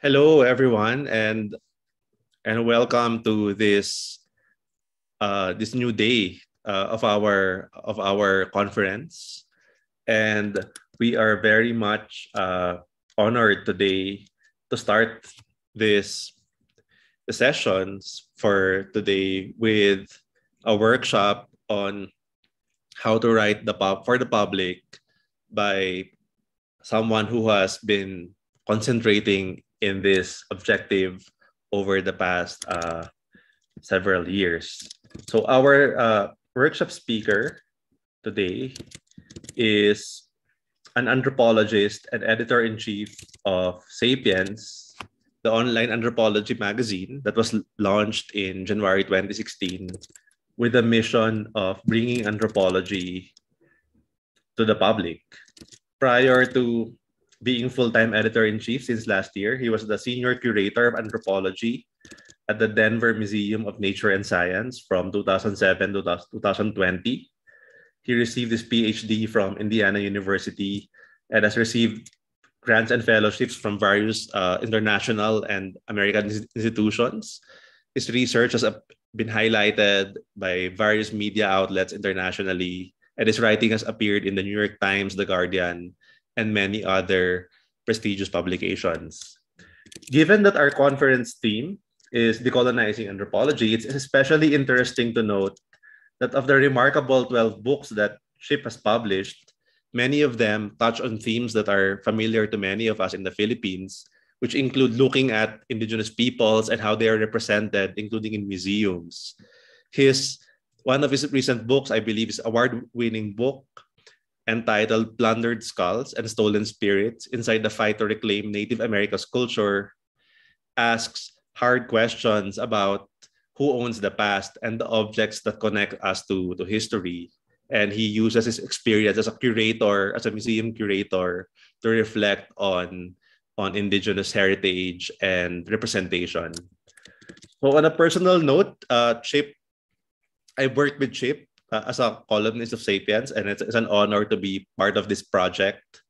Hello, everyone, and and welcome to this uh, this new day uh, of our of our conference. And we are very much uh, honored today to start this sessions for today with a workshop on how to write the pub for the public by someone who has been concentrating in this objective over the past uh, several years. So our uh, workshop speaker today is an anthropologist and editor-in-chief of Sapiens, the online anthropology magazine that was launched in January 2016 with the mission of bringing anthropology to the public. Prior to being full-time editor-in-chief since last year. He was the senior curator of anthropology at the Denver Museum of Nature and Science from 2007 to 2020. He received his PhD from Indiana University and has received grants and fellowships from various uh, international and American institutions. His research has been highlighted by various media outlets internationally, and his writing has appeared in the New York Times, The Guardian, and many other prestigious publications. Given that our conference theme is decolonizing anthropology, it's especially interesting to note that of the remarkable 12 books that Chip has published, many of them touch on themes that are familiar to many of us in the Philippines, which include looking at indigenous peoples and how they are represented, including in museums. His one of his recent books, I believe, is award-winning book entitled Plundered Skulls and Stolen Spirits Inside the Fight to Reclaim Native America's Culture, asks hard questions about who owns the past and the objects that connect us to, to history. And he uses his experience as a curator, as a museum curator, to reflect on, on indigenous heritage and representation. So on a personal note, uh, Chip, I worked with Chip uh, as a columnist of Sapiens, and it's, it's an honor to be part of this project.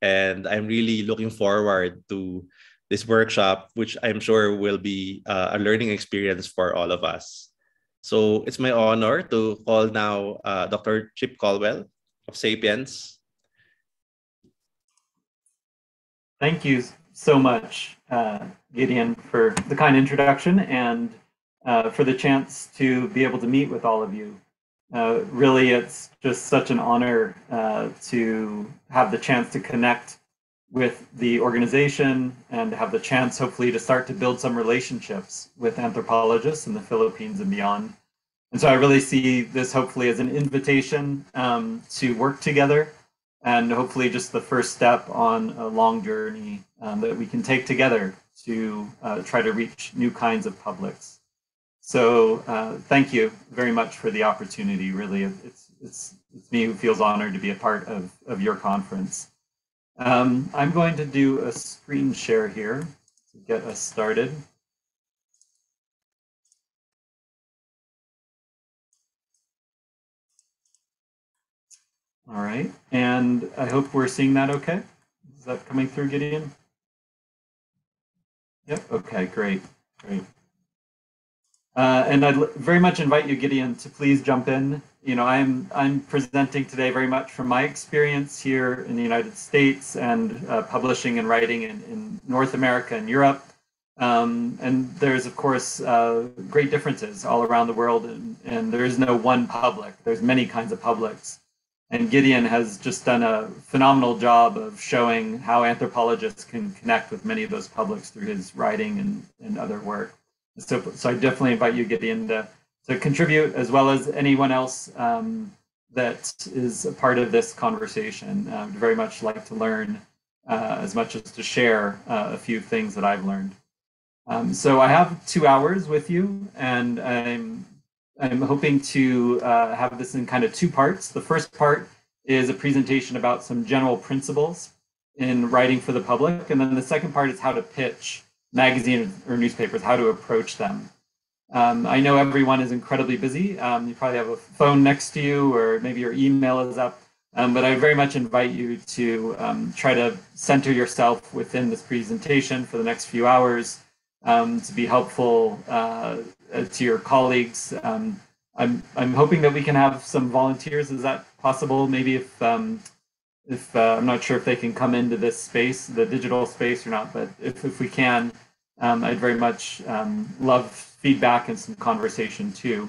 And I'm really looking forward to this workshop, which I'm sure will be uh, a learning experience for all of us. So it's my honor to call now uh, Dr. Chip Colwell. of Sapiens. Thank you so much, uh, Gideon, for the kind introduction and uh, for the chance to be able to meet with all of you. Uh, really, it's just such an honor uh, to have the chance to connect with the organization and have the chance, hopefully, to start to build some relationships with anthropologists in the Philippines and beyond. And so I really see this hopefully as an invitation um, to work together and hopefully just the first step on a long journey um, that we can take together to uh, try to reach new kinds of publics. So uh, thank you very much for the opportunity. Really, it's, it's, it's me who feels honored to be a part of, of your conference. Um, I'm going to do a screen share here to get us started. All right, and I hope we're seeing that okay. Is that coming through, Gideon? Yep, okay, great, great. Uh, and I'd very much invite you, Gideon, to please jump in. You know, I'm I'm presenting today very much from my experience here in the United States and uh, publishing and writing in, in North America and Europe. Um, and there's, of course, uh, great differences all around the world, and, and there is no one public. There's many kinds of publics. And Gideon has just done a phenomenal job of showing how anthropologists can connect with many of those publics through his writing and, and other work. So, so I definitely invite you, Gideon, to, to contribute as well as anyone else um, that is a part of this conversation. I would very much like to learn uh, as much as to share uh, a few things that I've learned. Um, so I have two hours with you, and I'm I'm hoping to uh, have this in kind of two parts. The first part is a presentation about some general principles in writing for the public. And then the second part is how to pitch magazines or newspapers, how to approach them. Um, I know everyone is incredibly busy. Um, you probably have a phone next to you, or maybe your email is up. Um, but I very much invite you to um, try to center yourself within this presentation for the next few hours um, to be helpful uh, uh, to your colleagues. Um, I'm I'm hoping that we can have some volunteers. Is that possible? Maybe if if uh, I'm not sure if they can come into this space, the digital space or not, but if if we can, um, I'd very much um, love feedback and some conversation too.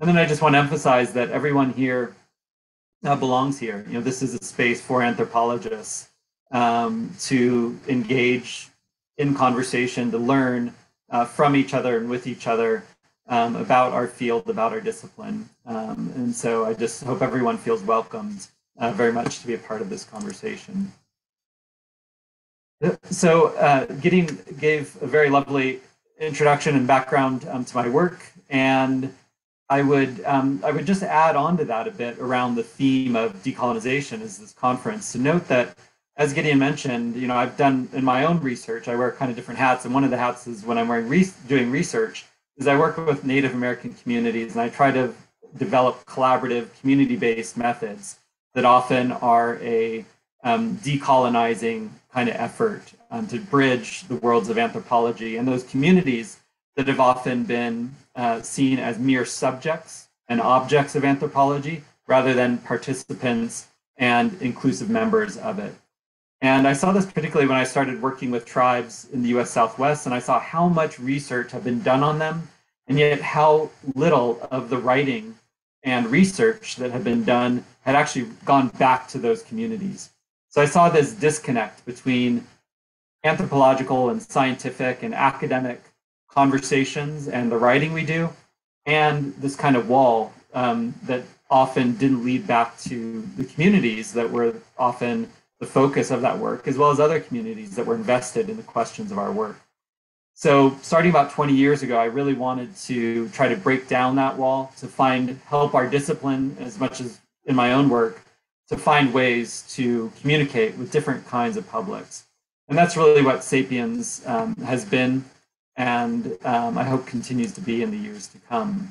And then I just want to emphasize that everyone here uh, belongs here. You know, this is a space for anthropologists um, to engage in conversation, to learn uh, from each other and with each other um, about our field, about our discipline. Um, and so I just hope everyone feels welcomed uh, very much to be a part of this conversation. So uh, Gideon gave a very lovely introduction and background um, to my work, and I would um, I would just add on to that a bit around the theme of decolonization as this conference to note that as Gideon mentioned, you know, I've done in my own research, I wear kind of different hats. And one of the hats is when I'm wearing re- doing research, is I work with Native American communities and I try to develop collaborative community-based methods that often are a um, decolonizing kind of effort um, to bridge the worlds of anthropology and those communities that have often been uh, seen as mere subjects and objects of anthropology rather than participants and inclusive members of it. And I saw this particularly when I started working with tribes in the US Southwest, and I saw how much research had been done on them, and yet how little of the writing and research that had been done had actually gone back to those communities. So I saw this disconnect between anthropological and scientific and academic conversations and the writing we do, and this kind of wall um, that often didn't lead back to the communities that were often the focus of that work, as well as other communities that were invested in the questions of our work. So starting about 20 years ago, I really wanted to try to break down that wall, to find help our discipline as much as in my own work, to find ways to communicate with different kinds of publics. And that's really what Sapiens um, has been, and um, I hope continues to be in the years to come.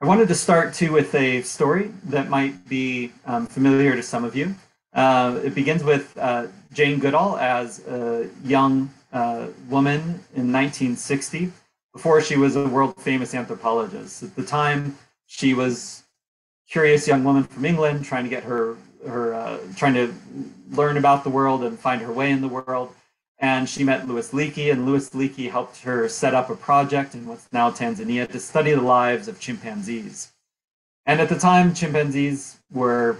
I wanted to start too with a story that might be um, familiar to some of you. Uh, it begins with uh, Jane Goodall as a young uh, woman in 1960, before she was a world famous anthropologist. At the time, she was curious young woman from England trying to get her her uh, trying to learn about the world and find her way in the world. And she met Louis Leakey, and Louis Leakey helped her set up a project in what's now Tanzania to study the lives of chimpanzees. And at the time, chimpanzees were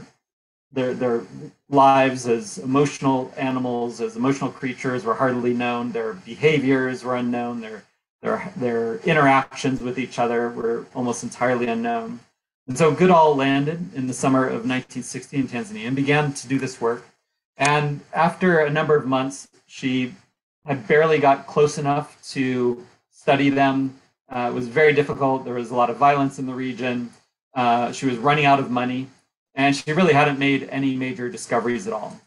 their their lives as emotional animals, as emotional creatures, were hardly known. Their behaviors were unknown. Their their their interactions with each other were almost entirely unknown. And so Goodall landed in the summer of 1960 in Tanzania and began to do this work. And after a number of months, she had barely got close enough to study them. Uh, it was very difficult. There was a lot of violence in the region. Uh, she was running out of money, and she really hadn't made any major discoveries at all.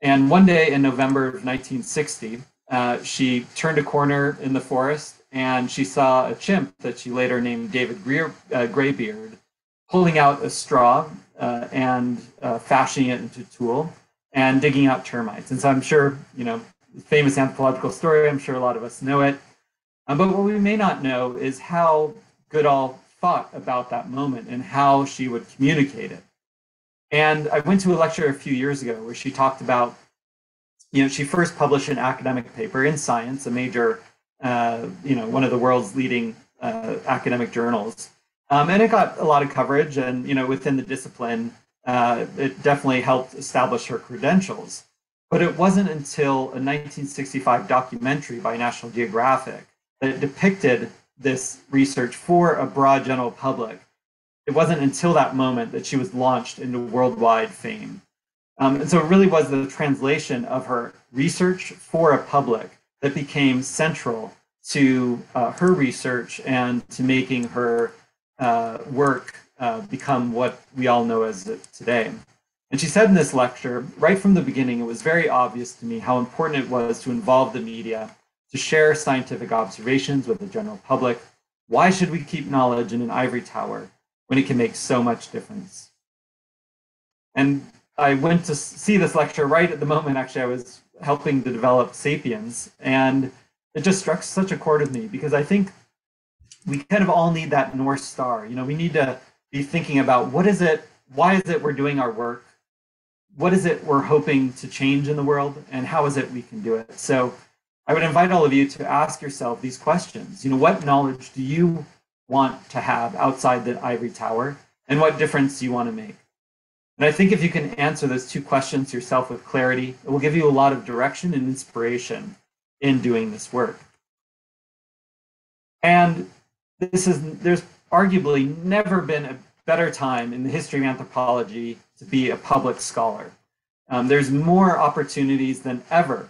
And one day in November of 1960, uh, she turned a corner in the forest and she saw a chimp that she later named David Greer, uh, Graybeard pulling out a straw uh, and uh, fashioning it into a tool and digging out termites. And so I'm sure, you know, famous anthropological story, I'm sure a lot of us know it. Um, but what we may not know is how Goodall thought about that moment and how she would communicate it. And I went to a lecture a few years ago where she talked about, you know, she first published an academic paper in Science, a major, uh, you know, one of the world's leading uh, academic journals. Um, and it got a lot of coverage, and you know, within the discipline, uh, it definitely helped establish her credentials. But it wasn't until a 1965 documentary by National Geographic that depicted this research for a broad general public. It wasn't until that moment that she was launched into worldwide fame. Um, and so it really was the translation of her research for a public that became central to uh, her research and to making her uh, work uh, become what we all know as it today. And she said in this lecture, right from the beginning, it was very obvious to me how important it was to involve the media to share scientific observations with the general public. Why should we keep knowledge in an ivory tower when it can make so much difference? And I went to see this lecture right at the moment, actually, I was helping to develop Sapiens. And it just struck such a chord with me because I think we kind of all need that North Star. You know, we need to be thinking about what is it, why is it we're doing our work? What is it we're hoping to change in the world? And how is it we can do it? So I would invite all of you to ask yourself these questions. You know, what knowledge do you want to have outside the ivory tower? And what difference do you want to make? And I think if you can answer those two questions yourself with clarity, it will give you a lot of direction and inspiration in doing this work. And this is there's arguably never been a better time in the history of anthropology to be a public scholar. Um, there's more opportunities than ever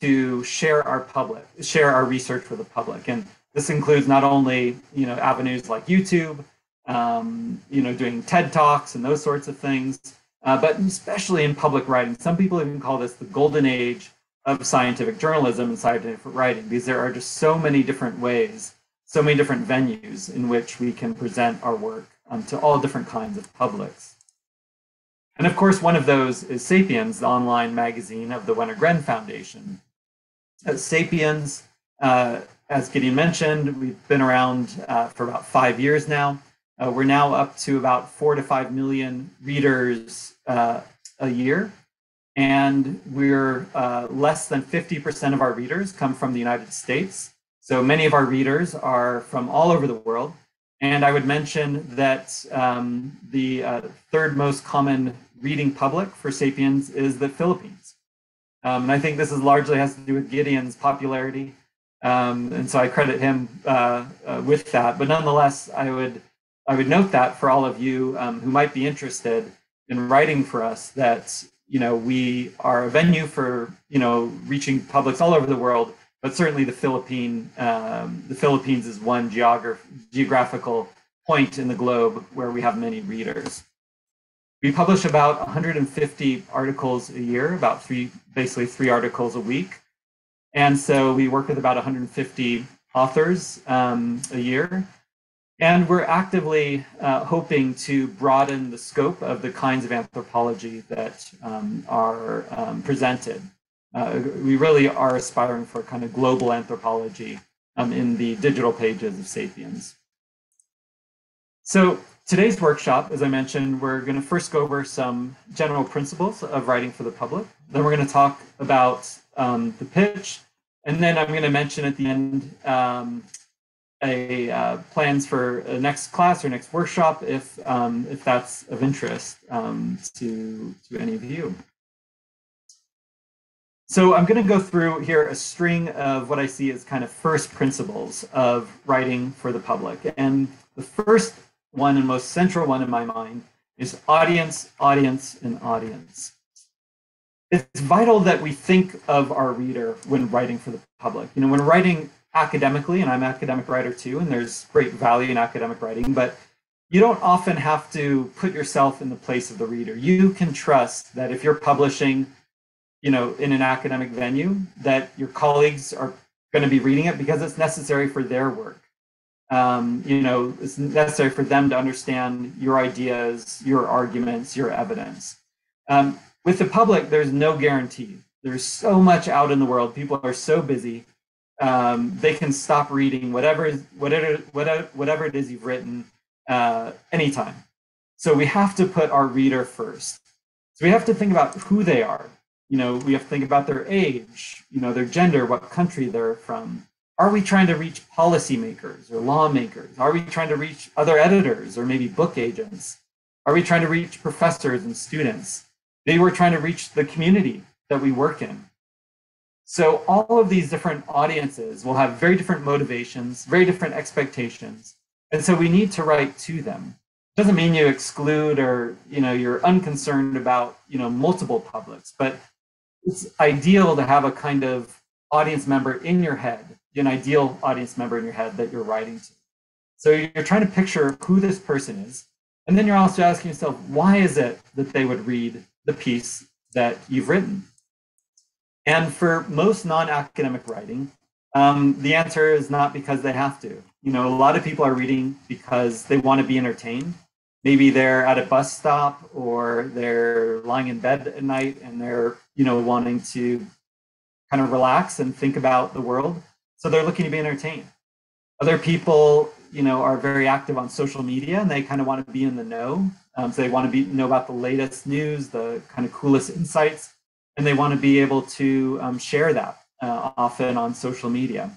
to share our public, share our research with the public, and this includes not only you know avenues like YouTube, um, you know doing TED talks and those sorts of things, uh, but especially in public writing. Some people even call this the golden age of scientific journalism and scientific writing because there are just so many different ways so many different venues in which we can present our work um, to all different kinds of publics. And of course, one of those is Sapiens, the online magazine of the Wenner-Gren Foundation. At Sapiens, uh, as Gideon mentioned, we've been around uh, for about five years now. Uh, we're now up to about four to five million readers uh, a year. And we're uh, less than 50% of our readers come from the United States. So many of our readers are from all over the world. And I would mention that um, the uh, third most common reading public for Sapiens is the Philippines. Um, and I think this is largely has to do with Gideon's popularity. Um, and so I credit him uh, uh, with that. But nonetheless, I would I would note that for all of you um, who might be interested in writing for us, that you know we are a venue for you know reaching publics all over the world but certainly the Philippine um, the Philippines is one geograph- geographical point in the globe where we have many readers. We publish about 150 articles a year, about three basically three articles a week, and so we work with about 150 authors um, a year. And we're actively uh, hoping to broaden the scope of the kinds of anthropology that um, are um, presented uh, we really are aspiring for kind of global anthropology um, in the digital pages of Sapiens. So today's workshop, as I mentioned, we're going to first go over some general principles of writing for the public. Then we're going to talk about um, the pitch, and then I'm going to mention at the end um, a uh, plans for a next class or next workshop if um, if that's of interest um, to to any of you. So I'm going to go through here a string of what I see as kind of first principles of writing for the public. And the first one and most central one in my mind is audience, audience, and audience. It's vital that we think of our reader when writing for the public. You know, when writing academically, and I'm an academic writer too, and there's great value in academic writing, but you don't often have to put yourself in the place of the reader. You can trust that if you're publishing, you know, in an academic venue, that your colleagues are going to be reading it because it's necessary for their work. Um, you know, it's necessary for them to understand your ideas, your arguments, your evidence. Um, with the public, there's no guarantee. There's so much out in the world. People are so busy um, they can stop reading whatever whatever whatever whatever it is you've written uh, anytime. So we have to put our reader first. So we have to think about who they are. You know, we have to think about their age, you know, their gender, what country they're from. Are we trying to reach policymakers or lawmakers? Are we trying to reach other editors or maybe book agents? Are we trying to reach professors and students? Maybe we're trying to reach the community that we work in. So all of these different audiences will have very different motivations, very different expectations. And so we need to write to them. It doesn't mean you exclude or, you know, you're unconcerned about, you know, multiple publics, but it's ideal to have a kind of audience member in your head, an ideal audience member in your head that you're writing to. So you're trying to picture who this person is. And then you're also asking yourself, why is it that they would read the piece that you've written? And for most non-academic writing, um, the answer is not because they have to. You know, a lot of people are reading because they want to be entertained. Maybe they're at a bus stop or they're lying in bed at night and they're, you know, wanting to kind of relax and think about the world. So they're looking to be entertained. Other people, you know, are very active on social media and they kind of want to be in the know. Um, so they want to be know about the latest news, the kind of coolest insights and they want to be able to um, share that uh, often on social media.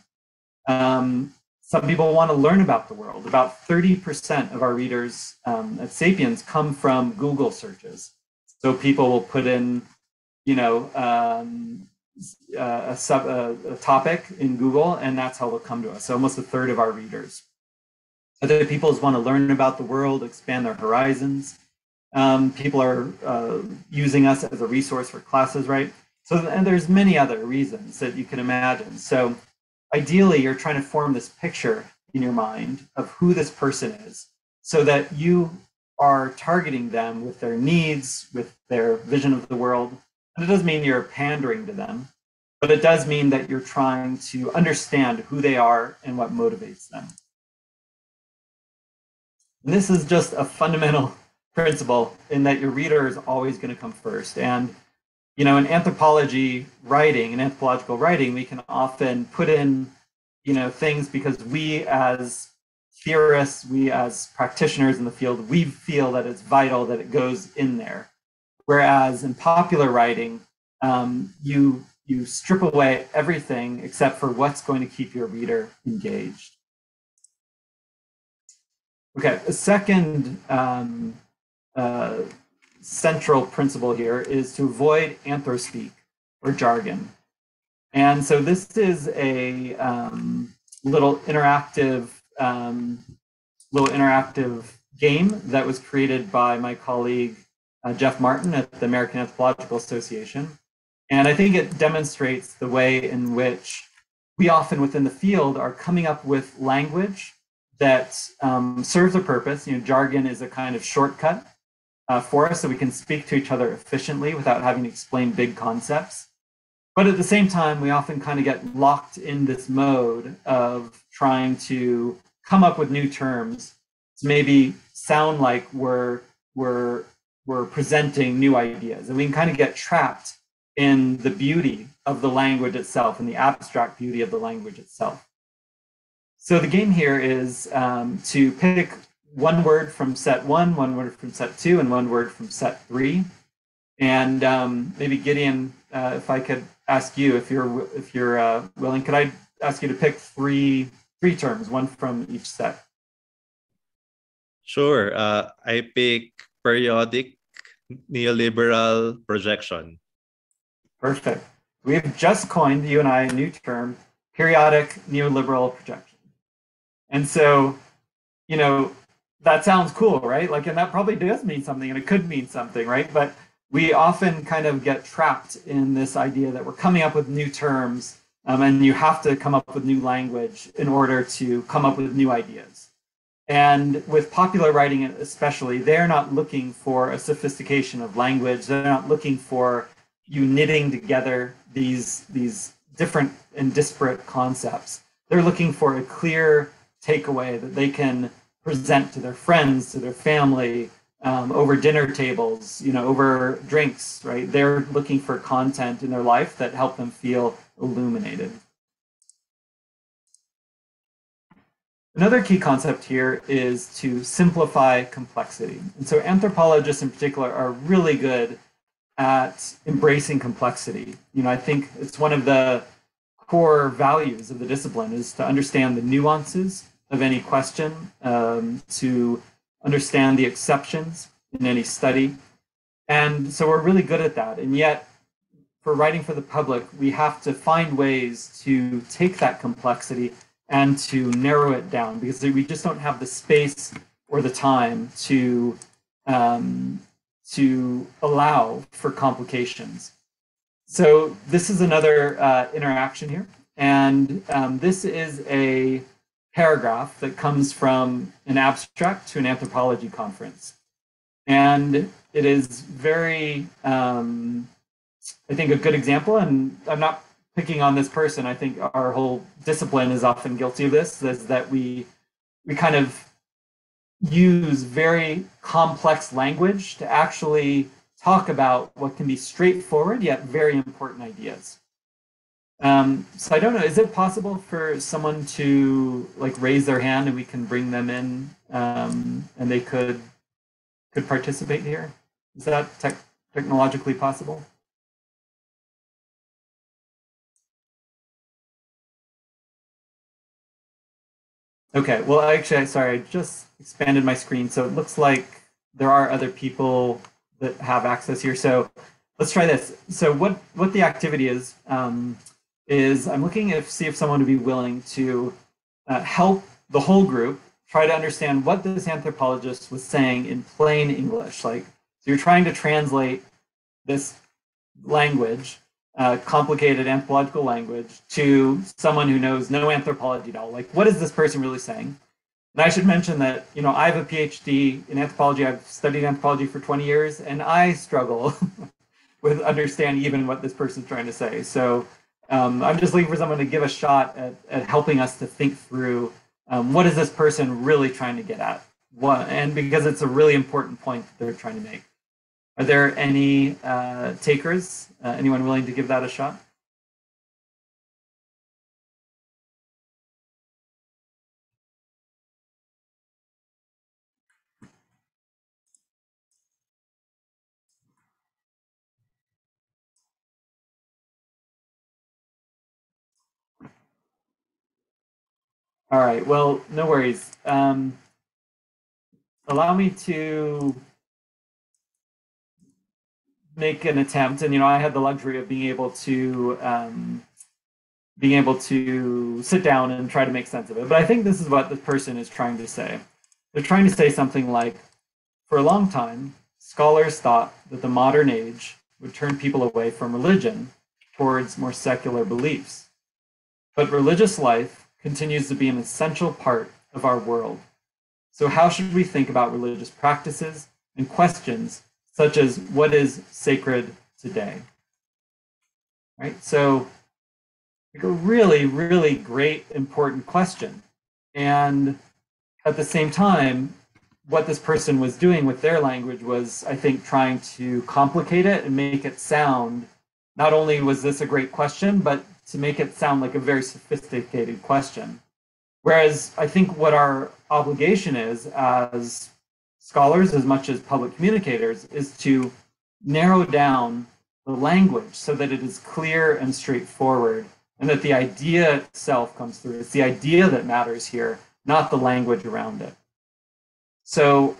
Um, some people want to learn about the world. About 30% of our readers um, at Sapiens come from Google searches. So people will put in, you know, um, a, sub, a, a topic in Google, and that's how they'll come to us. So almost a third of our readers. Other people want to learn about the world, expand their horizons. Um, people are uh, using us as a resource for classes, right? So, and there's many other reasons that you can imagine. So, ideally, you're trying to form this picture in your mind of who this person is so that you are targeting them with their needs, with their vision of the world. And it doesn't mean you're pandering to them, but it does mean that you're trying to understand who they are and what motivates them. And this is just a fundamental principle in that your reader is always going to come first. And, you know, in anthropology writing, in anthropological writing, we can often put in, you know, things because we as theorists, we as practitioners in the field, we feel that it's vital that it goes in there. Whereas in popular writing, um, you you strip away everything except for what's going to keep your reader engaged. Okay, a second um, uh, central principle here is to avoid anthro-speak or jargon. And so this is a um, little interactive um, little interactive game that was created by my colleague uh, Jeff Martin at the American Anthropological Association. And I think it demonstrates the way in which we often within the field are coming up with language that um, serves a purpose. You know, jargon is a kind of shortcut uh, for us so we can speak to each other efficiently without having to explain big concepts. But at the same time, we often kind of get locked in this mode of trying to come up with new terms to maybe sound like we're we're we're presenting new ideas, and we can kind of get trapped in the beauty of the language itself and the abstract beauty of the language itself. So the game here is um, to pick one word from set one, one word from set two, and one word from set three. And um, maybe Gideon, uh, if I could ask you, if you're if you're uh, willing, could I ask you to pick three three terms, one from each set? Sure. Uh, I pick periodic neoliberal projection. Perfect. We have just coined, you and I, a new term, periodic neoliberal projection. And so, you know, that sounds cool, right? Like, and that probably does mean something, and it could mean something, right? But we often kind of get trapped in this idea that we're coming up with new terms, um, and you have to come up with new language in order to come up with new ideas. And with popular writing, especially, they're not looking for a sophistication of language. They're not looking for you knitting together these these different and disparate concepts. They're looking for a clear takeaway that they can present to their friends, to their family, um, over dinner tables, you know, over drinks, right? They're looking for content in their life that help them feel illuminated. Another key concept here is to simplify complexity. And so anthropologists in particular are really good at embracing complexity. You know, I think it's one of the core values of the discipline is to understand the nuances of any question, um, to understand the exceptions in any study. And so we're really good at that. And yet, for writing for the public, we have to find ways to take that complexity and to narrow it down because we just don't have the space or the time to um, to allow for complications. So this is another uh, interaction here, and um, this is a paragraph that comes from an abstract to an anthropology conference, and it is very, um, I think, a good example. And I'm not picking on this person. I think our whole discipline is often guilty of this, is that we we kind of use very complex language to actually talk about what can be straightforward yet very important ideas. Um, so I don't know, is it possible for someone to like raise their hand and we can bring them in um, and they could could participate here? Is that te technologically possible? Okay, well, I actually, sorry, I just expanded my screen. So it looks like there are other people that have access here. So let's try this. So what, what the activity is, um, is I'm looking to see if someone would be willing to uh, help the whole group try to understand what this anthropologist was saying in plain English. Like, so you're trying to translate this language uh, complicated anthropological language to someone who knows no anthropology at all. Like, what is this person really saying? And I should mention that, you know, I have a PhD in anthropology. I've studied anthropology for 20 years, and I struggle with understanding even what this person's trying to say. So um, I'm just looking for someone to give a shot at, at helping us to think through um, what is this person really trying to get at? What, and because it's a really important point that they're trying to make. Are there any uh, takers? Uh, anyone willing to give that a shot? All right, well, no worries. Um, allow me to make an attempt and you know i had the luxury of being able to um, being able to sit down and try to make sense of it. But i think this is what the person is trying to say. They're trying to say something like for a long time scholars thought that the modern age would turn people away from religion towards more secular beliefs. But religious life continues to be an essential part of our world so how should we think about religious practices and questions such as what is sacred today? Right? So, like a really, really great, important question. And at the same time, what this person was doing with their language was, I think, trying to complicate it and make it sound not only was this a great question, but to make it sound like a very sophisticated question. Whereas I think what our obligation is as scholars, as much as public communicators, is to narrow down the language so that it is clear and straightforward and that the idea itself comes through. It's the idea that matters here, not the language around it. So,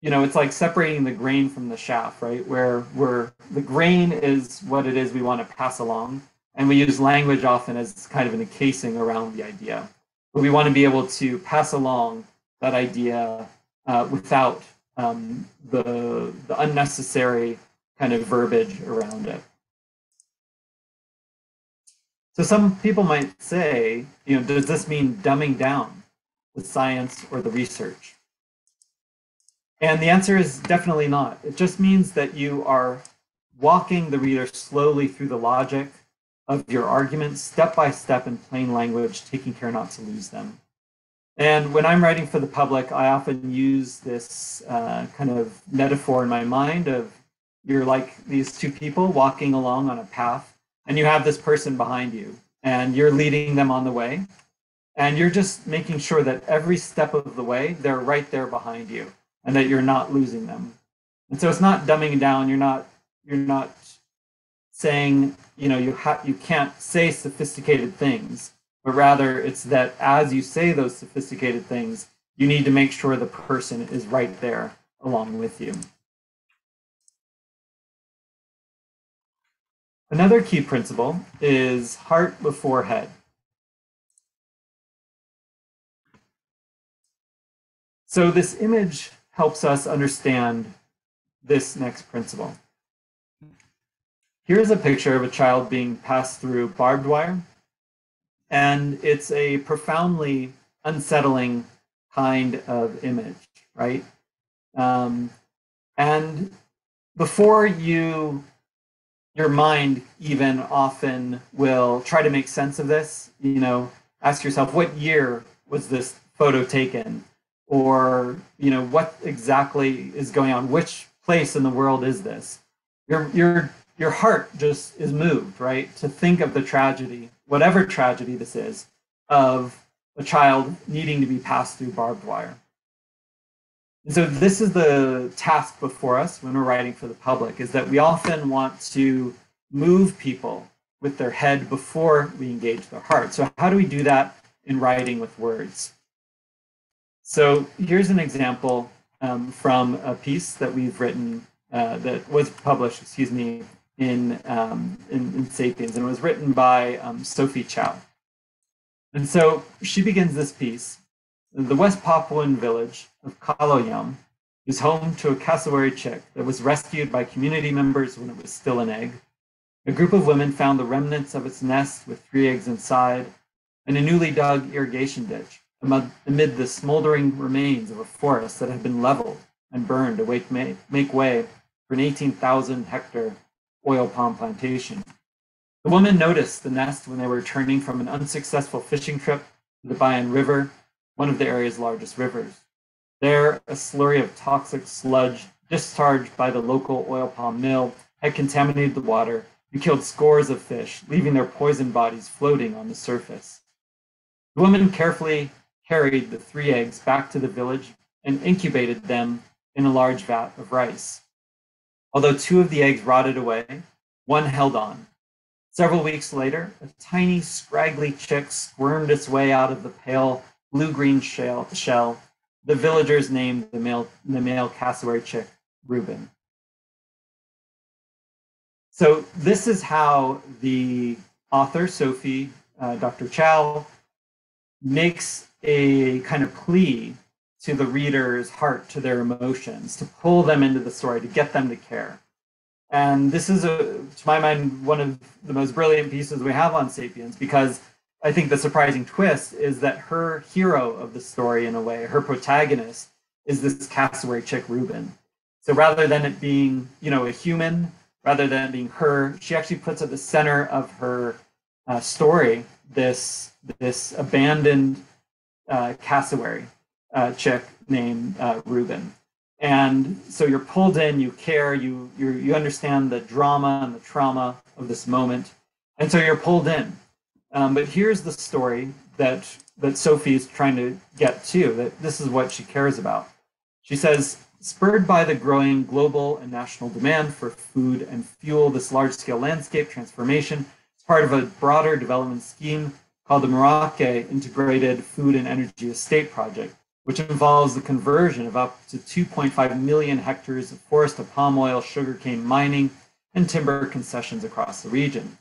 you know, it's like separating the grain from the chaff, right? Where where the grain is what it is we want to pass along, and we use language often as kind of an encasing around the idea. But we want to be able to pass along that idea uh, without um, the the unnecessary kind of verbiage around it. So some people might say, you know, does this mean dumbing down the science or the research? And the answer is definitely not. It just means that you are walking the reader slowly through the logic of your arguments, step by step in plain language, taking care not to lose them. And when I'm writing for the public, I often use this uh, kind of metaphor in my mind of you're like these two people walking along on a path and you have this person behind you and you're leading them on the way and you're just making sure that every step of the way they're right there behind you and that you're not losing them and so it's not dumbing down you're not you're not saying you know you you can't say sophisticated things but rather it's that as you say those sophisticated things you need to make sure the person is right there along with you Another key principle is heart before head. So this image helps us understand this next principle. Here's a picture of a child being passed through barbed wire, and it's a profoundly unsettling kind of image, right? Um, and before you your mind even often will try to make sense of this. You know, ask yourself, what year was this photo taken? Or, you know, what exactly is going on? Which place in the world is this? Your, your, your heart just is moved, right? To think of the tragedy, whatever tragedy this is, of a child needing to be passed through barbed wire. And so this is the task before us when we're writing for the public is that we often want to move people with their head before we engage their heart. So how do we do that in writing with words? So here's an example um, from a piece that we've written uh, that was published, excuse me, in, um, in, in, Sapiens, and it was written by um, Sophie Chao. And so she begins this piece the West Papuan village of Kaloyam is home to a cassowary chick that was rescued by community members when it was still an egg. A group of women found the remnants of its nest with three eggs inside in a newly dug irrigation ditch amid the smoldering remains of a forest that had been leveled and burned to make way for an 18,000 hectare oil palm plantation. The woman noticed the nest when they were returning from an unsuccessful fishing trip to the Bian River one of the area's largest rivers. There, a slurry of toxic sludge discharged by the local oil palm mill had contaminated the water and killed scores of fish, leaving their poisoned bodies floating on the surface. The woman carefully carried the three eggs back to the village and incubated them in a large vat of rice. Although two of the eggs rotted away, one held on. Several weeks later, a tiny, scraggly chick squirmed its way out of the pale blue-green shell, shell, the villagers named the male, the male cassowary chick Reuben. So this is how the author, Sophie, uh, Dr. Chao, makes a kind of plea to the reader's heart, to their emotions, to pull them into the story, to get them to care. And this is, a, to my mind, one of the most brilliant pieces we have on Sapiens because I think the surprising twist is that her hero of the story, in a way, her protagonist, is this cassowary chick Reuben. So rather than it being, you know, a human, rather than being her, she actually puts at the center of her uh, story this this abandoned uh, cassowary uh, chick named uh, Reuben. And so you're pulled in, you care, you you you understand the drama and the trauma of this moment, and so you're pulled in. Um, but here's the story that that Sophie is trying to get to, that this is what she cares about. She says, spurred by the growing global and national demand for food and fuel, this large scale landscape transformation is part of a broader development scheme called the Merauke Integrated Food and Energy Estate Project, which involves the conversion of up to 2.5 million hectares of forest to palm oil, sugarcane mining, and timber concessions across the region.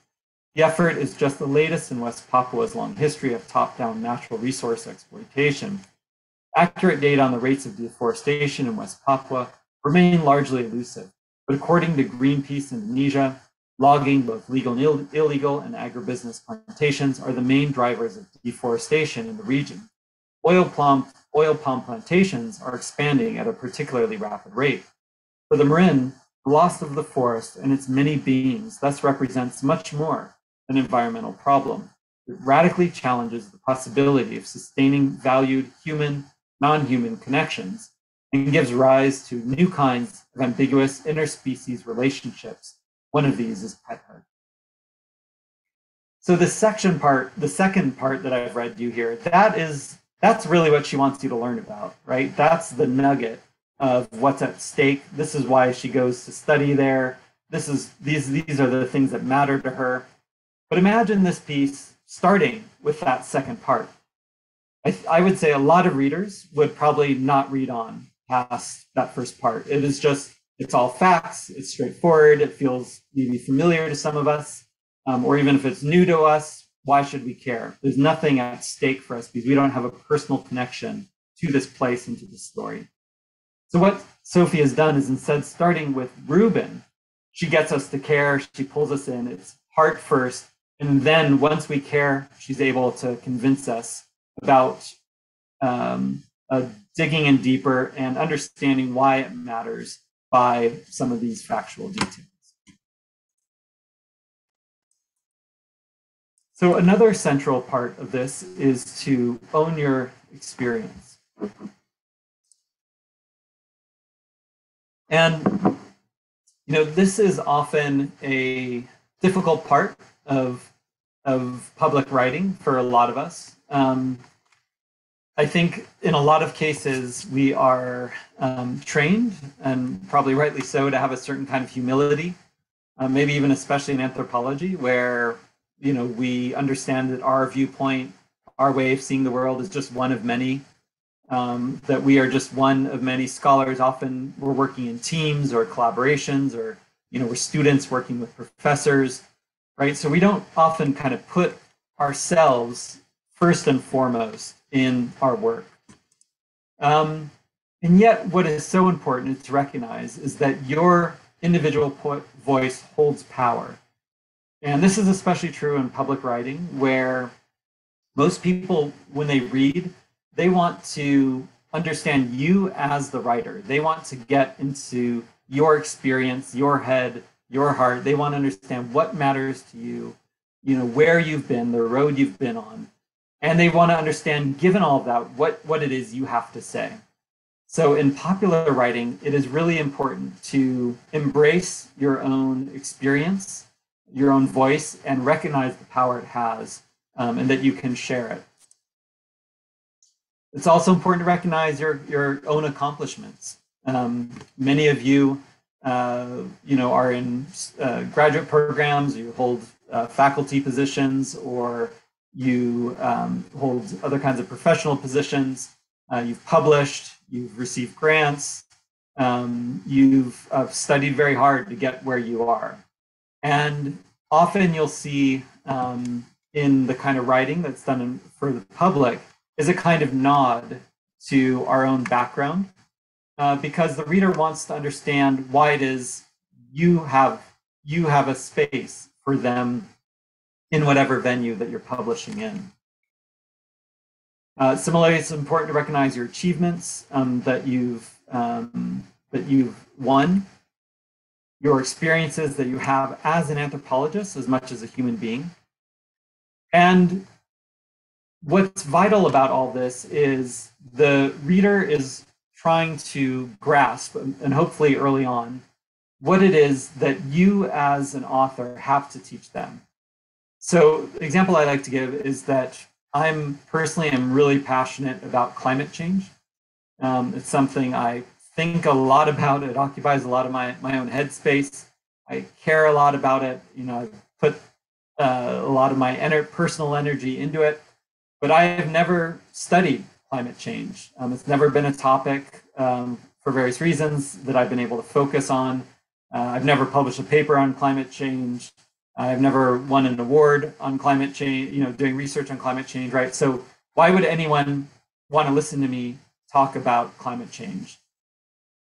The effort is just the latest in West Papua's long history of top-down natural resource exploitation. Accurate data on the rates of deforestation in West Papua remain largely elusive, but according to Greenpeace Indonesia, logging, both legal and Ill illegal, and agribusiness plantations are the main drivers of deforestation in the region. Oil palm, oil palm plantations are expanding at a particularly rapid rate. For the Marind, the loss of the forest and its many beings thus represents much more than an environmental problem. It radically challenges the possibility of sustaining valued human, non-human connections and gives rise to new kinds of ambiguous interspecies relationships. One of these is pet pethood. So the section part, the second part that I've read you here, that is that's really what she wants you to learn about, right? That's the nugget of what's at stake. This is why she goes to study there. This is these these are the things that matter to her. But imagine this piece starting with that second part. I, I would say a lot of readers would probably not read on past that first part. It is just it's all facts. It's straightforward. It feels maybe familiar to some of us, um, or even if it's new to us, why should we care? There's nothing at stake for us because we don't have a personal connection to this place and to this story. So what Sophie has done is instead starting with Reuben, she gets us to care, she pulls us in, it's heart first, and then once we care, she's able to convince us about um, uh, digging in deeper and understanding why it matters by some of these factual details. So another central part of this is to own your experience. And you know, this is often a difficult part of of public writing for a lot of us. Um, I think in a lot of cases we are um, trained, and probably rightly so, to have a certain kind of humility. Uh, maybe even especially in anthropology, where you know, we understand that our viewpoint, our way of seeing the world is just one of many. Um, that we are just one of many scholars. Often we're working in teams or collaborations, or you know, we're students working with professors, right? So we don't often kind of put ourselves first and foremost in our work. Um, and yet, what is so important to recognize is that your individual voice holds power. And this is especially true in public writing, where most people, when they read, they want to understand you as the writer. They want to get into your experience, your head, your heart. They want to understand what matters to you, you know, where you've been, the road you've been on. And they want to understand, given all of that, what, what it is you have to say. So in popular writing, it is really important to embrace your own experience your own voice and recognize the power it has um, and that you can share it. It's also important to recognize your, your own accomplishments. Um, many of you, uh, you know, are in uh, graduate programs, you hold uh, faculty positions, or you um, hold other kinds of professional positions. Uh, you've published, you've received grants, um, you've uh, studied very hard to get where you are. And often you'll see um, in the kind of writing that's done in, for the public is a kind of nod to our own background uh, because the reader wants to understand why it is you have you have a space for them in whatever venue that you're publishing in. Uh, similarly, it's important to recognize your achievements um, that you've um, that you've won your experiences that you have as an anthropologist as much as a human being. And what's vital about all this is the reader is trying to grasp, and hopefully early on, what it is that you as an author have to teach them. So the example I like to give is that I'm personally am really passionate about climate change. Um, it's something I think a lot about. It occupies a lot of my, my own headspace. I care a lot about it. You know, I put uh, a lot of my ener- personal energy into it, but I have never studied climate change. Um, it's never been a topic um, for various reasons that I've been able to focus on. Uh, I've never published a paper on climate change. I've never won an award on climate change, you know, doing research on climate change, right? So why would anyone want to listen to me talk about climate change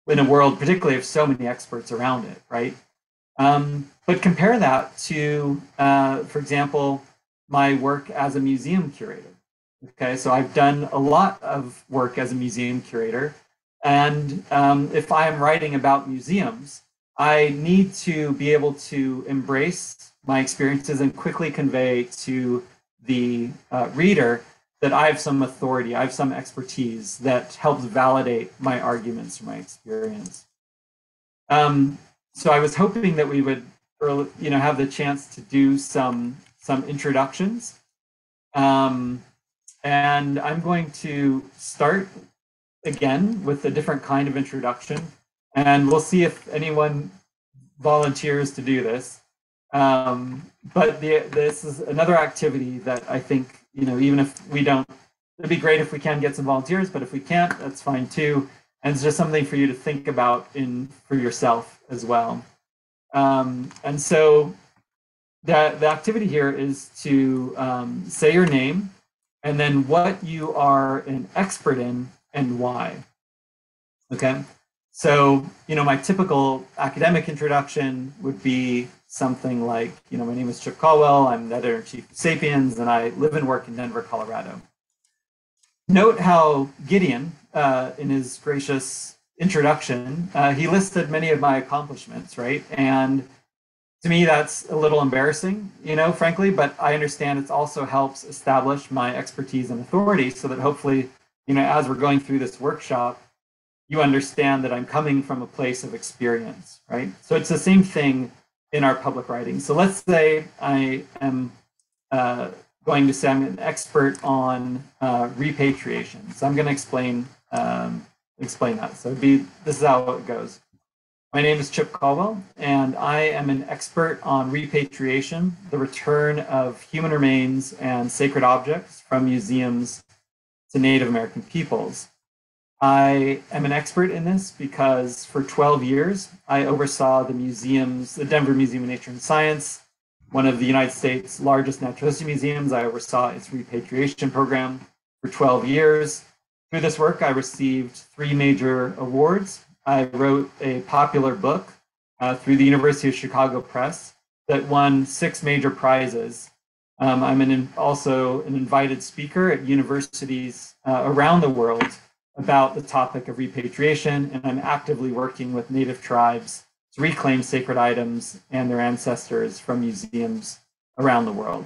in a world, particularly of so many experts around it, right? Um, but compare that to, uh, for example, my work as a museum curator. Okay, so I've done a lot of work as a museum curator. And um, if I'm writing about museums, I need to be able to embrace my experiences and quickly convey to the uh, reader that I have some authority, I have some expertise that helps validate my arguments or my experience. Um, so I was hoping that we would, early, you know, have the chance to do some some introductions, um, and I'm going to start again with a different kind of introduction, and we'll see if anyone volunteers to do this. Um, but the, this is another activity that I think, you know, even if we don't, it'd be great if we can get some volunteers, but if we can't, that's fine too. And it's just something for you to think about in for yourself as well. Um, and so the, the activity here is to um, say your name and then what you are an expert in and why. Okay. So, you know, my typical academic introduction would be something like, you know, my name is Chip Colwell, I'm the editor in chief of Sapiens, and I live and work in Denver, Colorado. Note how Gideon, uh, in his gracious introduction, uh, he listed many of my accomplishments, right? And to me, that's a little embarrassing, you know, frankly, but I understand it also helps establish my expertise and authority so that hopefully, you know, as we're going through this workshop, you understand that I'm coming from a place of experience, right? So it's the same thing in our public writing. So let's say I am uh, going to say I'm an expert on uh, repatriation. So I'm going to explain um, explain that. So be this is how it goes. My name is Chip Colwell, and I am an expert on repatriation, the return of human remains and sacred objects from museums to Native American peoples. I am an expert in this because for 12 years, I oversaw the museums, the Denver Museum of Nature and Science, one of the United States' largest natural history museums. I oversaw its repatriation program for 12 years. Through this work, I received three major awards. I wrote a popular book uh, through the University of Chicago Press that won six major prizes. Um, I'm an, also an invited speaker at universities uh, around the world about the topic of repatriation, and I'm actively working with Native tribes to reclaim sacred items and their ancestors from museums around the world.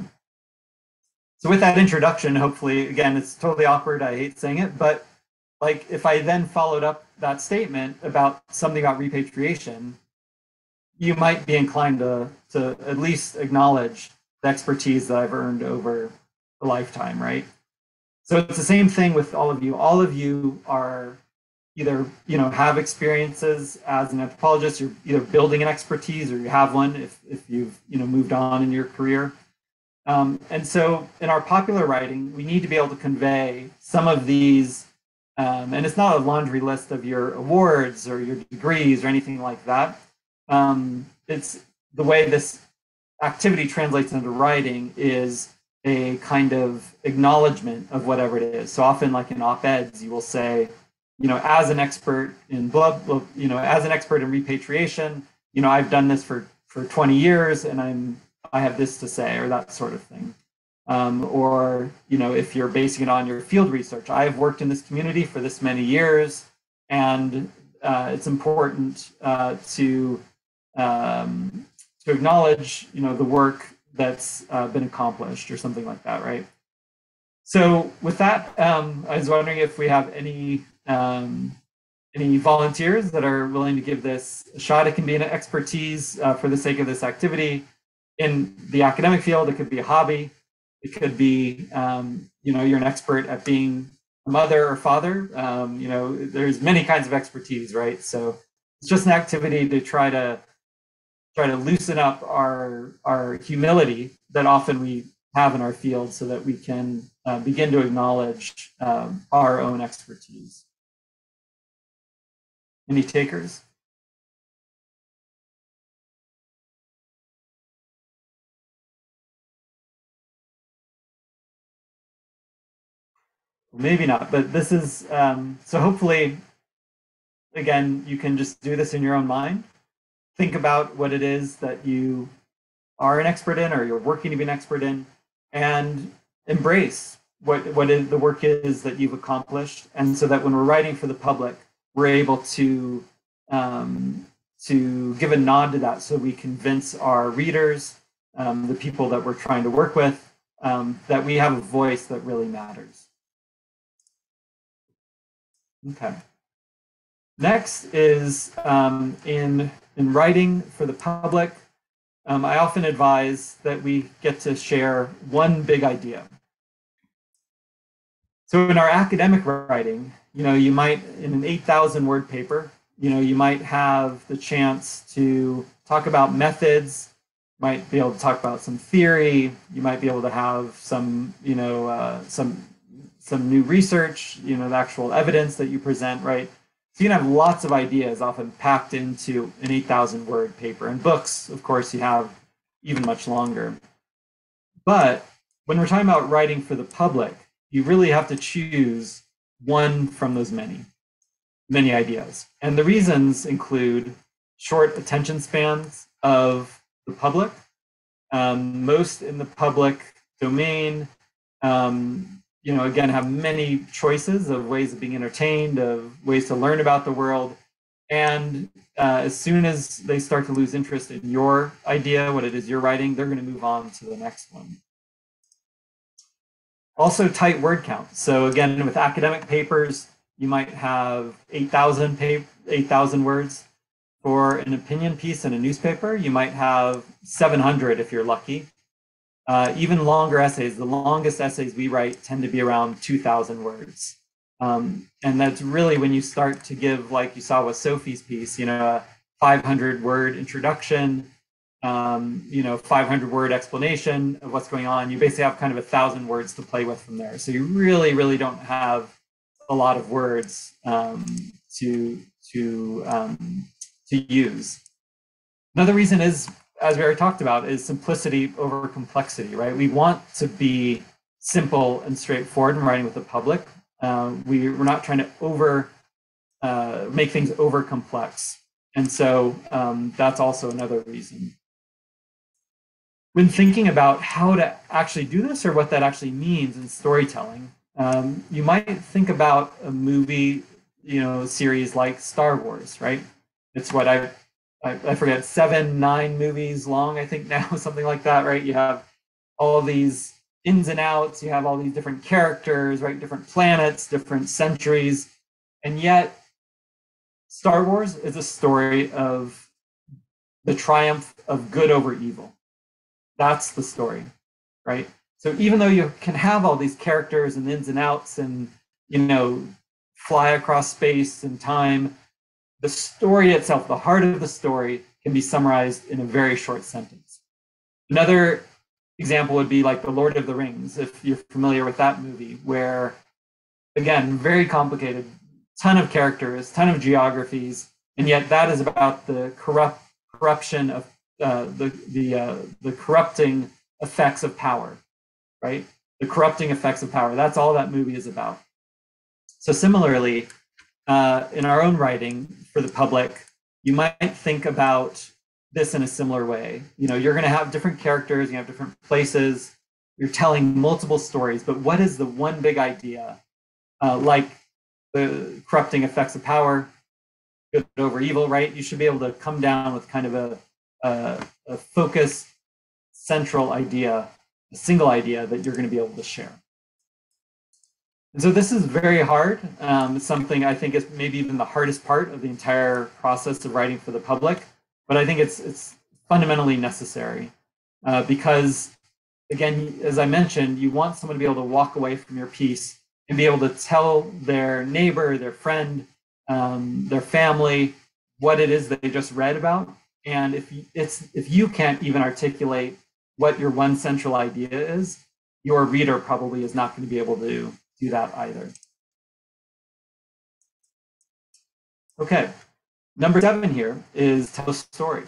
So with that introduction, hopefully, again, it's totally awkward, I hate saying it, but like if I then followed up that statement about something about repatriation, you might be inclined to, to at least acknowledge the expertise that I've earned over a lifetime, right? So it's the same thing with all of you. All of you are either you know have experiences as an anthropologist, you're either building an expertise or you have one if, if you've you know moved on in your career. Um, and so in our popular writing, we need to be able to convey some of these, um, and it's not a laundry list of your awards or your degrees or anything like that. Um, it's the way this activity translates into writing is a kind of acknowledgement of whatever it is. So often, like in op-eds, you will say, you know, as an expert in blood, you know, as an expert in repatriation, you know, I've done this for for 20 years, and I'm I have this to say, or that sort of thing. Um, or you know, if you're basing it on your field research, I've worked in this community for this many years, and uh, it's important uh, to um, to acknowledge, you know, the work that's uh, been accomplished or something like that, right? So with that, um, I was wondering if we have any um, any volunteers that are willing to give this a shot. It can be an expertise uh, for the sake of this activity. In the academic field, it could be a hobby. It could be, um, you know, you're an expert at being a mother or father. Um, you know, there's many kinds of expertise, right? So it's just an activity to try to try to loosen up our our humility that often we have in our field, so that we can uh, begin to acknowledge um, our own expertise. Any takers? Maybe not, but this is, um, so hopefully, again, you can just do this in your own mind. Think about what it is that you are an expert in or you're working to be an expert in and embrace what, what the work is that you've accomplished. And so that when we're writing for the public, we're able to, um, to give a nod to that so we convince our readers, um, the people that we're trying to work with, um, that we have a voice that really matters. Okay. Next is um, in, in writing for the public, um, I often advise that we get to share one big idea. So in our academic writing, you know, you might, in an 8,000 word paper, you know, you might have the chance to talk about methods, might be able to talk about some theory, you might be able to have some, you know, uh, some some new research, you know, the actual evidence that you present, right? So you can have lots of ideas often packed into an 8,000 word paper. And books, of course, you have even much longer. But when we're talking about writing for the public, you really have to choose one from those many, many ideas. And the reasons include short attention spans of the public. Um, most in the public domain um, you know, again, have many choices of ways of being entertained, of ways to learn about the world. And uh, as soon as they start to lose interest in your idea, what it is you're writing, they're going to move on to the next one. Also, tight word count. So again, with academic papers, you might have 8,000 8,000 words. For an opinion piece in a newspaper, you might have 700 if you're lucky. Uh, even longer essays, the longest essays we write tend to be around 2,000 words. Um, and that's really when you start to give, like you saw with Sophie's piece, you know, a 500 word introduction, um, you know, 500 word explanation of what's going on. You basically have kind of a thousand words to play with from there. So you really, really don't have a lot of words um, to to um, to use. Another reason is as we already talked about, is simplicity over complexity, right? We want to be simple and straightforward in writing with the public. Uh, we, we're not trying to over uh, make things over complex. And so um, that's also another reason. When thinking about how to actually do this or what that actually means in storytelling, um, you might think about a movie, you know, series like Star Wars, right? It's what I I, I forget seven, nine movies long, I think now, something like that, right? You have all these ins and outs, you have all these different characters, right? Different planets, different centuries. And yet, Star Wars is a story of the triumph of good over evil. That's the story, right? So even though you can have all these characters and ins and outs and, you know, fly across space and time, the story itself, the heart of the story, can be summarized in a very short sentence. Another example would be like The Lord of the Rings, if you're familiar with that movie, where, again, very complicated, ton of characters, ton of geographies, and yet that is about the corrupt corruption of uh, the the uh, the corrupting effects of power, right? The corrupting effects of power. That's all that movie is about. So similarly, uh, in our own writing for the public, you might think about this in a similar way. You know, you're going to have different characters, you have different places, you're telling multiple stories, but what is the one big idea? Uh, like the corrupting effects of power, good over evil, right? You should be able to come down with kind of a, a, a focused central idea, a single idea that you're going to be able to share. So this is very hard. Um, something I think is maybe even the hardest part of the entire process of writing for the public. But I think it's it's fundamentally necessary uh, because again, as I mentioned, you want someone to be able to walk away from your piece and be able to tell their neighbor, their friend, um, their family what it is they just read about. And if it's if you can't even articulate what your one central idea is, your reader probably is not going to be able to do that either. Okay, number seven here is tell a story.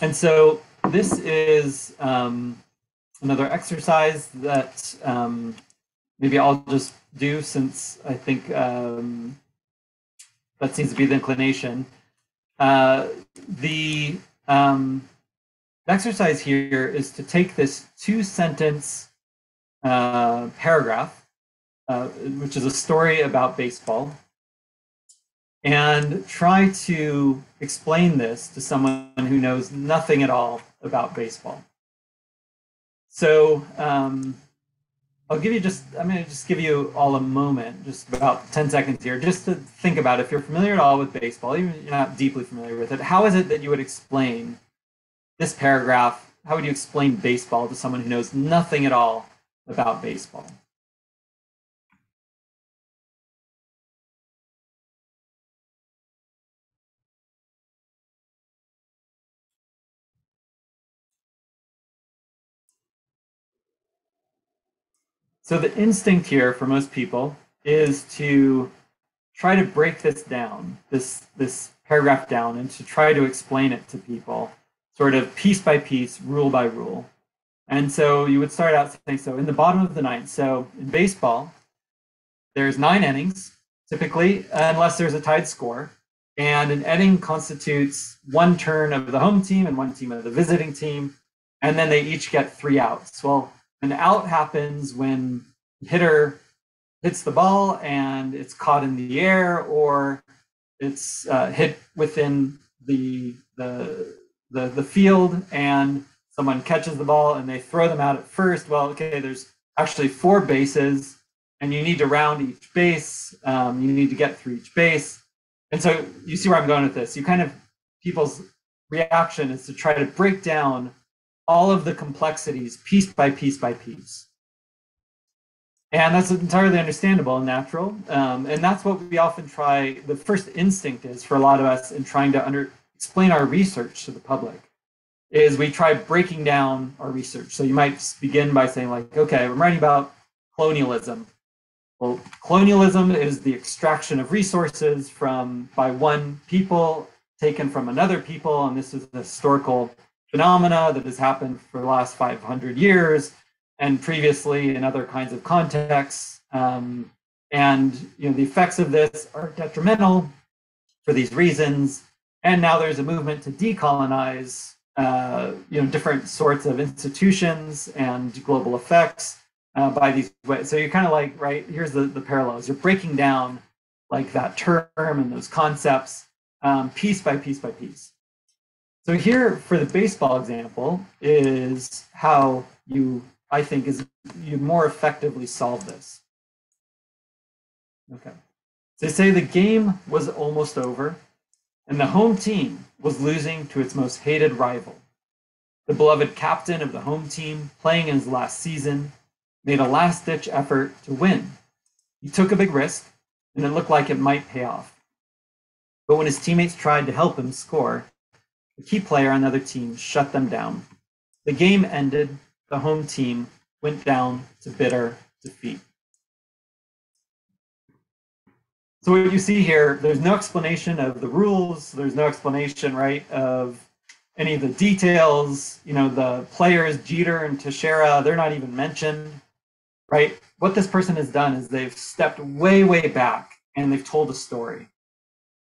And so this is um, another exercise that um, maybe I'll just do since I think um, that seems to be the inclination. Uh, the um, exercise here is to take this two sentence uh, paragraph, uh, which is a story about baseball, and try to explain this to someone who knows nothing at all about baseball. So um, I'll give you just, I'm going to just give you all a moment, just about 10 seconds here, just to think about if you're familiar at all with baseball, even if you're not deeply familiar with it, how is it that you would explain this paragraph? How would you explain baseball to someone who knows nothing at all about baseball? So the instinct here for most people is to try to break this down, this this paragraph down, and to try to explain it to people, sort of piece by piece, rule by rule. And so you would start out saying, so in the bottom of the ninth, so in baseball, there's nine innings, typically, unless there's a tied score. And an inning constitutes one turn of the home team and one team of the visiting team. And then they each get three outs. Well, an out happens when the hitter hits the ball and it's caught in the air or it's uh, hit within the, the, the, the field and someone catches the ball and they throw them out at first. Well, okay, there's actually four bases and you need to round each base. Um, you need to get through each base. And so you see where I'm going with this. You kind of, people's reaction is to try to break down all of the complexities piece by piece by piece. And that's entirely understandable and natural. Um, and that's what we often try, the first instinct is for a lot of us in trying to under, explain our research to the public, is we try breaking down our research. So you might begin by saying like, okay, I'm writing about colonialism. Well, colonialism is the extraction of resources from by one people taken from another people, and this is a historical phenomena that has happened for the last 500 years and previously in other kinds of contexts. Um, and you know the effects of this are detrimental for these reasons. And now there's a movement to decolonize uh, you know different sorts of institutions and global effects uh, by these ways. So you're kind of like right here's the the parallels. You're breaking down like that term and those concepts um, piece by piece by piece. So here for the baseball example is how you, I think, is you more effectively solve this. Okay. So say the game was almost over and the home team was losing to its most hated rival. The beloved captain of the home team, playing in his last season, made a last ditch effort to win. He took a big risk, and it looked like it might pay off. But when his teammates tried to help him score, a key player on the other team shut them down. The game ended. The home team went down to bitter defeat. So what you see here, there's no explanation of the rules. There's no explanation, right, of any of the details. You know, the players, Jeter and Teixeira, they're not even mentioned, right? What this person has done is they've stepped way, way back and they've told a story.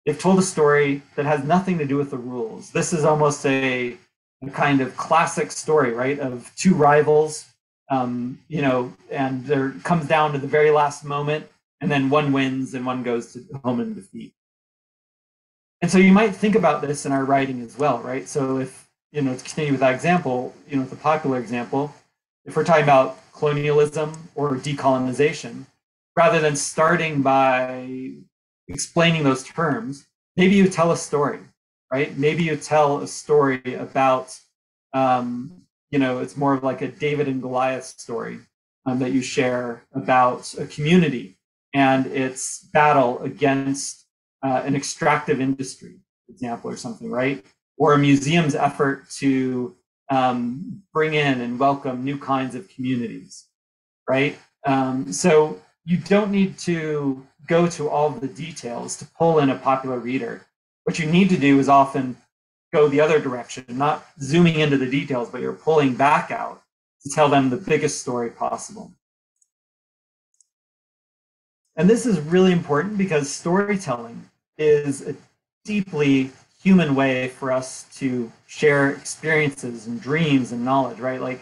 They've told a story that has nothing to do with the rules. This is almost a, a kind of classic story, right, of two rivals, um, you know, and there comes down to the very last moment, and then one wins and one goes to home in defeat. And so you might think about this in our writing as well, right? So if, you know, to continue with that example, you know, the popular example, if we're talking about colonialism or decolonization, rather than starting by explaining those terms, maybe you tell a story, right? Maybe you tell a story about, um, you know, it's more of like a David and Goliath story um, that you share about a community and its battle against uh, an extractive industry, example, or something, right? Or a museum's effort to um, bring in and welcome new kinds of communities, right? Um, so you don't need to go to all the details to pull in a popular reader. What you need to do is often go the other direction, not zooming into the details, but you're pulling back out to tell them the biggest story possible. And this is really important because storytelling is a deeply human way for us to share experiences and dreams and knowledge, right? Like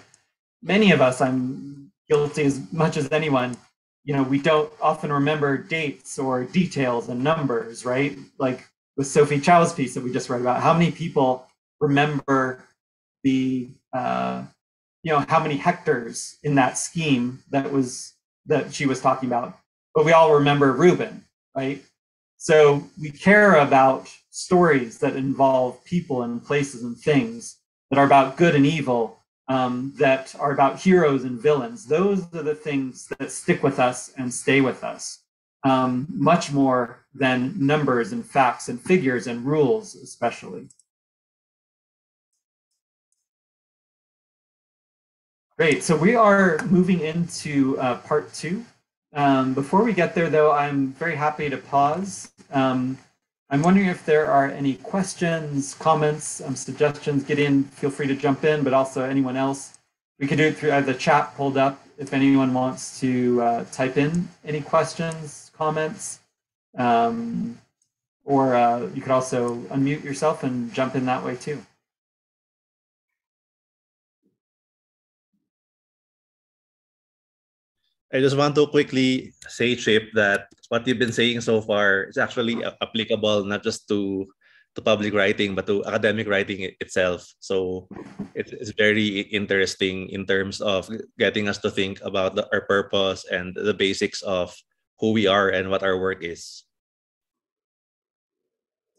many of us, I'm guilty as much as anyone, you know, we don't often remember dates or details and numbers, right? Like with Sophie Chao's piece that we just read about, how many people remember the, uh, you know, how many hectares in that scheme that was that she was talking about? But we all remember Reuben, right? So we care about stories that involve people and places and things that are about good and evil, um, that are about heroes and villains. Those are the things that stick with us and stay with us, um, much more than numbers and facts and figures and rules, especially. Great, so we are moving into uh, part two. Um, before we get there, though, I'm very happy to pause. Um, I'm wondering if there are any questions, comments, um, suggestions. Gideon, feel free to jump in, but also anyone else. We could do it through I have the chat pulled up if anyone wants to uh, type in any questions, comments. Um, or uh, you could also unmute yourself and jump in that way too. I just want to quickly say, Chip, that what you've been saying so far is actually applicable not just to to public writing but to academic writing itself. So it's, very interesting in terms of getting us to think about the, our purpose and the basics of who we are and what our work is.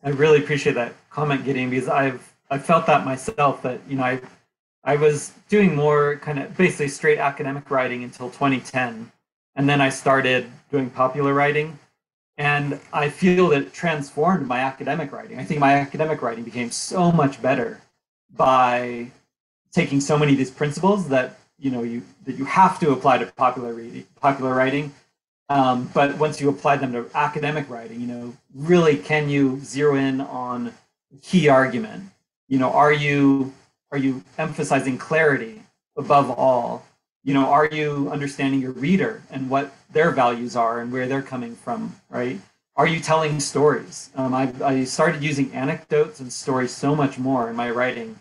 I really appreciate that comment, Gideon, because I've I felt that myself that you know I I was doing more kind of basically straight academic writing until 2010. And then I started doing popular writing. And I feel that it transformed my academic writing. I think my academic writing became so much better by taking so many of these principles that you know you that you have to apply to popular reading, popular writing. Um, but once you apply them to academic writing, you know, really can you zero in on key argument? You know, are you are you emphasizing clarity above all? You know, are you understanding your reader and what their values are and where they're coming from, right? Are you telling stories? Um, I, I started using anecdotes and stories so much more in my writing,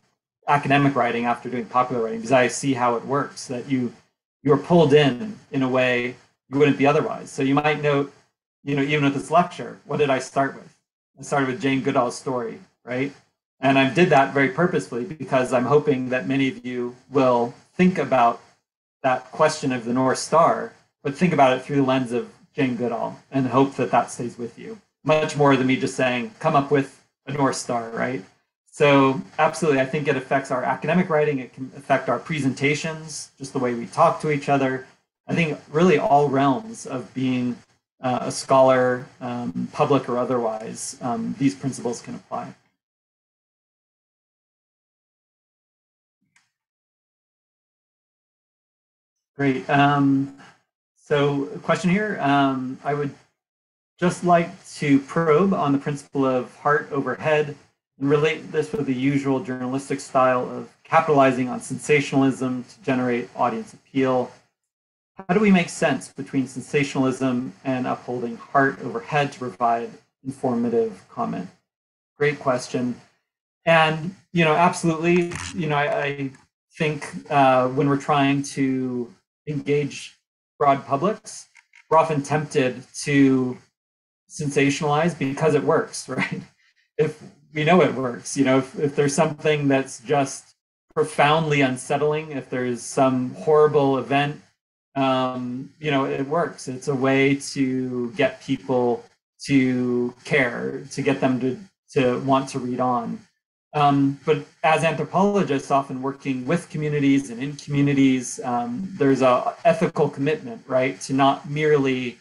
academic writing after doing popular writing, because I see how it works, that you you're pulled in in a way you wouldn't be otherwise. So you might note, you know, even with this lecture, what did I start with? I started with Jane Goodall's story, right? And I did that very purposefully because I'm hoping that many of you will think about that question of the North Star, but think about it through the lens of Jane Goodall and hope that that stays with you. Much more than me just saying, come up with a North Star, right? So, absolutely, I think it affects our academic writing. It can affect our presentations, just the way we talk to each other. I think really all realms of being uh, a scholar, um, public or otherwise, um, these principles can apply. Great. Um, so, a question here. Um, I would just like to probe on the principle of heart over head and relate this with the usual journalistic style of capitalizing on sensationalism to generate audience appeal. How do we make sense between sensationalism and upholding heart over head to provide informative comment? Great question. And, you know, absolutely, you know, I, I think uh, when we're trying to engage broad publics, we're often tempted to sensationalize because it works, right? If we know it works, you know, if, if there's something that's just profoundly unsettling, if there's some horrible event, um, you know, it works. It's a way to get people to care, to get them to to want to read on. Um, but as anthropologists, often working with communities and in communities, um, there's a ethical commitment, right, to not merely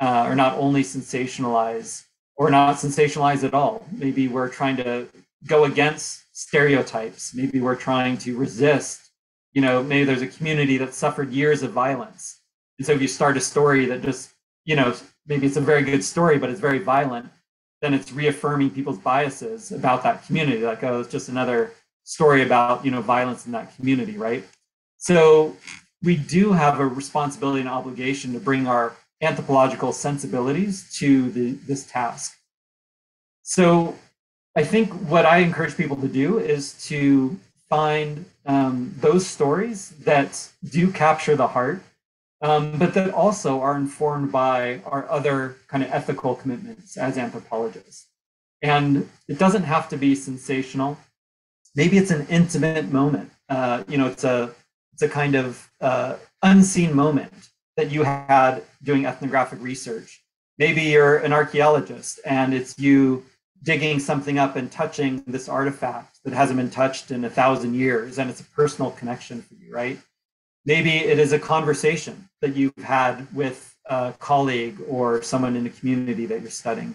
uh, or not only sensationalize or not sensationalize at all. Maybe we're trying to go against stereotypes. Maybe we're trying to resist. You know, maybe there's a community that suffered years of violence, and so if you start a story that just, you know, maybe it's a very good story, but it's very violent then it's reaffirming people's biases about that community. Like, oh, it's just another story about you know violence in that community, right? So we do have a responsibility and obligation to bring our anthropological sensibilities to the, this task. So I think what I encourage people to do is to find um, those stories that do capture the heart um, but that also are informed by our other kind of ethical commitments as anthropologists. And it doesn't have to be sensational. Maybe it's an intimate moment. Uh, you know, it's a it's a kind of uh, unseen moment that you had doing ethnographic research. Maybe you're an archaeologist and it's you digging something up and touching this artifact that hasn't been touched in a thousand years, and it's a personal connection for you, right? Maybe it is a conversation that you've had with a colleague or someone in the community that you're studying.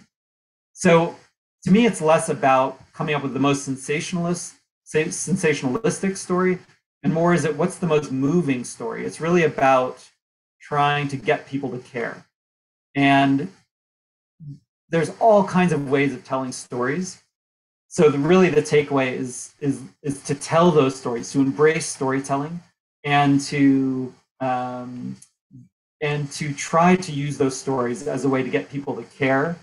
So to me, it's less about coming up with the most sensationalist, sensationalistic story, and more is it what's the most moving story? It's really about trying to get people to care. And there's all kinds of ways of telling stories. So the, really the takeaway is, is, is to tell those stories, to embrace storytelling, and to um, and to try to use those stories as a way to get people to care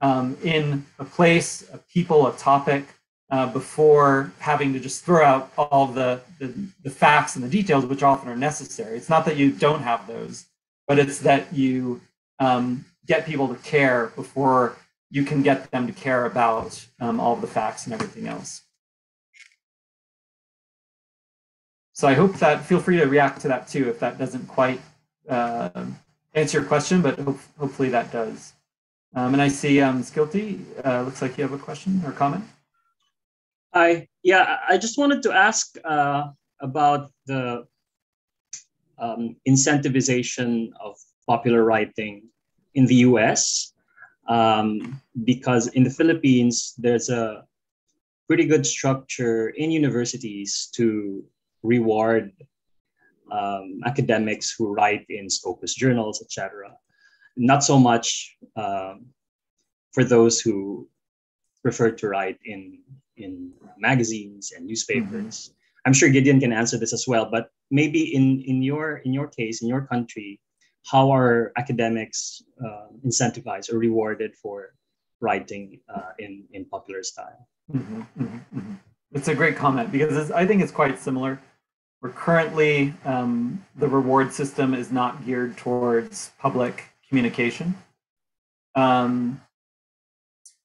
um, in a place, a people, a topic, uh, before having to just throw out all the, the, the facts and the details, which often are necessary. It's not that you don't have those, but it's that you um, get people to care before you can get them to care about um, all the facts and everything else. So I hope that feel free to react to that too if that doesn't quite uh, answer your question, but ho hopefully that does. Um, and I see um, Skilty, uh, looks like you have a question or comment. Hi, yeah, I just wanted to ask uh, about the um, incentivization of popular writing in the US, um, because in the Philippines, there's a pretty good structure in universities to reward um, academics who write in Scopus journals, etc. Not so much um, for those who prefer to write in in magazines and newspapers. Mm-hmm. I'm sure Gideon can answer this as well, but maybe in in your in your case in your country, how are academics uh, incentivized or rewarded for writing uh, in in popular style? Mm-hmm, mm-hmm, mm-hmm. It's a great comment because I think it's quite similar we're currently, um, the reward system is not geared towards public communication. Um,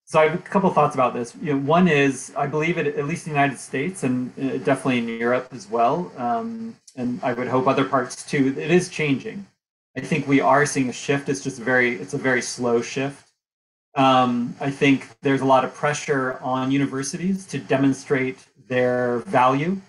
so I have a couple thoughts about this. You know, one is I believe it, at least in the United States and uh, definitely in Europe as well, um, and I would hope other parts too. It is changing. I think we are seeing a shift. It's just very, it's a very slow shift. Um, I think there's a lot of pressure on universities to demonstrate their value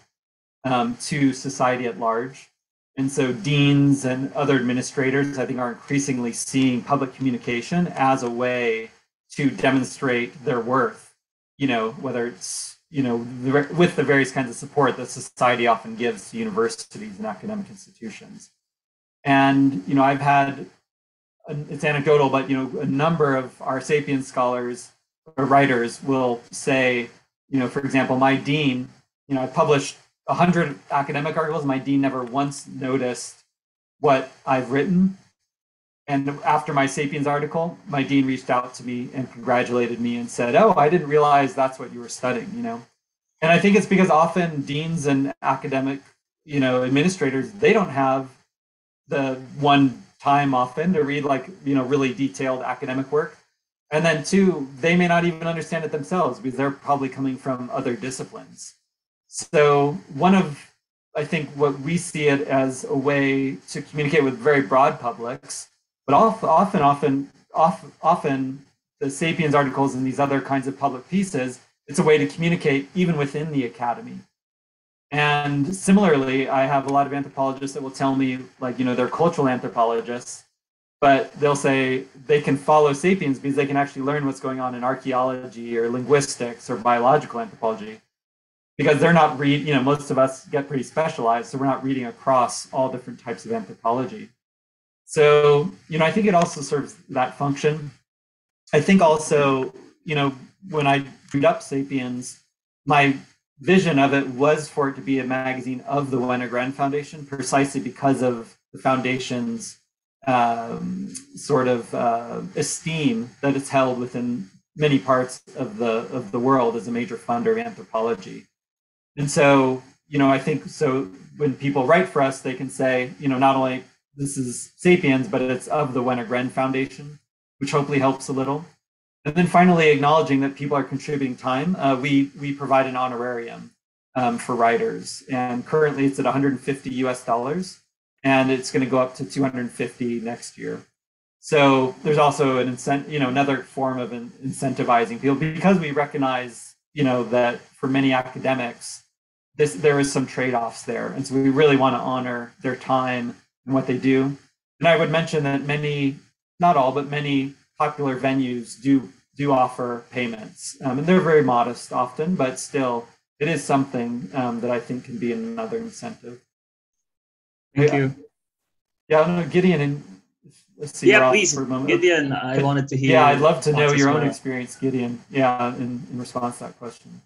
um, to society at large. And so deans and other administrators, I think, are increasingly seeing public communication as a way to demonstrate their worth. You know, whether it's you know the, with the various kinds of support that society often gives to universities and academic institutions. And you know, I've had it's anecdotal, but you know, a number of our Sapiens scholars or writers will say, you know, for example, my dean, you know, I published 100 academic articles. My dean never once noticed what I've written. And after my Sapiens article, my dean reached out to me and congratulated me and said, Oh, I didn't realize that's what you were studying, you know? And I think it's because often deans and academic, you know, administrators, they don't have the one time often to read like, you know, really detailed academic work. And then two, they may not even understand it themselves because they're probably coming from other disciplines. So one of I think what we see it as a way to communicate with very broad publics, but often, often, often, often the Sapiens articles and these other kinds of public pieces, it's a way to communicate even within the academy. And similarly, I have a lot of anthropologists that will tell me, like, you know, they're cultural anthropologists, but they'll say they can follow Sapiens because they can actually learn what's going on in archaeology or linguistics or biological anthropology because they're not read you know most of us get pretty specialized so we're not reading across all different types of anthropology so you know i think it also serves that function i think also you know when i read up sapiens my vision of it was for it to be a magazine of the Wenner-Gren Foundation precisely because of the foundation's um, sort of uh, esteem that it's held within many parts of the of the world as a major funder of anthropology. And so, you know, I think so when people write for us, they can say, you know, not only this is Sapiens, but it's of the Wenner-Gren Foundation, which hopefully helps a little. And then finally, acknowledging that people are contributing time, uh, we we provide an honorarium um, for writers, and currently it's at 150 US dollars, and it's going to go up to 250 next year. So there's also an incentive, you know, another form of incentivizing people because we recognize, you know, that for many academics, this there is some trade-offs there and so we really want to honor their time and what they do. And i would mention that many not all but many popular venues do do offer payments. Um, and they're very modest often but still it is something um, that i think can be another incentive. Thank you. Yeah i gideon and let's see yeah please gideon i wanted to hear yeah i'd love to know your own experience gideon yeah in, in response to that question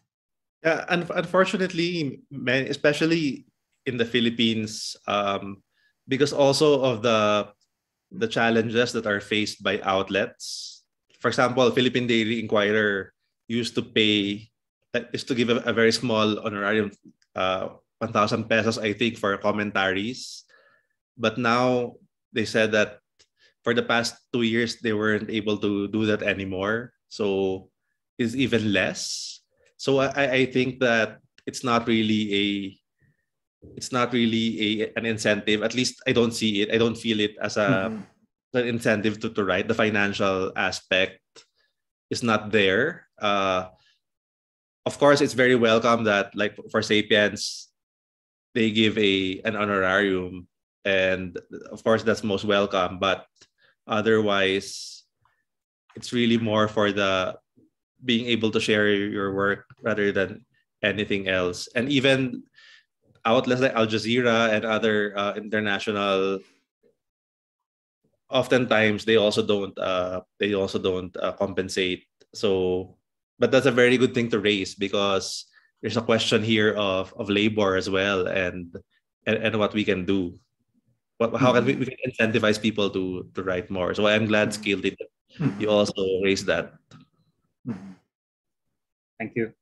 yeah, and unfortunately, especially in the Philippines, um, because also of the the challenges that are faced by outlets. For example, Philippine Daily Inquirer used to pay is to give a, a very small honorarium, uh, 1,000 pesos, I think, for commentaries. But now they said that for the past two years, they weren't able to do that anymore. So it's even less. So I, I think that it's not really a it's not really a an incentive. At least I don't see it. I don't feel it as a mm-hmm. an incentive to, to write. The financial aspect is not there. Uh, of course, it's very welcome that like for Sapiens, they give a an honorarium, and of course that's most welcome. But otherwise, it's really more for the being able to share your work rather than anything else. And even outlets like Al Jazeera and other uh, international, oftentimes they also don't uh, they also don't uh, compensate. So, but that's a very good thing to raise because there's a question here of of labor as well and and, and what we can do. What, how can we, we can incentivize people to to write more? So I'm glad, Skilty, did you also raised that. Mm-hmm. Thank you.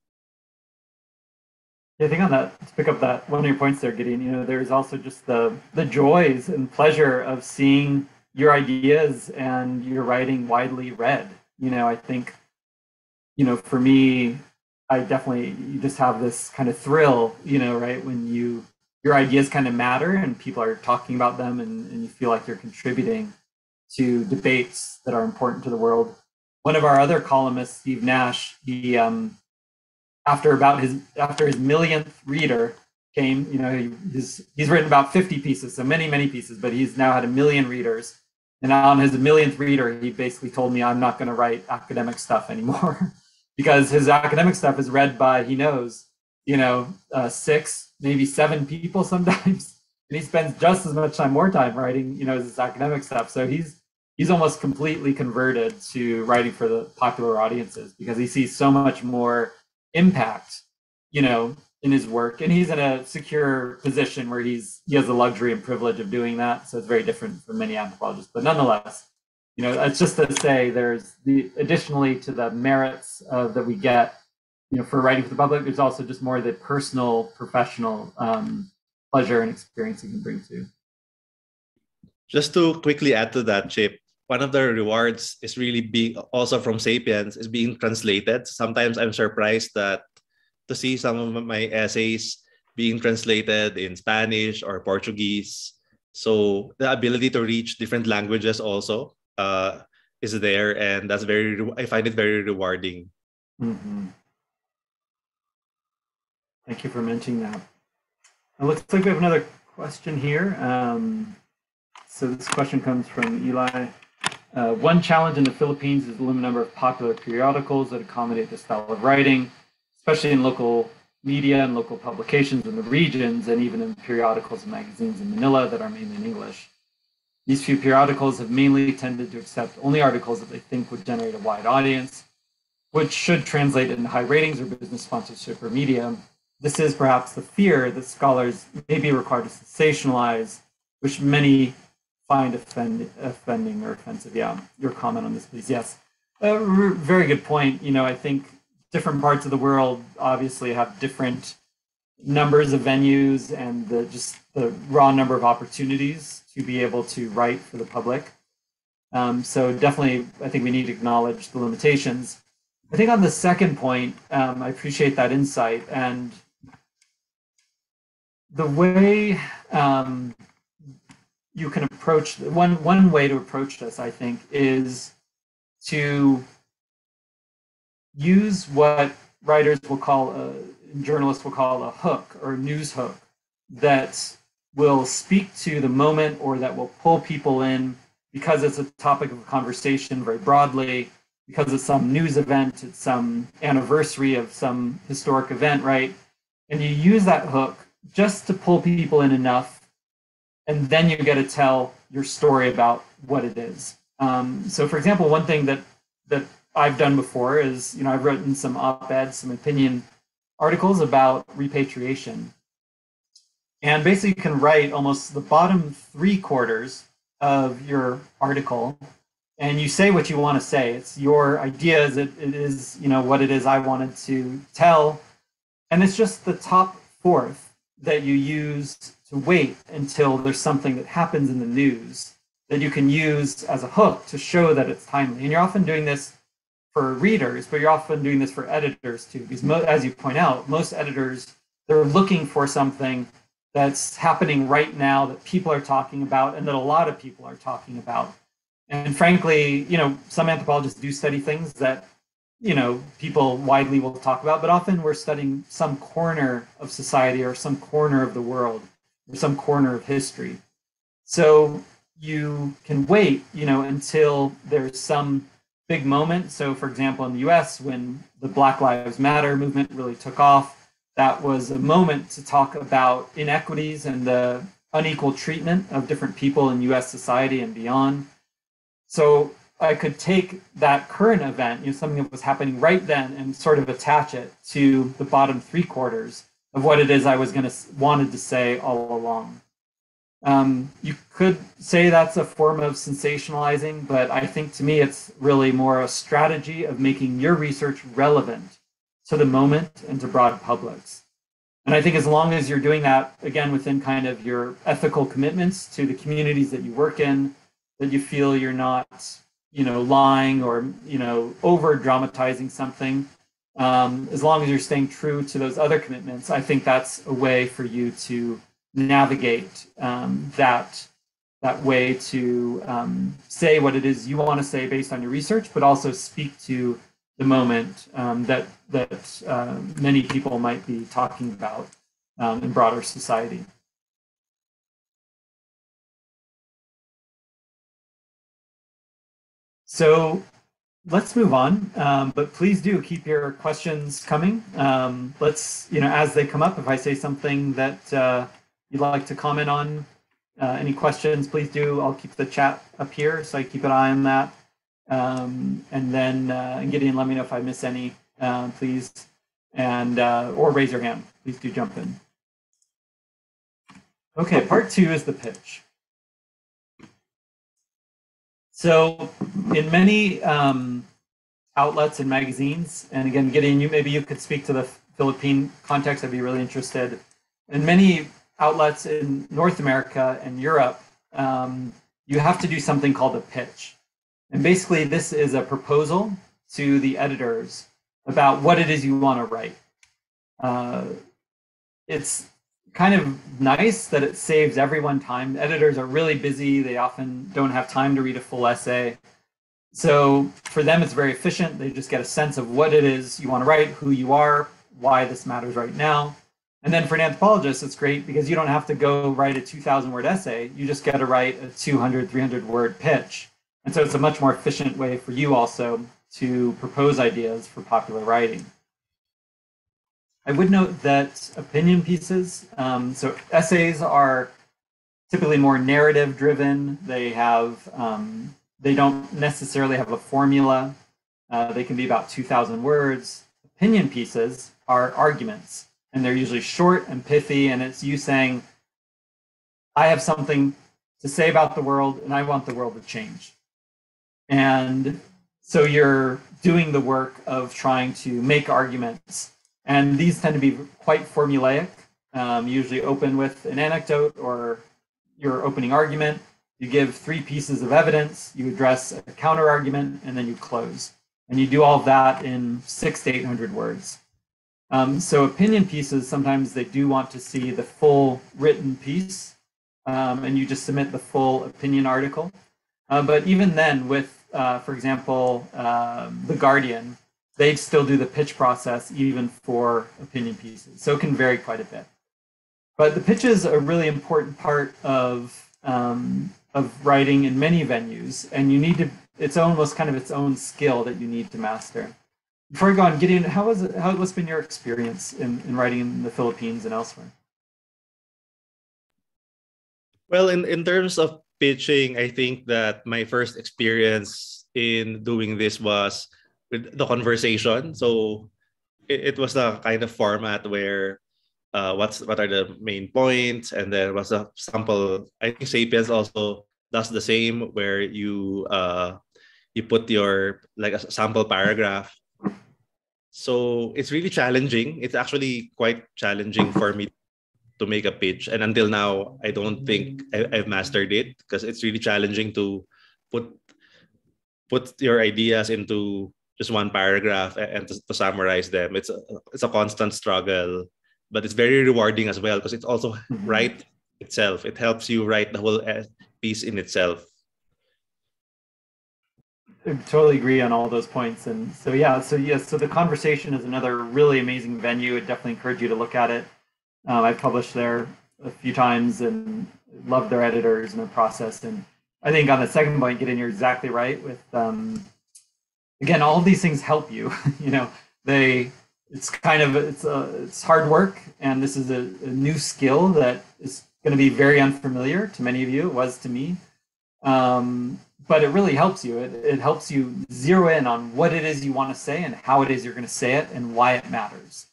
Yeah, I think on that to pick up that one of your points there, Gideon. You know, there's also just the the joys and pleasure of seeing your ideas and your writing widely read. You know, I think, you know, for me, I definitely you just have this kind of thrill. You know, right when you your ideas kind of matter and people are talking about them and, and you feel like you're contributing to debates that are important to the world one of our other columnists, Steve Nash, he um, after about his after his millionth reader came, you know, he, he's he's written about 50 pieces, so many many pieces, but he's now had a million readers. And on his millionth reader, he basically told me I'm not going to write academic stuff anymore because his academic stuff is read by he knows, you know, uh, six maybe seven people sometimes, and he spends just as much time, more time writing, you know, his academic stuff. So he's he's almost completely converted to writing for the popular audiences because he sees so much more impact, you know, in his work. And he's in a secure position where he's he has the luxury and privilege of doing that. So it's very different from many anthropologists. But nonetheless, you know, it's just to say there's the additionally to the merits uh, that we get, you know, for writing for the public, there's also just more the personal, professional um, pleasure and experience you can bring to. Just to quickly add to that, Chip, one of the rewards is really being also from Sapiens is being translated. Sometimes I'm surprised that to see some of my essays being translated in Spanish or Portuguese. So the ability to reach different languages also. Uh, is there, and that's very. I find it very rewarding. Mm-hmm. Thank you for mentioning that. It looks like we have another question here. Um, so this question comes from Eli. Uh, one challenge in the Philippines is the limited number of popular periodicals that accommodate this style of writing, especially in local media and local publications in the regions, and even in periodicals and magazines in Manila that are mainly in English. These few periodicals have mainly tended to accept only articles that they think would generate a wide audience, which should translate into high ratings or business sponsorship or media. This is perhaps the fear that scholars may be required to sensationalize, which many find offend, offending or offensive. Yeah, your comment on this, please. Yes, uh, very good point. You know, I think different parts of the world obviously have different numbers of venues and the just the raw number of opportunities to be able to write for the public. Um, so definitely, I think we need to acknowledge the limitations. I think on the second point, um, I appreciate that insight and the way um, you can approach one one way to approach this, I think, is to use what writers will call a journalists will call a hook or news hook that will speak to the moment or that will pull people in because it's a topic of conversation very broadly because it's some news event it's some anniversary of some historic event right? And you use that hook just to pull people in enough and then you get to tell your story about what it is. Um, so, for example, one thing that that I've done before is, you know, I've written some op-eds, some opinion articles about repatriation, and basically you can write almost the bottom three quarters of your article, and you say what you want to say. It's your ideas. It, it is, you know, what it is I wanted to tell, and it's just the top fourth that you use to wait until there's something that happens in the news that you can use as a hook to show that it's timely. And you're often doing this for readers, but you're often doing this for editors too, because mo- as you point out, most editors they're looking for something that's happening right now that people are talking about and that a lot of people are talking about. And frankly, you know, some anthropologists do study things that you know people widely will talk about, but often we're studying some corner of society or some corner of the world some corner of history. So you can wait, you know, until there's some big moment. So, for example, in the U.S., when the Black Lives Matter movement really took off, that was a moment to talk about inequities and the unequal treatment of different people in U.S. society and beyond. So I could take that current event, you know, something that was happening right then, and sort of attach it to the bottom three quarters of what it is I was going to wanted to say all along. Um, you could say that's a form of sensationalizing, but I think to me it's really more a strategy of making your research relevant to the moment and to broad publics. And I think as long as you're doing that, again, within kind of your ethical commitments to the communities that you work in, that you feel you're not, you know, lying or, you know, over dramatizing something, um, as long as you're staying true to those other commitments, I think that's a way for you to navigate um, that that way to um, say what it is you want to say based on your research, but also speak to the moment um, that that uh, many people might be talking about um, in broader society. So let's move on. Um, but please do keep your questions coming. Um, let's, you know, as they come up, if I say something that uh, you'd like to comment on, uh, any questions, please do. I'll keep the chat up here, so I keep an eye on that. Um, and then uh, Gideon, let me know if I miss any, uh, please, and uh, or raise your hand. Please do jump in. Okay, part two is the pitch. So, in many um, outlets and magazines, and again, getting you, maybe you could speak to the Philippine context. I'd be really interested. In many outlets in North America and Europe, um, you have to do something called a pitch, and basically, this is a proposal to the editors about what it is you want to write. Uh, it's kind of nice that it saves everyone time. Editors are really busy. They often don't have time to read a full essay. So for them, it's very efficient. They just get a sense of what it is you want to write, who you are, why this matters right now. And then for an anthropologist, it's great because you don't have to go write a 2,000 word essay. You just get to write a 200, 300 word pitch. And so it's a much more efficient way for you also to propose ideas for popular writing. I would note that opinion pieces, um, so essays are typically more narrative driven. They have, um, they don't necessarily have a formula. Uh, they can be about 2,000 words. Opinion pieces are arguments, and they're usually short and pithy, and it's you saying, I have something to say about the world, and I want the world to change. And so you're doing the work of trying to make arguments. And these tend to be quite formulaic, um, usually open with an anecdote or your opening argument. You give three pieces of evidence, you address a counter argument, and then you close. And you do all that in six to 800 words. Um, so opinion pieces, sometimes they do want to see the full written piece, um, and you just submit the full opinion article. Uh, but even then, with uh, for example, uh, The Guardian, they still do the pitch process even for opinion pieces. So it can vary quite a bit. But the pitch is a really important part of, um, of writing in many venues, and you need to, it's almost kind of its own skill that you need to master. Before we go on, Gideon, how was it, how, what's been your experience in, in writing in the Philippines and elsewhere? Well, in, in terms of pitching, I think that my first experience in doing this was with the conversation. So it, it was a kind of format where uh, what's what are the main points, and then was a sample. I think Sapiens also does the same, where you uh, you put your like a sample paragraph. So it's really challenging. It's actually quite challenging for me to make a pitch. And until now, I don't think I, have mastered it because it's really challenging to put put your ideas into just one paragraph and, to, to, summarize them. It's a, it's a constant struggle, but it's very rewarding as well because it's also mm-hmm. write itself. It helps you write the whole uh, piece in itself. I totally agree on all those points. And so, yeah, so yes, so the conversation is another really amazing venue. I definitely encourage you to look at it. Um, I've published there a few times and love their editors and their process. And I think on the second point, Gideon, you're exactly right. With um, again, all these things help you. you know, they it's kind of it's a, uh, it's hard work, and this is a, a new skill that is going to be very unfamiliar to many of you. It was to me. Um, but it really helps you. It, it helps you zero in on what it is you want to say and how it is you're going to say it and why it matters.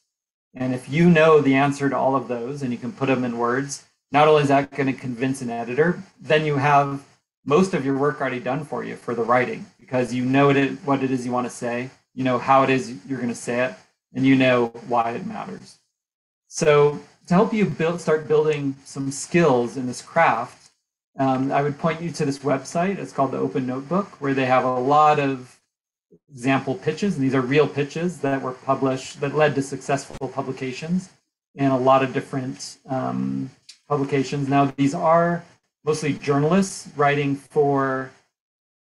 And if you know the answer to all of those and you can put them in words, not only is that going to convince an editor, then you have most of your work already done for you for the writing because you know it, what it is you want to say, you know how it is you're going to say it, and you know why it matters. So to help you build, start building some skills in this craft, um, I would point you to this website. It's called the Open Notebook, where they have a lot of example pitches, and these are real pitches that were published that led to successful publications in a lot of different um, publications. Now, these are mostly journalists writing for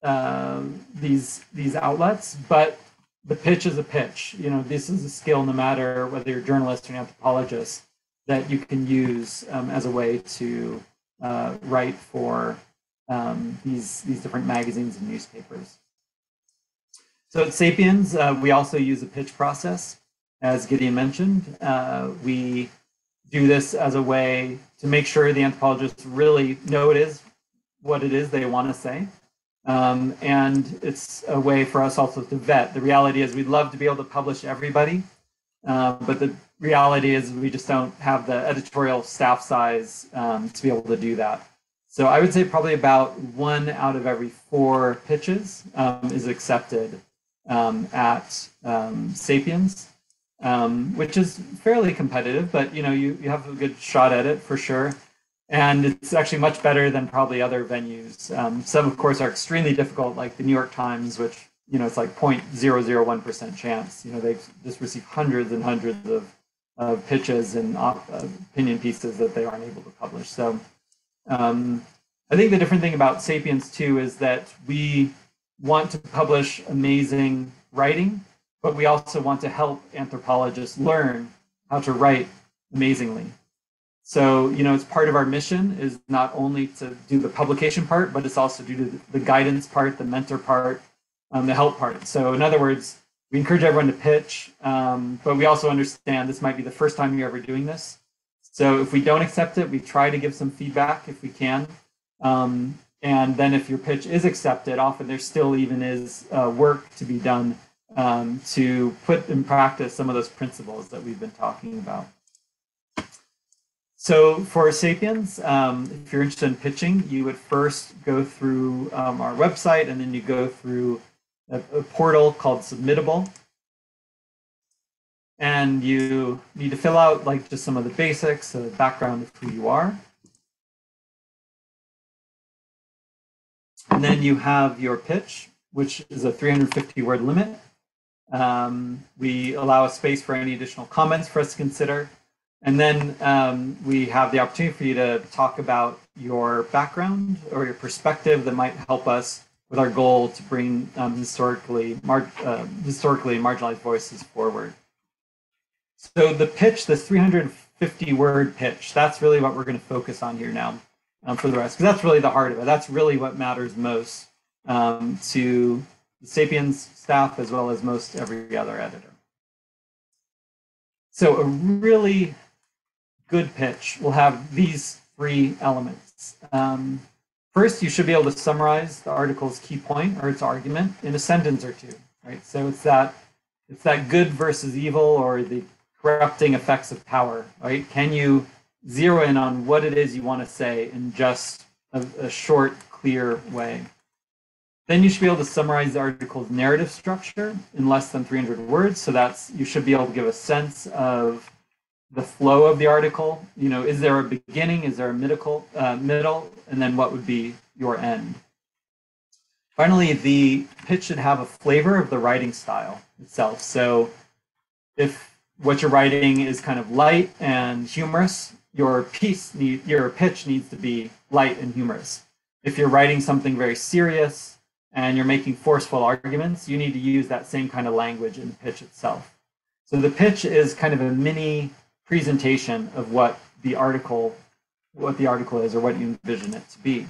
uh, these these outlets, but the pitch is a pitch. You know, this is a skill, no matter whether you're a journalist or an anthropologist, that you can use um, as a way to uh, write for um, these these different magazines and newspapers. So at Sapiens, uh, we also use a pitch process, as Gideon mentioned. Uh, we do this as a way to make sure the anthropologists really know it is what it is they want to say. Um, and it's a way for us also to vet. The reality is we'd love to be able to publish everybody, uh, but the reality is we just don't have the editorial staff size um, to be able to do that. So I would say probably about one out of every four pitches um, is accepted um, at um, Sapiens, um, which is fairly competitive, but you know you, you have a good shot at it for sure. And it's actually much better than probably other venues. Um, some, of course, are extremely difficult, like the New York Times, which you know it's like 0.001% chance. You know they've just received hundreds and hundreds of, of pitches and uh, opinion pieces that they aren't able to publish. So um, I think the different thing about Sapiens too is that we want to publish amazing writing, but we also want to help anthropologists learn how to write amazingly. So, you know, it's part of our mission is not only to do the publication part, but it's also due to the guidance part, the mentor part, um, the help part. So, in other words, we encourage everyone to pitch, um, but we also understand this might be the first time you're ever doing this. So, if we don't accept it, we try to give some feedback if we can. Um, and then, if your pitch is accepted, often there still even is uh, work to be done um, to put in practice some of those principles that we've been talking about. So for Sapiens, um, if you're interested in pitching, you would first go through um, our website and then you go through a, a, portal called Submittable. And you need to fill out like just some of the basics, the background of who you are. And then you have your pitch, which is a 350 word limit. Um, we allow a space for any additional comments for us to consider. And then um, we have the opportunity for you to talk about your background or your perspective that might help us with our goal to bring um, historically mar- uh, historically marginalized voices forward. So the pitch, this 350 word pitch, that's really what we're going to focus on here now um, for the rest, because that's really the heart of it. That's really what matters most um, to Sapiens staff as well as most every other editor. So a really good pitch will have these three elements. Um, first, you should be able to summarize the article's key point or its argument in a sentence or two, right? So it's that it's that good versus evil or the corrupting effects of power, right? Can you zero in on what it is you want to say in just a, a short, clear way? Then you should be able to summarize the article's narrative structure in less than 300 words. So that's you should be able to give a sense of the flow of the article. You know, is there a beginning? Is there a middle? Uh, middle, and then what would be your end? Finally, the pitch should have a flavor of the writing style itself. So, if what you're writing is kind of light and humorous, your piece need, your pitch needs to be light and humorous. If you're writing something very serious and you're making forceful arguments, you need to use that same kind of language in the pitch itself. So the pitch is kind of a mini presentation of what the article what the article is or what you envision it to be.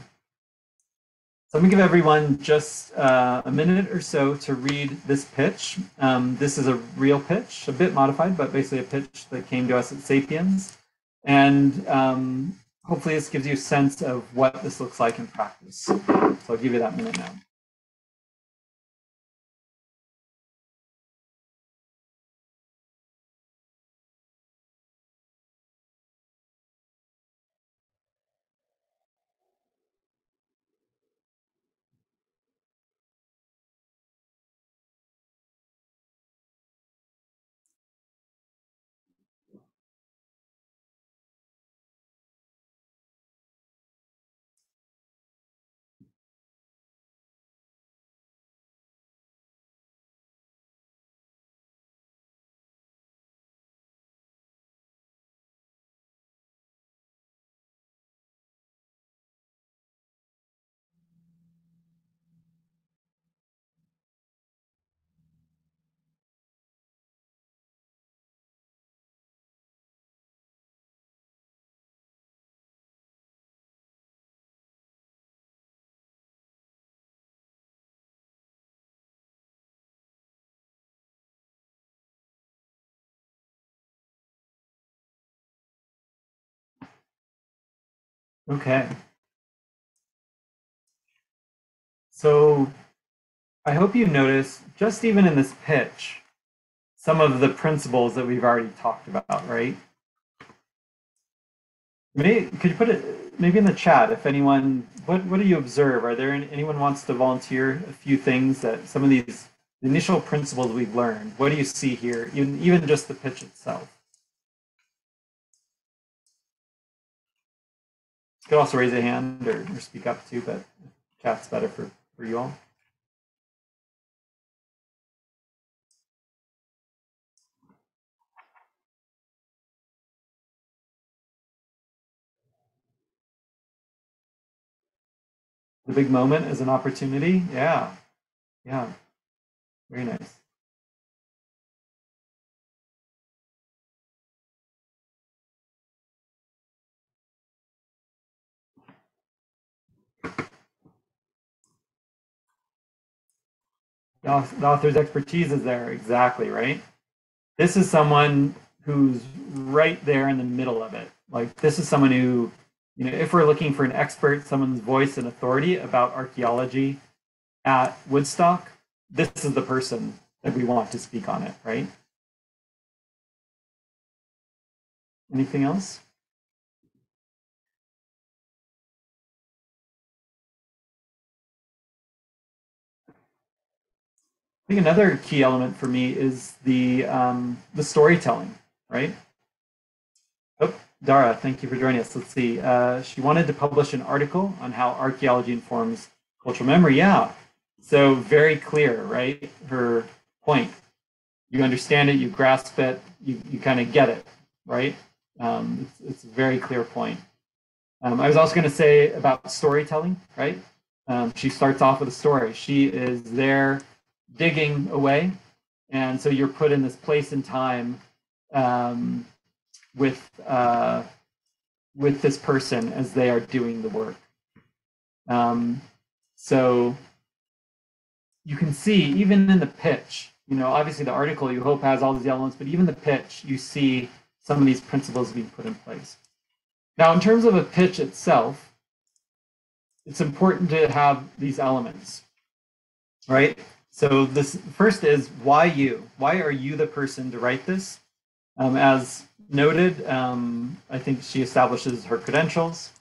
So I'm to give everyone just uh, a minute or so to read this pitch. Um, this is a real pitch, a bit modified, but basically a pitch that came to us at Sapiens. And um, hopefully this gives you a sense of what this looks like in practice. So I'll give you that minute now. Okay. So I hope you notice, just even in this pitch, some of the principles that we've already talked about, right? Maybe, could you put it maybe in the chat if anyone, what, what do you observe? Are there any, anyone wants to volunteer a few things that some of these initial principles we've learned, what do you see here, even, even just the pitch itself? Could also raise a hand or, or speak up too, but chat's better for, for you all. The big moment is an opportunity. Yeah. Yeah, very nice. The author's expertise is there, exactly, right? This is someone who's right there in the middle of it. Like this is someone who, you know, if we're looking for an expert, someone's voice and authority about archaeology at Woodstock, this is the person that we want to speak on it, right? Anything else? I think another key element for me is the um, the storytelling, right? Oh, Dara, thank you for joining us. Let's see. Uh, she wanted to publish an article on how archaeology informs cultural memory. Yeah, so very clear, right? Her point. You understand it, you grasp it, you, you kind of get it, right? Um, it's, it's, a very clear point. Um, I was also going to say about storytelling, right? Um, she starts off with a story. She is there digging away, and so you're put in this place and time um, with uh, with this person as they are doing the work. Um, so you can see even in the pitch, you know, obviously the article you hope has all these elements, but even the pitch, you see some of these principles being put in place. Now, in terms of a pitch itself, it's important to have these elements, right? So this first is why you? Why are you the person to write this? Um, as noted, um, I think she establishes her credentials.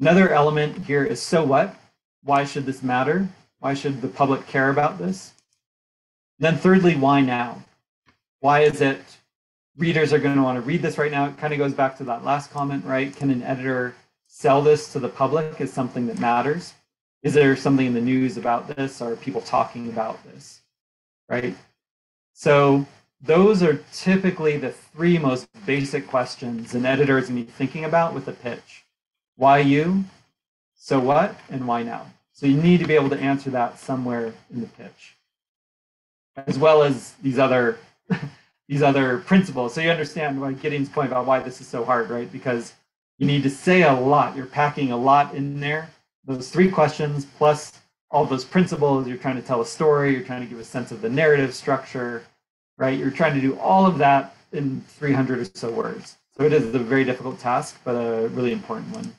Another element here is so what? Why should this matter? Why should the public care about this? Then thirdly, why now? Why is it readers are going to want to read this right now? It kind of goes back to that last comment, right? Can an editor sell this to the public as something that matters? Is there something in the news about this? Are people talking about this? Right? So those are typically the three most basic questions an editor is going to be thinking about with a pitch. Why you? So what? And why now? So you need to be able to answer that somewhere in the pitch, as well as these other these other principles. So you understand why Gideon's point about why this is so hard, right? Because you need to say a lot. You're packing a lot in there. Those three questions plus all those principles. You're trying to tell a story. You're trying to give a sense of the narrative structure, right? You're trying to do all of that in 300 or so words. So it is a very difficult task, but a really important one.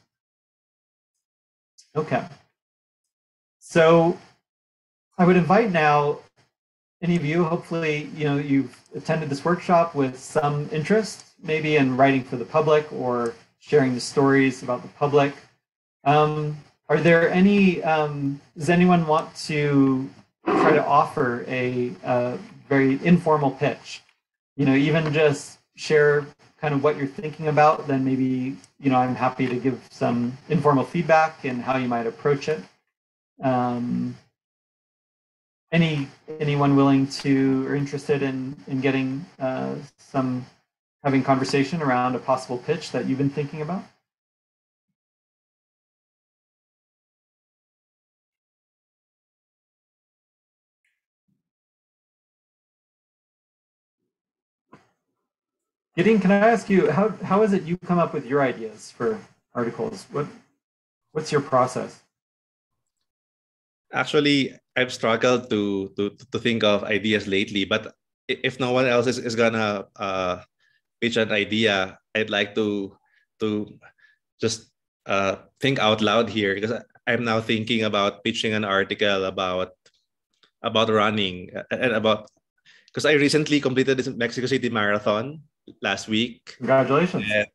Okay. So I would invite now any of you, hopefully, you know, you've attended this workshop with some interest, maybe in writing for the public or sharing the stories about the public. Um, are there any, um, does anyone want to try to offer a, a very informal pitch? You know, even just share kind of what you're thinking about, then maybe, you know, I'm happy to give some informal feedback and how you might approach it. Um, any anyone willing to or interested in in getting uh, some having conversation around a possible pitch that you've been thinking about? Gideon, can I ask you how how is it you come up with your ideas for articles? What what's your process? Actually, I've struggled to to to think of ideas lately, but if no one else is, is gonna uh, pitch an idea, I'd like to to just uh, think out loud here because I'm now thinking about pitching an article about about running and about because I recently completed this Mexico City Marathon last week. Congratulations! And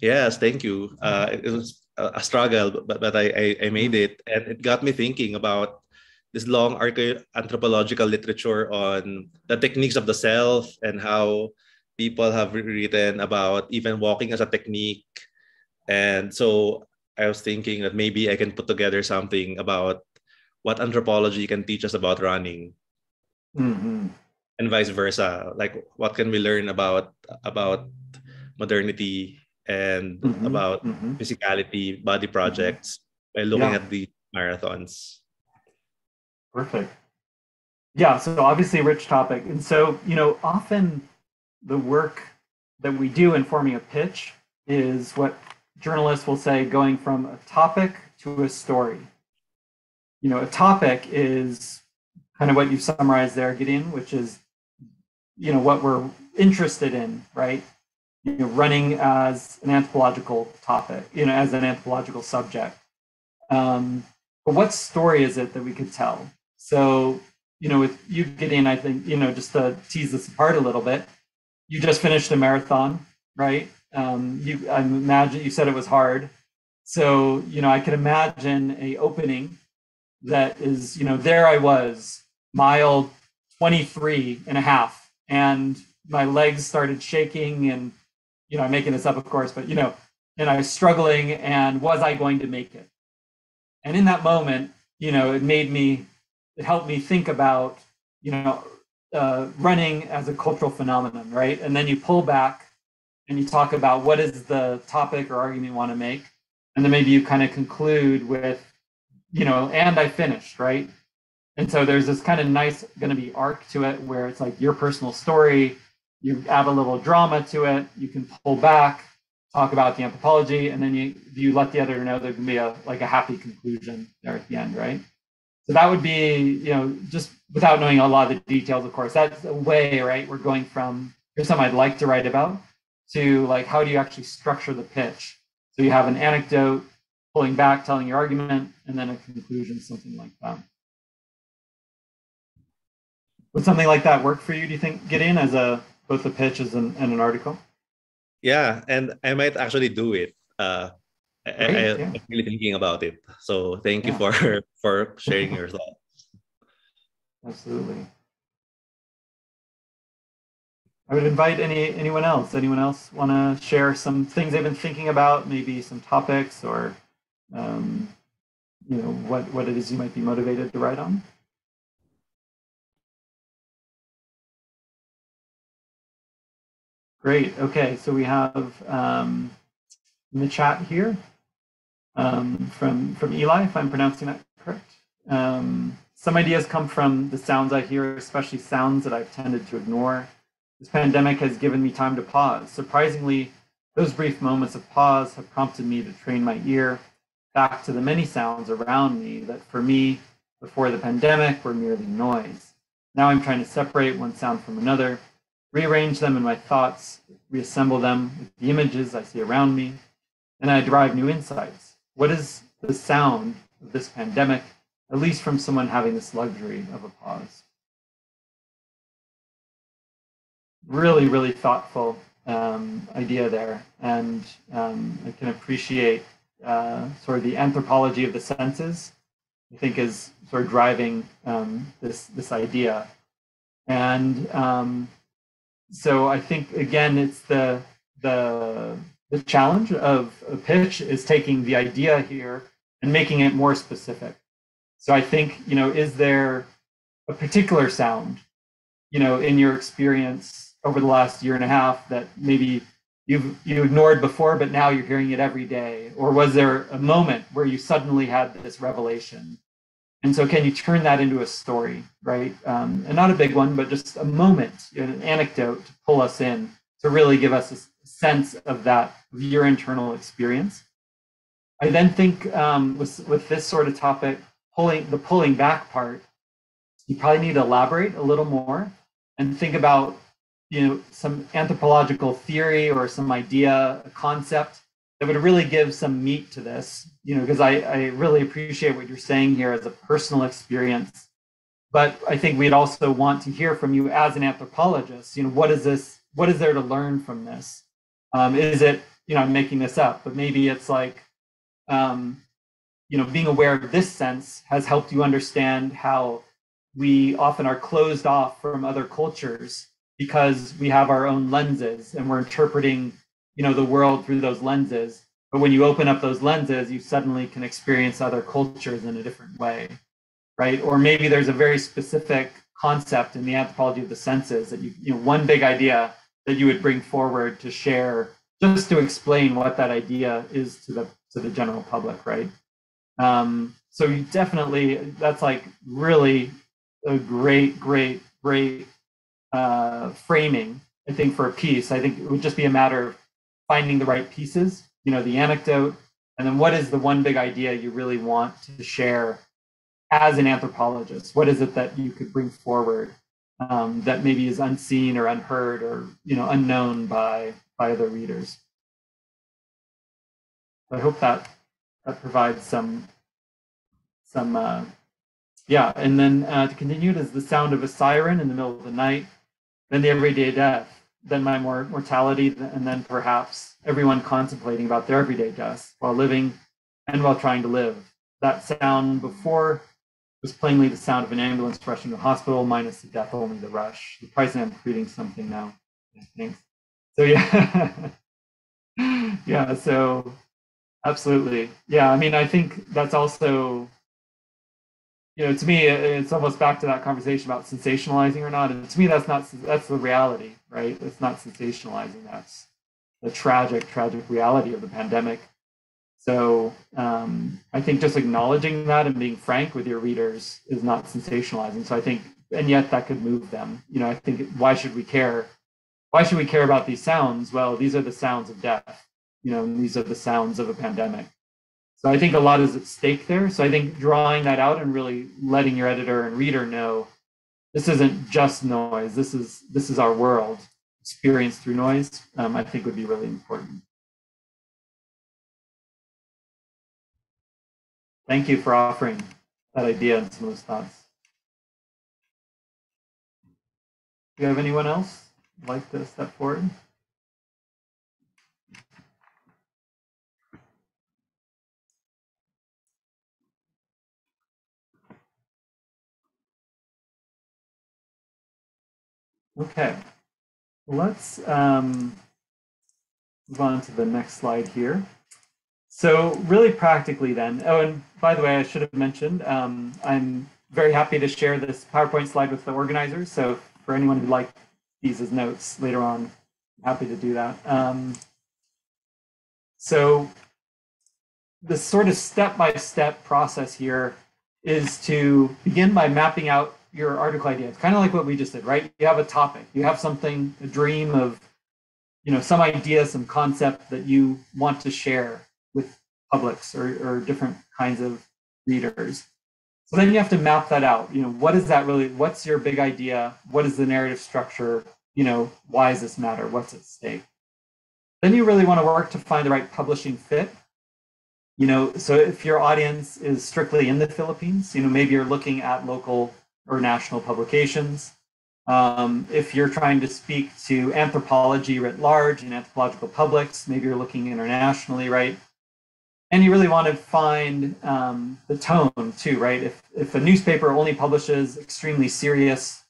yes, thank you. Uh, it was a struggle, but, but I, I, made it. And it got me thinking about this long anthropological literature on the techniques of the self and how people have written about even walking as a technique. And so I was thinking that maybe I can put together something about what anthropology can teach us about running. Mm-hmm. And vice versa. Like what can we learn about about modernity and mm-hmm, about mm-hmm. physicality, body projects by looking yeah. at the marathons. Perfect. Yeah, so obviously a rich topic. And so, you know, often the work that we do in forming a pitch is what journalists will say going from a topic to a story. You know, a topic is kind of what you summarized there, Gideon, which is, you know, what we're interested in, right? You know, running as an anthropological topic, you know, as an anthropological subject. Um, but what story is it that we could tell? So, you know, with you, Gideon, I think, you know, just to tease this apart a little bit, you just finished a marathon, right? Um, you, I imagine you said it was hard. So, you know, I can imagine a opening that is, you know, there I was, mile 23 and a half, and my legs started shaking and, you know, I'm making this up, of course, but, you know, and I was struggling and was I going to make it? And in that moment, you know, it made me, it helped me think about, you know, uh, running as a cultural phenomenon, right? And then you pull back and you talk about what is the topic or argument you want to make. And then maybe you kind of conclude with, you know, and I finished, right? And so there's this kind of nice going to be arc to it where it's like your personal story, you add a little drama to it, you can pull back, talk about the anthropology, and then you you let the editor know there can be a like a happy conclusion there at the end, right? So that would be, you know, just without knowing a lot of the details, of course, that's a way, right? We're going from here's something I'd like to write about to like how do you actually structure the pitch? So you have an anecdote, pulling back, telling your argument, and then a conclusion, something like that. Would something like that work for you? Do you think Gideon as a both a pitch as an, and an article? Yeah, and I might actually do it. Uh, I, I, am really thinking about it. So thank yeah. you for for sharing your thoughts. Absolutely. I would invite any anyone else. Anyone else want to share some things they've been thinking about? Maybe some topics or, um, you know, what what it is you might be motivated to write on. Great. Okay, so we have um, in the chat here um, from from Eli, if I'm pronouncing that correct. Um, some ideas come from the sounds I hear, especially sounds that I've tended to ignore. This pandemic has given me time to pause. Surprisingly, those brief moments of pause have prompted me to train my ear back to the many sounds around me that, for me, before the pandemic, were merely noise. Now I'm trying to separate one sound from another rearrange them in my thoughts, reassemble them with the images I see around me, and I derive new insights. What is the sound of this pandemic, at least from someone having this luxury of a pause? Really, really thoughtful um, idea there. And um, I can appreciate uh, sort of the anthropology of the senses, I think is sort of driving um, this, this idea. And um, so I think again, it's the the the challenge of a pitch is taking the idea here and making it more specific. So I think you know, is there a particular sound, you know, in your experience over the last year and a half that maybe you've you ignored before, but now you're hearing it every day? Or was there a moment where you suddenly had this revelation and so, can you turn that into a story, right? Um, and not a big one, but just a moment, an anecdote to pull us in, to really give us a sense of that, of your internal experience. I then think um, with, with this sort of topic, pulling the pulling back part, you probably need to elaborate a little more and think about, you know, some anthropological theory or some idea, a concept that would really give some meat to this, you know, because I, I really appreciate what you're saying here as a personal experience. But I think we'd also want to hear from you as an anthropologist, you know, what is this, what is there to learn from this? Um, is it, you know, I'm making this up, but maybe it's like, um, you know, being aware of this sense has helped you understand how we often are closed off from other cultures because we have our own lenses and we're interpreting you know the world through those lenses. But when you open up those lenses you suddenly can experience other cultures in a different way right? Or maybe there's a very specific concept in the anthropology of the senses that you, you know one big idea that you would bring forward to share just to explain what that idea is to the to the general public right? Um, so you definitely that's like really a great, great, great uh, framing. I think for a piece, I think it would just be a matter of finding the right pieces. You know, the anecdote, and then what is the one big idea you really want to share as an anthropologist? What is it that you could bring forward um, that maybe is unseen or unheard or you know unknown by by other readers? I hope that that provides some some uh, yeah. And then uh, to continue, it is the sound of a siren in the middle of the night, then the everyday death, then my mor- mortality, and then perhaps everyone contemplating about their everyday deaths while living and while trying to live. That sound before was plainly the sound of an ambulance rushing to the hospital, minus the death, only the rush. The price I'm reading something now. Thanks. So yeah, yeah. So absolutely, yeah. I mean, I think that's also you know, to me, it's almost back to that conversation about sensationalizing or not. And to me, that's not that's the reality, right? It's not sensationalizing. That's the tragic, tragic reality of the pandemic. So um, I think just acknowledging that and being frank with your readers is not sensationalizing. So I think, and yet that could move them. You know, I think why should we care? Why should we care about these sounds? Well, these are the sounds of death. You know, these are the sounds of a pandemic. So I think a lot is at stake there. So I think drawing that out and really letting your editor and reader know this isn't just noise. This is this is our world experienced through noise. Um, I think would be really important. Thank you for offering that idea and some of those thoughts. Do you have anyone else like to step forward? Okay, let's um, move on to the next slide here. So really practically then, oh, and by the way, I should have mentioned, um, I'm very happy to share this PowerPoint slide with the organizers. So for anyone who'd like these as notes later on, I'm happy to do that. Um, so the sort of step-by-step -step process here is to begin by mapping out your article idea. It's kind of like what we just did, right? You have a topic, you have something, a dream of, you know, some idea, some concept that you want to share with publics or, or different kinds of readers. So then you have to map that out. You know, what is that really? What's your big idea? What is the narrative structure? You know, why does this matter? What's at stake? Then you really want to work to find the right publishing fit. You know, so if your audience is strictly in the Philippines, you know, maybe you're looking at local or national publications. Um, if you're trying to speak to anthropology writ large and anthropological publics, maybe you're looking internationally, right? And you really want to find um, the tone too, right? If, if a newspaper only publishes extremely serious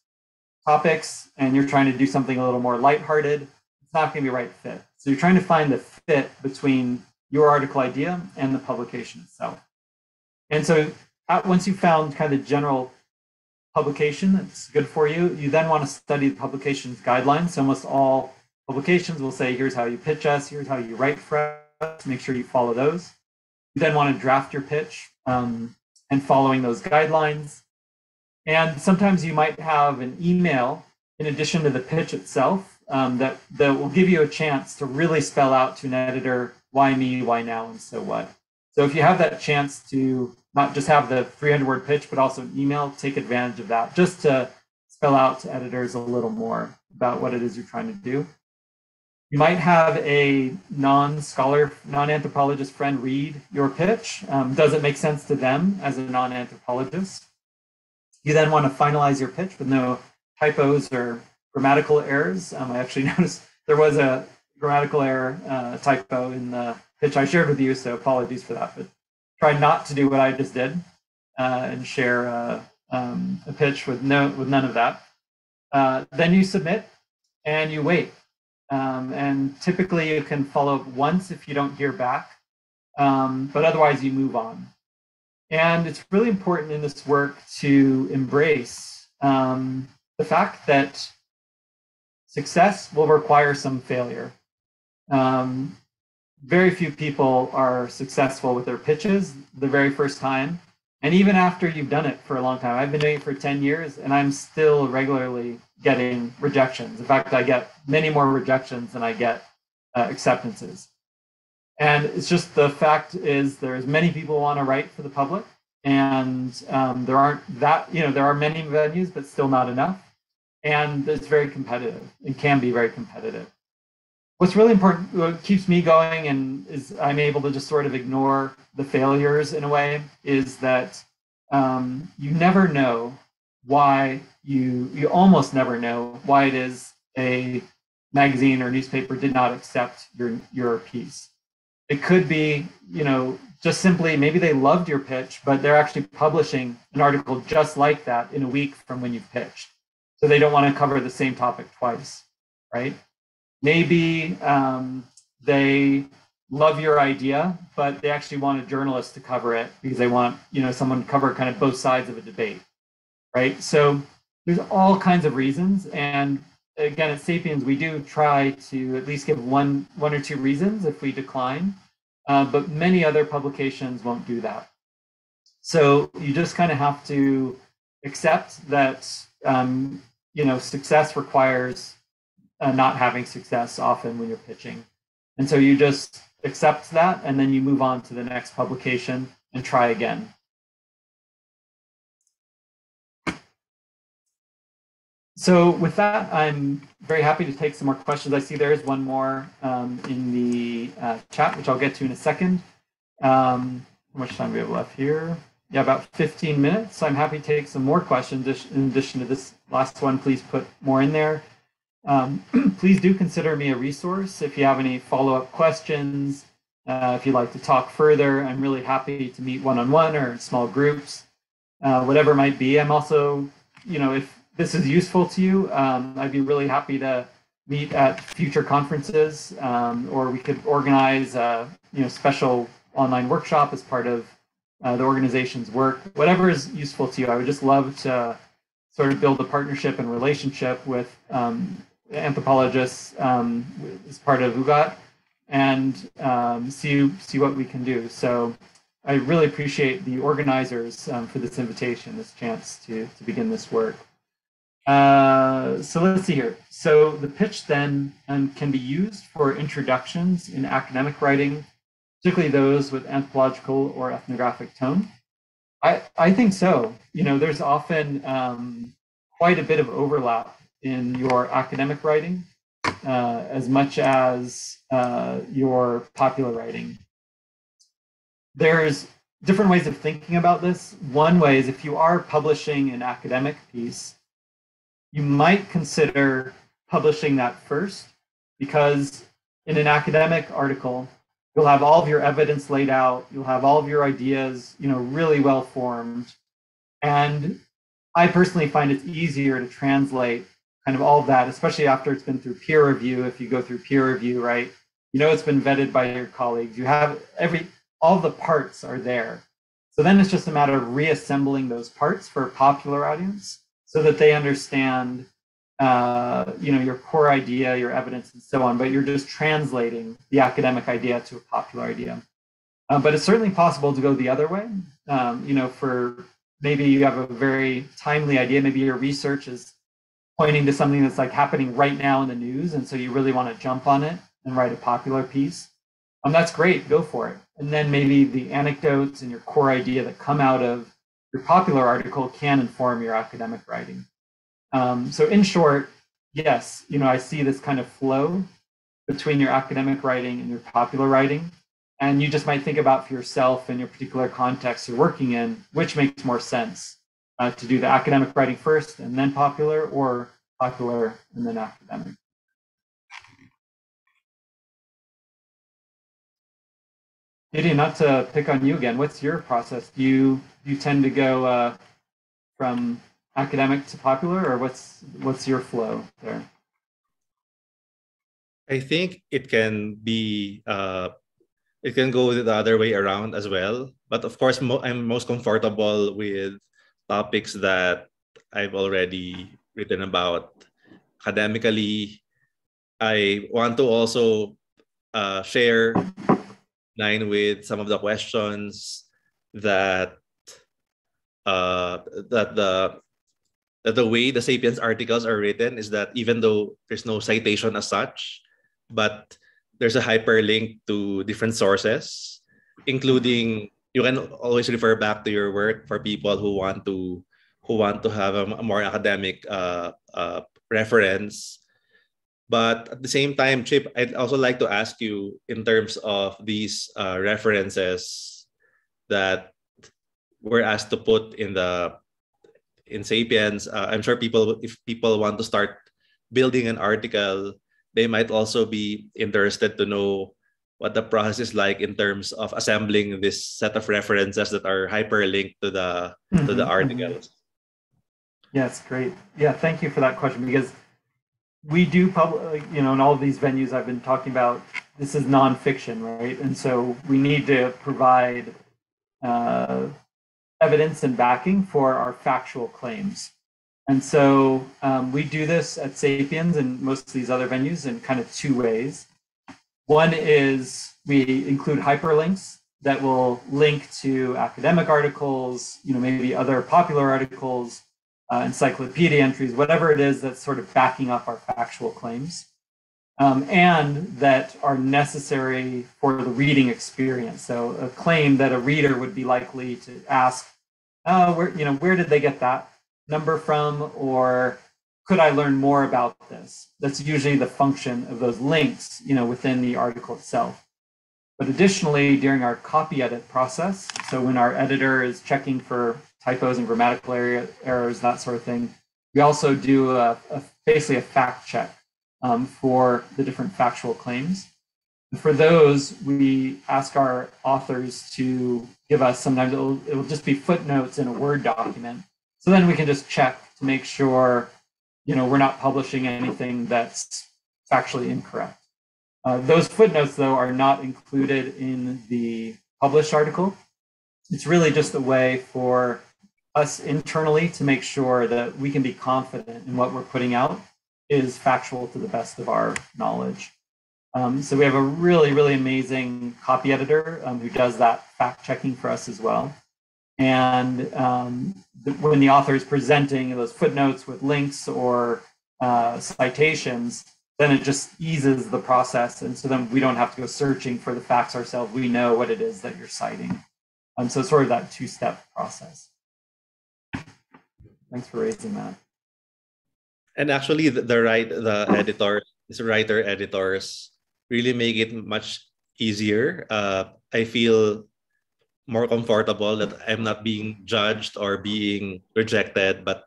topics and you're trying to do something a little more lighthearted, it's not going to be right fit. So you're trying to find the fit between your article idea and the publication itself. And so once you found kind of the general publication that's good for you. You then want to study the publication's guidelines. So almost all publications will say, here's how you pitch us, here's how you write for us, make sure you follow those. You then want to draft your pitch um, and following those guidelines. And sometimes you might have an email in addition to the pitch itself um, that, that will give you a chance to really spell out to an editor why me, why now, and so what. So if you have that chance to not just have the 300 word pitch, but also email, take advantage of that just to spell out to editors a little more about what it is you're trying to do. You might have a non-scholar, non-anthropologist friend read your pitch. Um, does it make sense to them as a non-anthropologist? You then want to finalize your pitch with no typos or grammatical errors. Um, I actually noticed there was a grammatical error uh, typo in the pitch I shared with you, so apologies for that. But try not to do what I just did uh, and share uh, um, a pitch with no with none of that. Uh, then you submit and you wait. Um, and typically you can follow up once if you don't hear back, um, but otherwise you move on. And it's really important in this work to embrace um, the fact that success will require some failure. Um, very few people are successful with their pitches the very first time. And even after you've done it for a long time, I've been doing it for 10 years and I'm still regularly getting rejections. In fact, I get many more rejections than I get uh, acceptances. And it's just the fact is there's many people want to write for the public and um, there aren't that, you know, there are many venues, but still not enough. And it's very competitive. It can be very competitive what's really important, what keeps me going and is I'm able to just sort of ignore the failures in a way, is that um, you never know why you, you almost never know why it is a magazine or newspaper did not accept your, your piece. It could be, you know, just simply maybe they loved your pitch, but they're actually publishing an article just like that in a week from when you've pitched. So they don't want to cover the same topic twice, right? Maybe um, they love your idea, but they actually want a journalist to cover it because they want you know someone to cover kind of both sides of a debate, right? So there's all kinds of reasons, and again at Sapiens we do try to at least give one one or two reasons if we decline, uh, but many other publications won't do that. So you just kind of have to accept that um, you know success requires uh, not having success often when you're pitching. And so you just accept that and then you move on to the next publication and try again. So with that, I'm very happy to take some more questions. I see there is one more um, in the uh, chat, which I'll get to in a second. Um, how much time do we have left here? Yeah, about 15 minutes. So I'm happy to take some more questions in addition to this last one. Please put more in there. Um, please do consider me a resource if you have any follow-up questions. Uh, if you'd like to talk further, I'm really happy to meet one-on-one or in small groups, uh, whatever might be. I'm also, you know, if this is useful to you, um, I'd be really happy to meet at future conferences, um, or we could organize a, you know, special online workshop as part of uh, the organization's work. Whatever is useful to you, I would just love to sort of build a partnership and relationship with um, anthropologists um, as part of UGAT and um, see see what we can do. So I really appreciate the organizers um, for this invitation, this chance to to begin this work. Uh, so let's see here. So the pitch then um, can be used for introductions in academic writing, particularly those with anthropological or ethnographic tone. I, I think so. You know, there's often um, quite a bit of overlap in your academic writing uh, as much as uh, your popular writing. There's different ways of thinking about this. One way is if you are publishing an academic piece, you might consider publishing that first because in an academic article, you'll have all of your evidence laid out, you'll have all of your ideas, you know, really well formed. And I personally find it's easier to translate kind of all of that, especially after it's been through peer review. If you go through peer review, right, you know it's been vetted by your colleagues. You have every all the parts are there. So then it's just a matter of reassembling those parts for a popular audience so that they understand uh, you know your core idea, your evidence, and so on. But you're just translating the academic idea to a popular idea. Uh, but it's certainly possible to go the other way. Um, you know, for maybe you have a very timely idea, maybe your research is pointing to something that's like happening right now in the news, and so you really want to jump on it and write a popular piece, um, that's great. Go for it. And then maybe the anecdotes and your core idea that come out of your popular article can inform your academic writing. Um, so in short, yes, you know, I see this kind of flow between your academic writing and your popular writing. And you just might think about for yourself and your particular context you're working in, which makes more sense uh, to do the academic writing first and then popular, or popular and then academic. Gideon, not to pick on you again, what's your process? Do you you tend to go uh, from academic to popular, or what's what's your flow there? I think it can be uh, it can go the other way around as well. But of course, mo- I'm most comfortable with topics that I've already written about academically. I want to also uh, share line with some of the questions that uh, that the that the way the Sapiens articles are written is that even though there's no citation as such, but there's a hyperlink to different sources, including you can always refer back to your work for people who want to who want to have a, more academic uh, uh, reference. But at the same time, Chip, I'd also like to ask you in terms of these uh, references that we're asked to put in the in Sapiens. Uh, I'm sure people, if people want to start building an article, they might also be interested to know what the process is like in terms of assembling this set of references that are hyperlinked to the mm-hmm. to the mm-hmm. articles. Yes, great. Yeah, thank you for that question because we do public, you know, in all of these venues I've been talking about, this is nonfiction, right? And so we need to provide uh, evidence and backing for our factual claims. And so um, we do this at Sapiens and most of these other venues in kind of two ways. One is we include hyperlinks that will link to academic articles, you know, maybe other popular articles, uh, encyclopedia entries, whatever it is that's sort of backing up our factual claims, um, and that are necessary for the reading experience. So a claim that a reader would be likely to ask, oh, where you know where did they get that number from, or could I learn more about this? That's usually the function of those links, you know, within the article itself. But additionally, during our copy edit process, so when our editor is checking for typos and grammatical errors, that sort of thing, we also do a, a basically a fact check um, for the different factual claims. And for those, we ask our authors to give us, sometimes it'll just be footnotes in a Word document. So then we can just check to make sure, you know, we're not publishing anything that's factually incorrect. Uh, those footnotes, though, are not included in the published article. It's really just a way for us internally to make sure that we can be confident in what we're putting out is factual to the best of our knowledge. Um, so we have a really, really amazing copy editor um, who does that fact checking for us as well. And um, the, when the author is presenting those footnotes with links or uh, citations, then it just eases the process. And so then we don't have to go searching for the facts ourselves. We know what it is that you're citing. Um, so sort of that two step process. Thanks for raising that. And actually, the, the right the editor, writer editors really make it much easier. Uh, I feel more comfortable that I'm not being judged or being rejected, but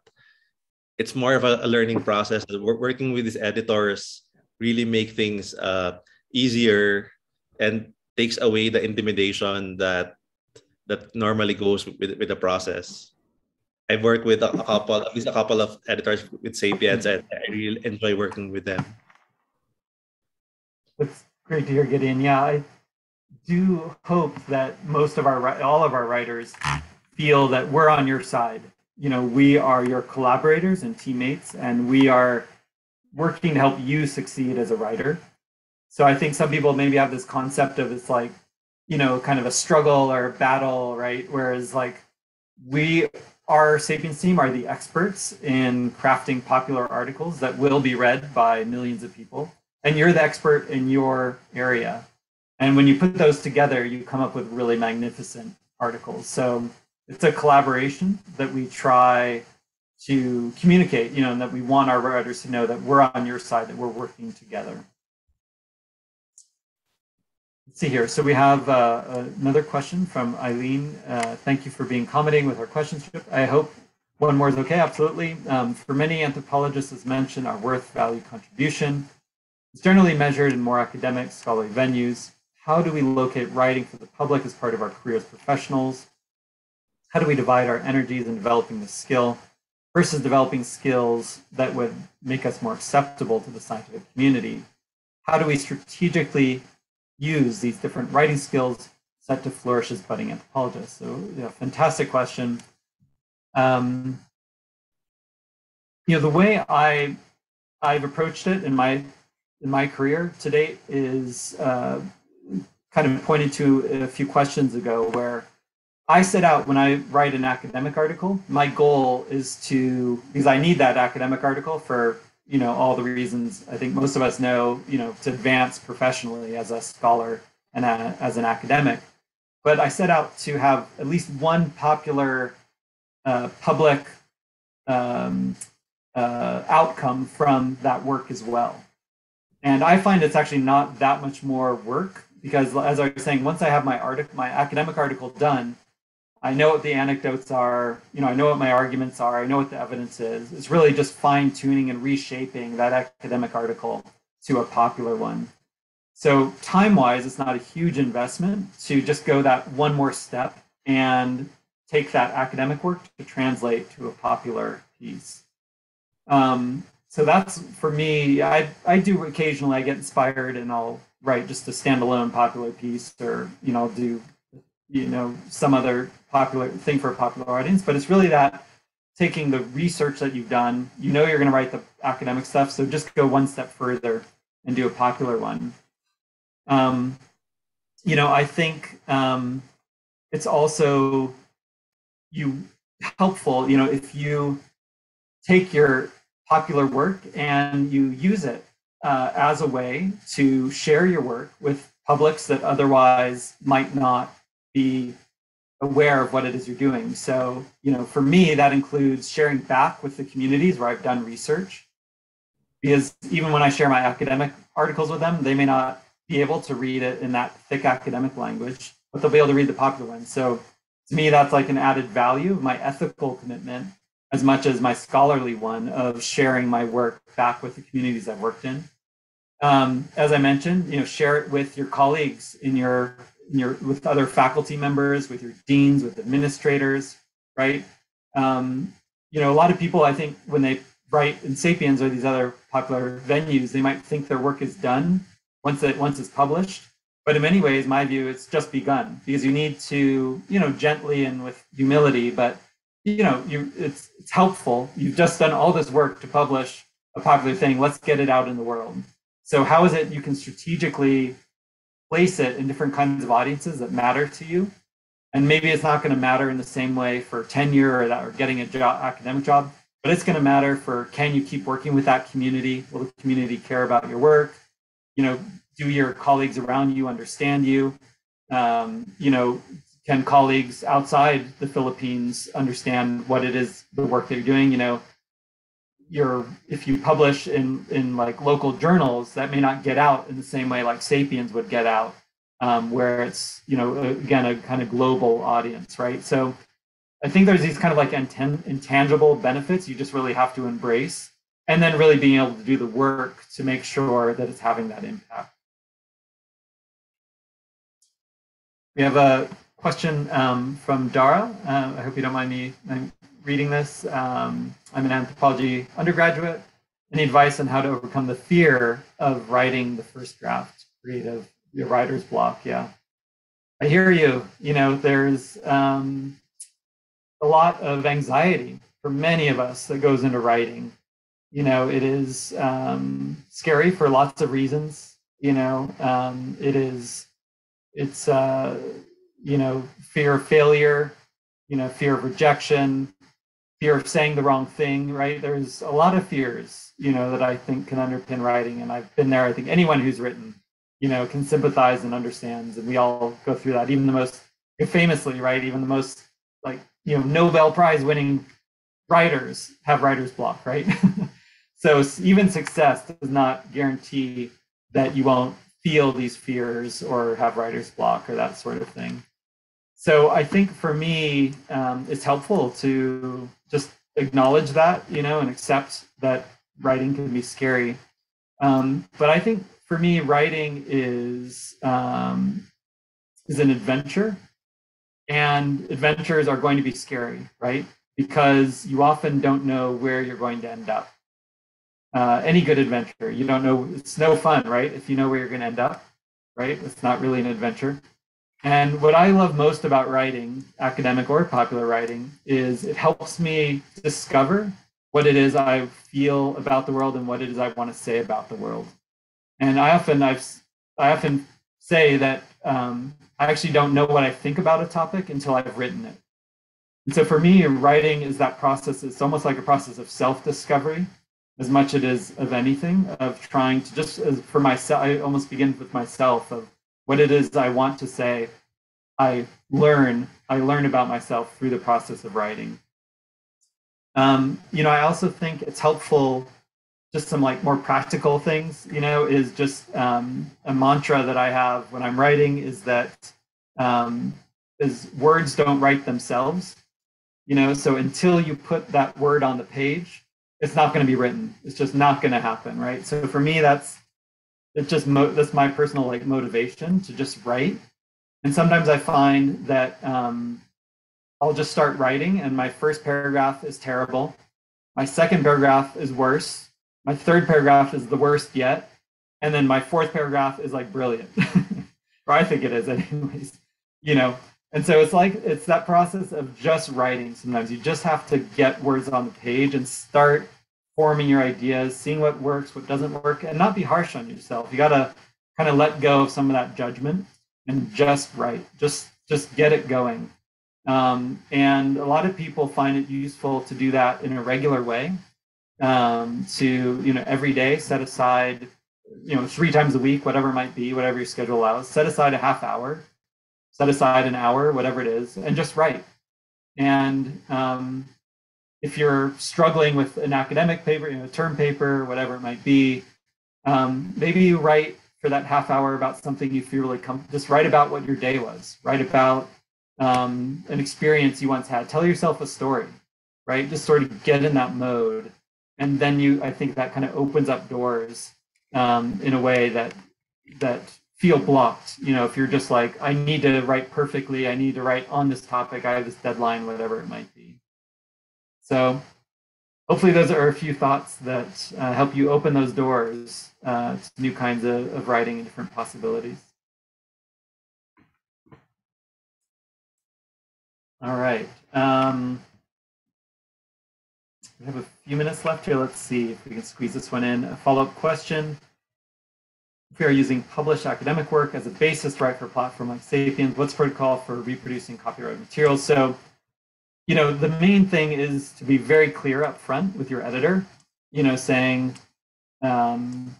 it's more of a, a learning process. Working with these editors really make things uh, easier and takes away the intimidation that that normally goes with, with the process. I've worked with a, a couple, at least a couple of editors with Sapiens, and I really enjoy working with them. That's great to hear, Gideon. Yeah, I do hope that most of our, all of our writers feel that we're on your side you know, we are your collaborators and teammates, and we are working to help you succeed as a writer. So I think some people maybe have this concept of it's like, you know, kind of a struggle or a battle, right? Whereas like we, our Sapiens team are the experts in crafting popular articles that will be read by millions of people. And you're the expert in your area. And when you put those together, you come up with really magnificent articles. So it's a collaboration that we try to communicate, you know, and that we want our writers to know that we're on your side, that we're working together. Let's see here. So we have uh, another question from Eileen. Uh, thank you for being accommodating with our questions. I hope one more is okay. Absolutely. Um, for many anthropologists, as mentioned, our worth value contribution is generally measured in more academic scholarly venues. How do we locate writing for the public as part of our career as professionals? how do we divide our energies in developing the skill versus developing skills that would make us more acceptable to the scientific community? How do we strategically use these different writing skills set to flourish as budding anthropologists? So, yeah, fantastic question. Um, you know, the way I I've approached it in my in my career to date is uh, kind of pointed to a few questions ago, where I set out when I write an academic article, my goal is to, because I need that academic article for, you know, all the reasons I think most of us know, you know, to advance professionally as a scholar and a, as an academic. But I set out to have at least one popular uh, public um, uh, outcome from that work as well. And I find it's actually not that much more work because, as I was saying, once I have my article, my academic article done, I know what the anecdotes are. You know, I know what my arguments are. I know what the evidence is. It's really just fine tuning and reshaping that academic article to a popular one. So time wise, it's not a huge investment to just go that one more step and take that academic work to translate to a popular piece. Um, so that's for me. I I do occasionally. I get inspired and I'll write just a standalone popular piece, or you know, do you know some other popular thing for a popular audience. But it's really that taking the research that you've done. You know, you're going to write the academic stuff, so just go one step further and do a popular one. Um, you know, I think um, it's also you helpful. You know, if you take your popular work and you use it uh, as a way to share your work with publics that otherwise might not be aware of what it is you're doing. So, you know, for me, that includes sharing back with the communities where I've done research. Because even when I share my academic articles with them, they may not be able to read it in that thick academic language, but they'll be able to read the popular ones. So to me, that's like an added value, my ethical commitment as much as my scholarly one of sharing my work back with the communities I've worked in. Um, as I mentioned, you know, share it with your colleagues in your, in your with other faculty members, with your deans, with administrators, right? Um, you know, a lot of people, I think, when they write in Sapiens or these other popular venues, they might think their work is done once it once it's published. But in many ways, my view, it's just begun because you need to, you know, gently and with humility, but you know, you it's it's helpful. You've just done all this work to publish a popular thing. Let's get it out in the world. So how is it you can strategically place it in different kinds of audiences that matter to you? And maybe it's not going to matter in the same way for tenure or that or getting a job, academic job, but it's going to matter for can you keep working with that community? Will the community care about your work? You know, do your colleagues around you understand you? Um, you know, can colleagues outside the Philippines understand what it is the work that you're doing? You know, you're if you publish in in like local journals, that may not get out in the same way like Sapiens would get out, um, where it's you know again a kind of global audience, right? So I think there's these kind of like intangible benefits you just really have to embrace, and then really being able to do the work to make sure that it's having that impact. We have a question um, from Dara. Uh, I hope you don't mind me I'm reading this. Um, I'm an anthropology undergraduate. Any advice on how to overcome the fear of writing the first draft creative, your writer's block? Yeah. I hear you. You know, there's um, a lot of anxiety for many of us that goes into writing. You know, it is um, scary for lots of reasons. You know, um, it is, it's, uh, you know, fear of failure, you know, fear of rejection, fear of saying the wrong thing, right? There's a lot of fears, you know, that I think can underpin writing. And I've been there. I think anyone who's written, you know, can sympathize and understands. And we all go through that. Even the most famously, right? Even the most like, you know, Nobel Prize winning writers have writer's block, right? so even success does not guarantee that you won't feel these fears or have writer's block or that sort of thing so I think for me, um, it's helpful to just acknowledge that, you know, and accept that writing can be scary. Um, but I think for me, writing is um, is an adventure, and adventures are going to be scary, right? Because you often don't know where you're going to end up. Uh, any good adventure, you don't know. It's no fun, right? If you know where you're going to end up, right? It's not really an adventure. And what I love most about writing, academic or popular writing, is it helps me discover what it is I feel about the world and what it is I want to say about the world. And I often I've I often say that um, I actually don't know what I think about a topic until I've written it. And so for me, writing is that process. It's almost like a process of self-discovery, as much it is of anything, of trying to just for myself. I almost begin with myself of what it is I want to say. I learn. I learn about myself through the process of writing. Um, you know, I also think it's helpful. Just some like more practical things. You know, is just um, a mantra that I have when I'm writing is that um, is words don't write themselves you know so until you put that word on the page it's not going to be written. It's just not going to happen right? So for me that's it's just mo- that's my personal like motivation to just write. And sometimes i find that um, i'll just start writing and my first paragraph is terrible. My second paragraph is worse. My third paragraph is the worst yet. And then my fourth paragraph is like brilliant. Or i think it is anyways. You know and so it's like it's that process of just writing sometimes. You just have to get words on the page and start forming your ideas seeing what works what doesn't work and not be harsh on yourself. You got to kind of let go of some of that judgment and just write just just get it going. Um, and a lot of people find it useful to do that in a regular way um, to you know every day set aside you know three times a week whatever it might be whatever your schedule allows set aside a half hour set aside an hour, whatever it is, and just write. And um, if you're struggling with an academic paper, you know, a term paper, whatever it might be, um, maybe you write for that half hour about something you feel really com- just write about what your day was, write about um, an experience you once had. Tell yourself a story, right? Just sort of get in that mode, and then you, I think that kind of opens up doors um, in a way that that feel blocked. You know, if you're just like, I need to write perfectly, I need to write on this topic, I have this deadline, whatever it might be. So hopefully those are a few thoughts that uh, help you open those doors uh, to new kinds of, of writing and different possibilities. All right. Um, we have a few minutes left here. Let's see if we can squeeze this one in. A follow-up question if we are using published academic work as a basis, right, for a platform like Sapiens, what's protocol for reproducing copyrighted materials? So, you know, the main thing is to be very clear up front with your editor, you know, saying um,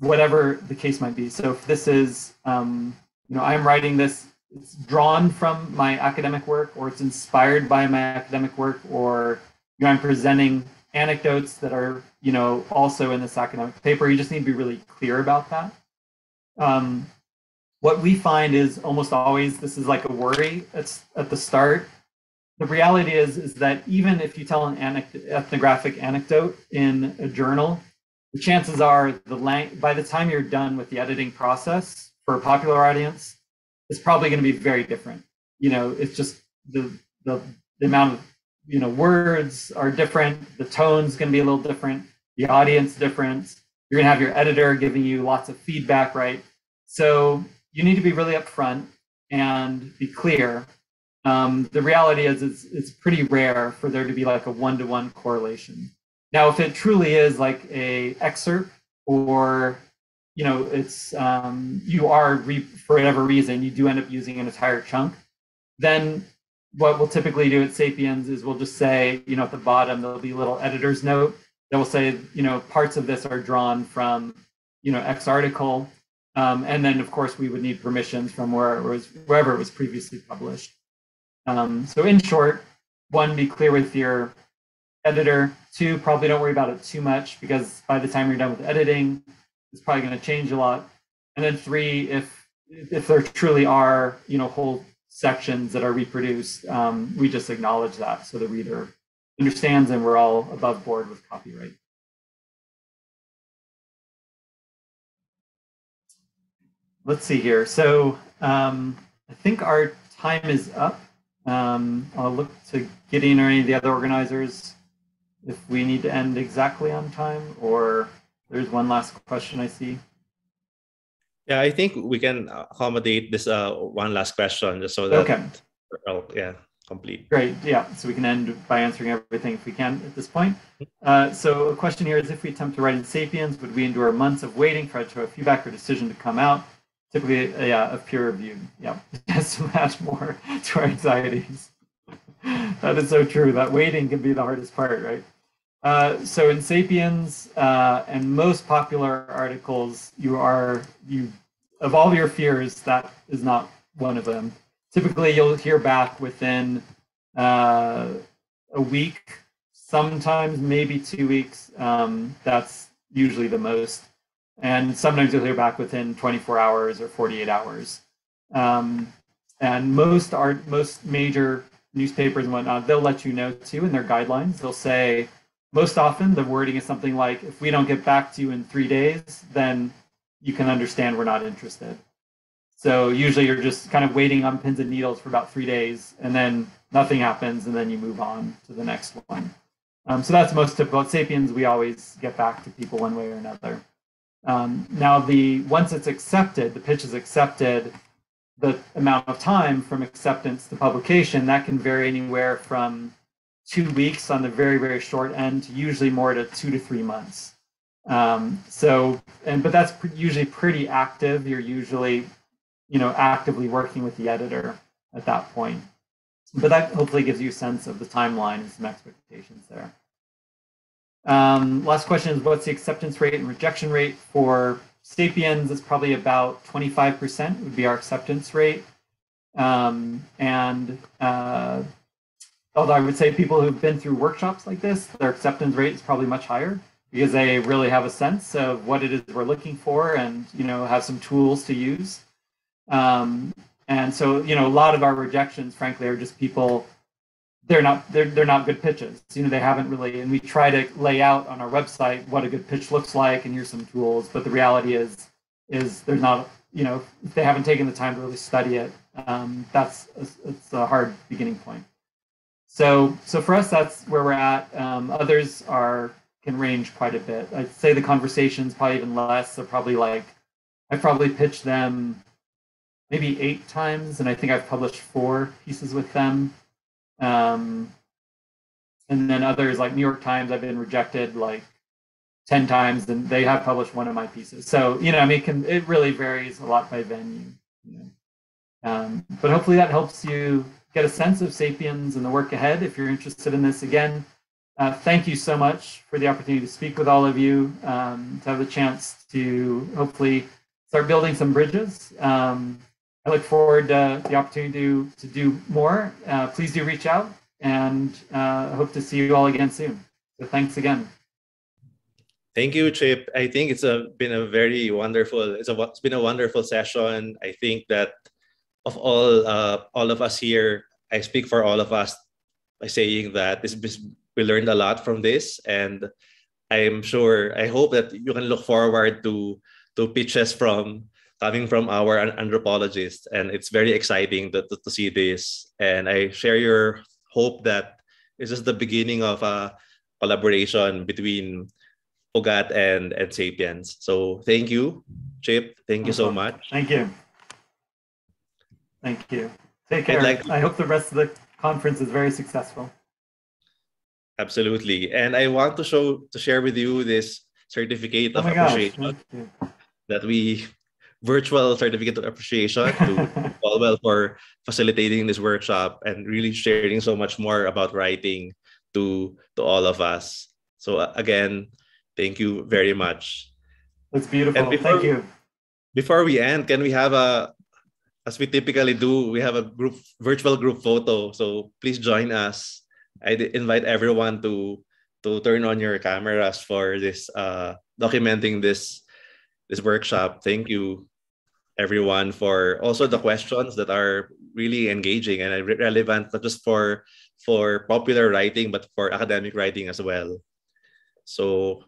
whatever the case might be. So if this is, um, you know, I'm writing this, it's drawn from my academic work or it's inspired by my academic work or you know, I'm presenting anecdotes that are, you know, also in this academic paper. You just need to be really clear about that. Um, what we find is almost always this is like a worry at, at the start. The reality is is that even if you tell an ethnographic anecdote in a journal, the chances are the lang- by the time you're done with the editing process for a popular audience, it's probably going to be very different. You know, it's just the the, the amount of you know words are different the tone's going to be a little different the audience different you're going to have your editor giving you lots of feedback right? So you need to be really upfront and be clear. Um, the reality is it's, it's pretty rare for there to be like a one-to-one correlation. Now if it truly is like a excerpt or you know it's um, you are re- for whatever reason you do end up using an entire chunk then what we'll typically do at Sapiens is we'll just say, you know, at the bottom, there'll be a little editor's note that will say, you know, parts of this are drawn from, you know, X article. Um, and then, of course, we would need permissions from where it was, wherever it was previously published. Um, so in short, one, be clear with your editor. Two, probably don't worry about it too much because by the time you're done with editing, it's probably going to change a lot. And then three, if if there truly are, you know, whole sections that are reproduced, um, we just acknowledge that so the reader understands and we're all above board with copyright. Let's see here. So um, I think our time is up. Um, I'll look to Gideon or any of the other organizers if we need to end exactly on time or there's one last question I see. Yeah, I think we can accommodate this uh, one last question just so that okay. yeah, complete. Great. Yeah. So we can end by answering everything if we can at this point. Uh, so a question here is if we attempt to write in Sapiens, would we endure months of waiting for a feedback or decision to come out? typically, uh, yeah, of peer review. Yeah, just to add more to our anxieties. that is so true. That waiting can be the hardest part, right? Uh, so in Sapiens uh, and most popular articles, you are you of all your fears, that is not one of them. Typically, you'll hear back within uh, a week, sometimes maybe two weeks. Um, that's usually the most, and sometimes you'll hear back within 24 hours or 48 hours. Um, and most art, most major newspapers and whatnot, they'll let you know too in their guidelines. They'll say most often the wording is something like, if we don't get back to you in three days, then you can understand we're not interested. So usually you're just kind of waiting on pins and needles for about three days, and then nothing happens, and then you move on to the next one. Um, so that's most typical. At Sapiens, we always get back to people one way or another. Um, now, the once it's accepted, the pitch is accepted, the amount of time from acceptance to publication, that can vary anywhere from two weeks on the very, very short end to usually more to two to three months. Um, so, and but that's usually pretty active. You're usually, you know, actively working with the editor at that point. But that hopefully gives you a sense of the timeline and some expectations there. Um, last question is what's the acceptance rate and rejection rate for Sapiens It's probably about 25% would be our acceptance rate. Um, and uh, although I would say people who've been through workshops like this, their acceptance rate is probably much higher because they really have a sense of what it is we're looking for and you know have some tools to use. Um, and so you know a lot of our rejections, frankly, are just people they're not they're, they're not good pitches. You know they haven't really and we try to lay out on our website what a good pitch looks like and here's some tools but the reality is is there's not you know if they haven't taken the time to really study it um, that's a, it's a hard beginning point. So so for us that's where we're at. Um, others are can range quite a bit. I'd say the Conversation's probably even less they're probably like i probably pitched them maybe eight times and i think i've published four pieces with them um, and then others like New York Times, I've been rejected like 10 times and they have published one of my pieces. So, you know, I mean, it, can, it really varies a lot by venue. You know? um, but hopefully that helps you get a sense of Sapiens and the work ahead if you're interested in this. Again, uh, thank you so much for the opportunity to speak with all of you, um, to have the chance to hopefully start building some bridges. Um, I look forward to the opportunity to, to do more. Uh, please do reach out and uh, hope to see you all again soon. So thanks again. Thank you, Chip. I think it's a, been a very wonderful. It's, a, it's been a wonderful session. I think that of all uh, all of us here, I speak for all of us by saying that this we learned a lot from this, and I'm sure I hope that you can look forward to to pitches from coming from our anthropologists, and it's very exciting to, to, to see this. And I share your hope that this is the beginning of a collaboration between UGAT and, and Sapiens. So thank you, Chip. Thank you so uh-huh. much. Thank you. Thank you. Take care. Like I hope the rest of the conference is very successful. Absolutely. And I want to show to share with you this certificate oh of appreciation that we virtual certificate of appreciation to Colwell for facilitating this workshop and really sharing so much more about writing to to all of us. So uh, again, thank you very much. That's beautiful. Before, thank you. Before we end, can we have a as we typically do, we have a group virtual group photo. So please join us. I invite everyone to to turn on your cameras for this uh, documenting this this workshop. Thank you, everyone, for also the questions that are really engaging and relevant, not just for for popular writing, but for academic writing as well. So,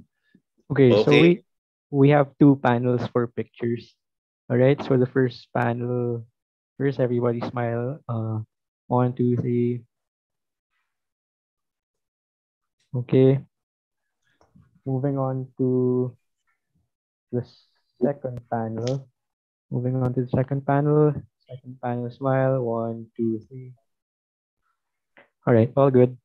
okay, okay. so we we have two panels for pictures. All right. So the first panel, first everybody smile. Uh, one, two, three. Okay. Moving on to the second panel. Moving on to the second panel. Second panel smile. One, two, three. All right, all good.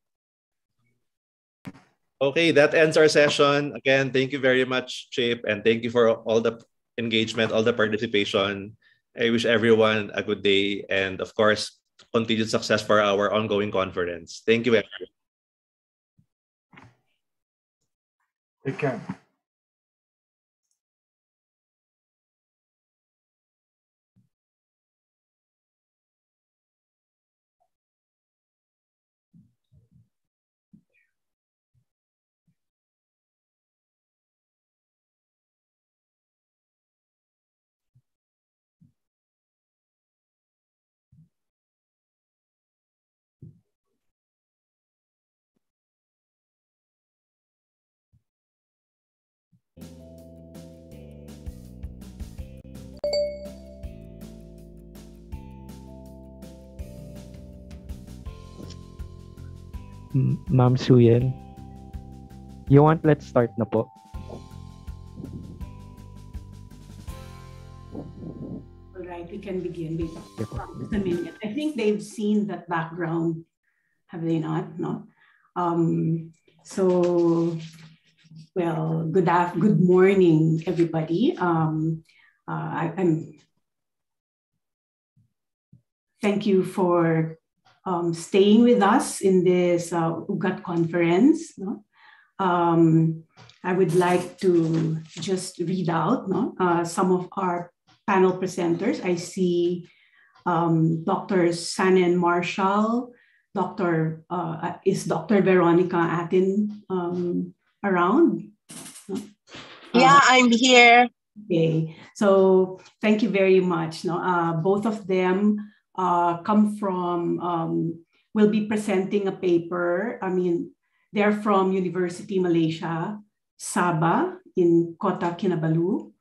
Okay, that ends our session. Again, thank you very much, Chip, and thank you for all the engagement, all the participation. I wish everyone a good day and, of course, continued success for our ongoing conference. Thank you, everyone. Take care. Ma'am Suyen. You want, let's start na po. All right, we can begin. Just a minute. I think they've seen that background, have they not? No. Um, so, well, good af- good morning, everybody. Um, uh, I, I'm. Thank you for um, staying with us in this uh, UGAT conference. No? Um, I would like to just read out no? uh, some of our panel presenters. I see um, Dr. Sanen Marshall, Dr. Uh, is Dr. Veronica Atin um, around? Yeah, I'm here. Okay, so thank you very much. No, uh, both of them uh, come from, um, will be presenting a paper. I mean, they're from University Malaysia, Sabah in Kota Kinabalu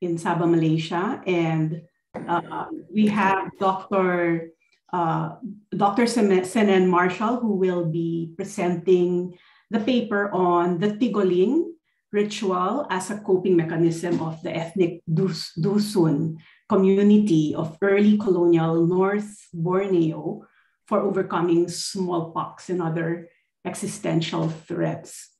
in Sabah, Malaysia. And uh, we have Dr. Uh, Dr. Sanen Marshall, who will be presenting the paper on the Tigoling ritual as a coping mechanism of the ethnic Dus- Dusun community of early colonial North Borneo for overcoming smallpox and other existential threats.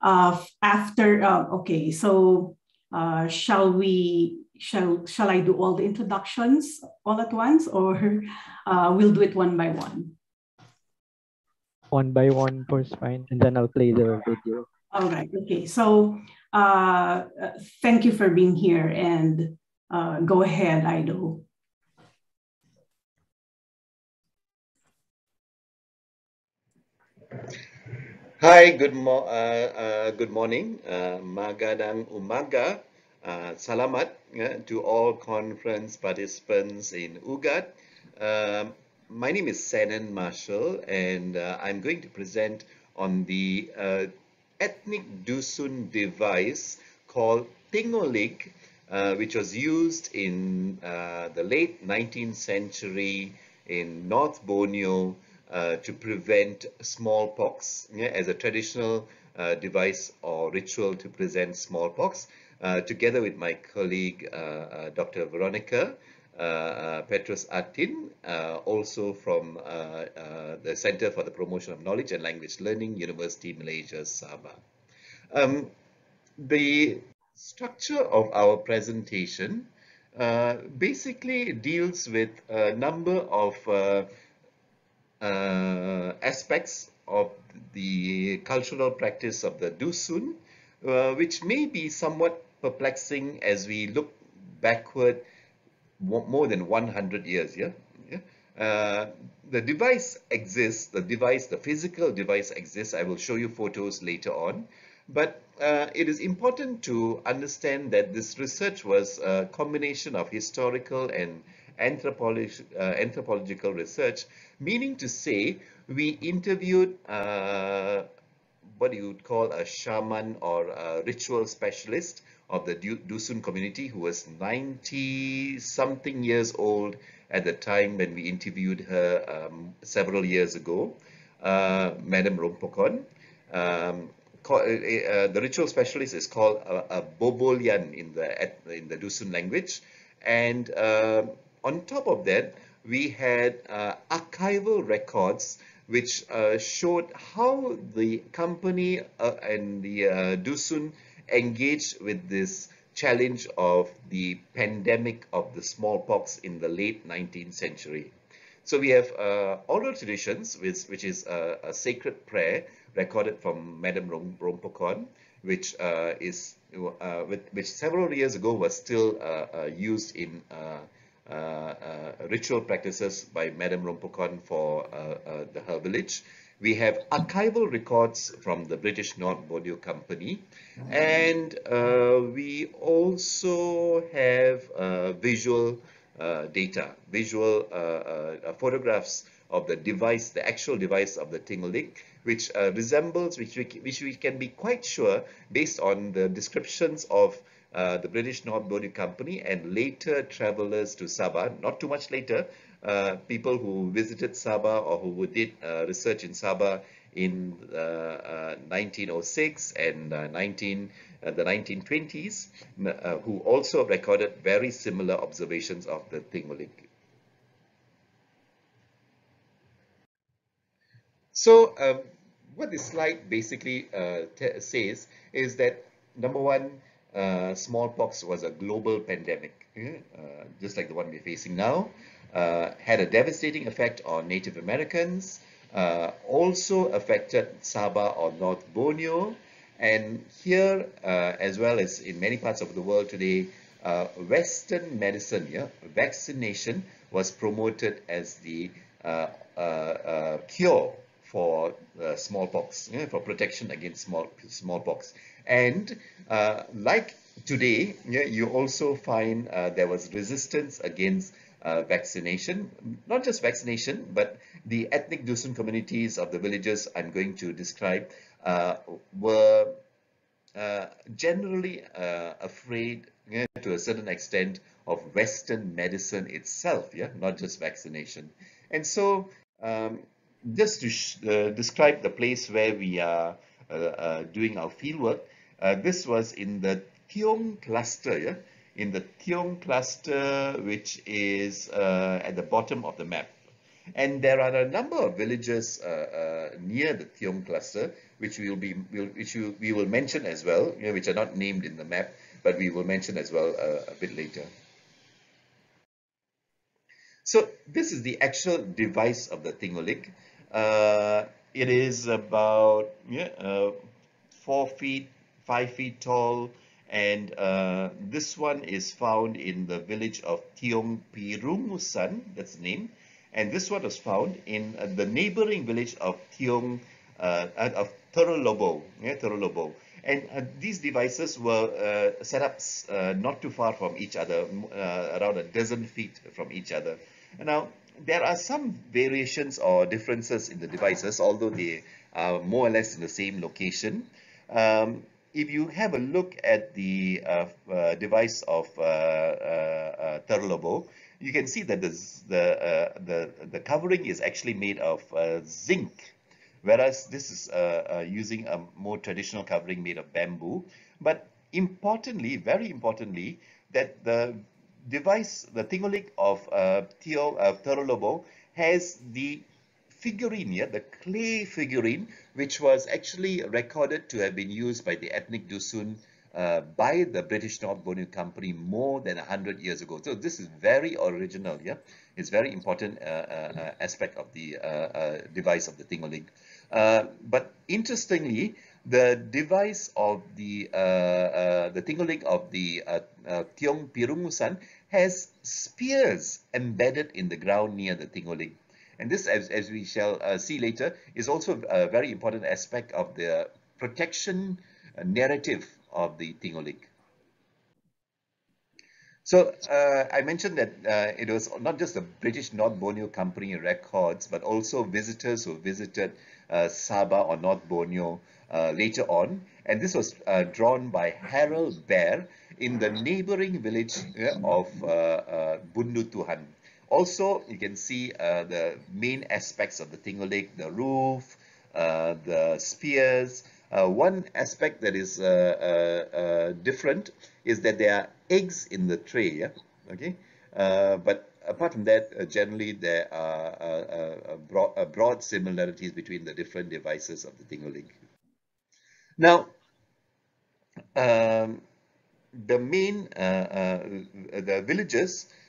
Uh, after, uh, okay, so uh, shall we, shall, shall I do all the introductions all at once or uh, we'll do it one by one? One by one for fine, and then I'll play the video. All right. Okay. So uh, thank you for being here and uh, go ahead, Ido. Hi, good, mo- uh, uh, good morning. Uh, Magadang Umaga. Uh, salamat uh, to all conference participants in UGAT. Um, my name is Sanen Marshall, and uh, I'm going to present on the uh, ethnic Dusun device called Tingolig, uh, which was used in uh, the late 19th century in North Borneo uh, to prevent smallpox yeah, as a traditional uh, device or ritual to prevent smallpox. Uh, together with my colleague, Dr. Veronica Petrus Atin, also from the Center for the Promotion of Knowledge and Language Learning, University Malaysia, Sabah. Um, the structure of our presentation uh, basically deals with a number of uh, uh, aspects of the cultural practice of the Dusun, uh, which may be somewhat perplexing as we look backward more than 100 years. Yeah, yeah? Uh, the device exists. The device, the physical device exists. I will show you photos later on. But uh, it is important to understand that this research was a combination of historical and uh, anthropological research, meaning to say we interviewed uh, what you would call a shaman or a ritual specialist of the Dusun community who was 90 something years old at the time when we interviewed her um, several years ago, uh, Madam Rompokon. Um, ca- uh, uh, the ritual specialist is called a, a Bobolian in the in the Dusun language, and uh, on top of that, we had uh, archival records which uh, showed how the company uh, and the uh, Dusun engaged with this challenge of the pandemic of the smallpox in the late 19th century. So we have uh, oral traditions, which, which is a, a, sacred prayer recorded from Madame Rompokon, which uh, is uh, with, which several years ago was still uh, uh, used in uh, ritual practices by Madame Rompokon for the, her village. We have archival records from the British North Borneo Company, and we also have visual data, visual uh, uh, photographs of the device, the actual device of the Tingling, which resembles, which we, which we can be quite sure based on the descriptions of uh, the British North Borneo Company and later travelers to Sabah, not too much later, uh, people who visited Sabah or who did uh, research in Sabah in 1906 and 19 uh, the 1920s, uh, who also recorded very similar observations of the Tingolik. So um, what this slide basically uh, says is that number one, uh, smallpox was a global pandemic, uh, just like the one we're facing now, uh, had a devastating effect on Native Americans, also affected Sabah or North Borneo, and here, uh, as well as in many parts of the world today, uh, Western medicine, yeah, vaccination was promoted as the uh, uh, uh cure for uh, smallpox, yeah, for protection against small, smallpox. And like today, yeah, you also find there was resistance against vaccination, not just vaccination, but the ethnic Dusun communities of the villages I'm going to describe were uh, generally uh, afraid yeah, to a certain extent of Western medicine itself, yeah, not just vaccination. And so, um, just to uh, describe the place where we are uh, uh, doing our fieldwork, this was in the Tiong cluster, yeah, in the Tiong cluster, which is at the bottom of the map. And there are a number of villages uh, uh, near the Tiong cluster, which we will be, we'll, which we will mention as well, you know, which are not named in the map, but we will mention as well uh, a bit later. So this is the actual device of the Tingolik. Uh, it is about yeah, uh, four feet, five feet tall, and uh, this one is found in the village of Tiong Pirungusan, that's the name, and this one was found in uh, the neighboring village of Tiong, uh, of Terolobo, yeah. And uh, these devices were uh, set up uh, not too far from each other, uh, around a dozen feet from each other. Now, there are some variations or differences in the devices, although they are more or less in the same location. Um, if you have a look at the device of uh, Terolobo, you can see that the, the, uh, the, the covering is actually made of uh, zinc, whereas this is uh, uh, using a more traditional covering made of bamboo. But importantly, very importantly, that the device, the Tingolik of uh, Tio, uh, Terolobo has the figurine, yeah, the clay figurine, which was actually recorded to have been used by the ethnic Dusun uh, by the British North Borneo Company more than 100 years ago. So this is very original, yeah. It's very important uh, uh, uh aspect of the uh, device of the Tingolik. but interestingly, the device of the the Tingolik of the Tiong Pirungusan has spears embedded in the ground near the Tingolik. And this, as, as we shall see later, is also a very important aspect of the protection narrative of the Tingolik. So uh, I mentioned that uh, it was not just the British North Borneo Company records, but also visitors who visited uh, Sabah or North Borneo uh, later on. And this was uh, drawn by Harold Bear in the neighboring village of uh, Bundu Tuhan. Also, you can see the main aspects of the Tingolik, the roof, the spears, uh, one aspect that is uh, uh, uh, different is that there are eggs in the tray, yeah? okay? but apart from that, generally there are broad, broad, similarities between the different devices of the Tingolik. Now, um, the main the villagers uh,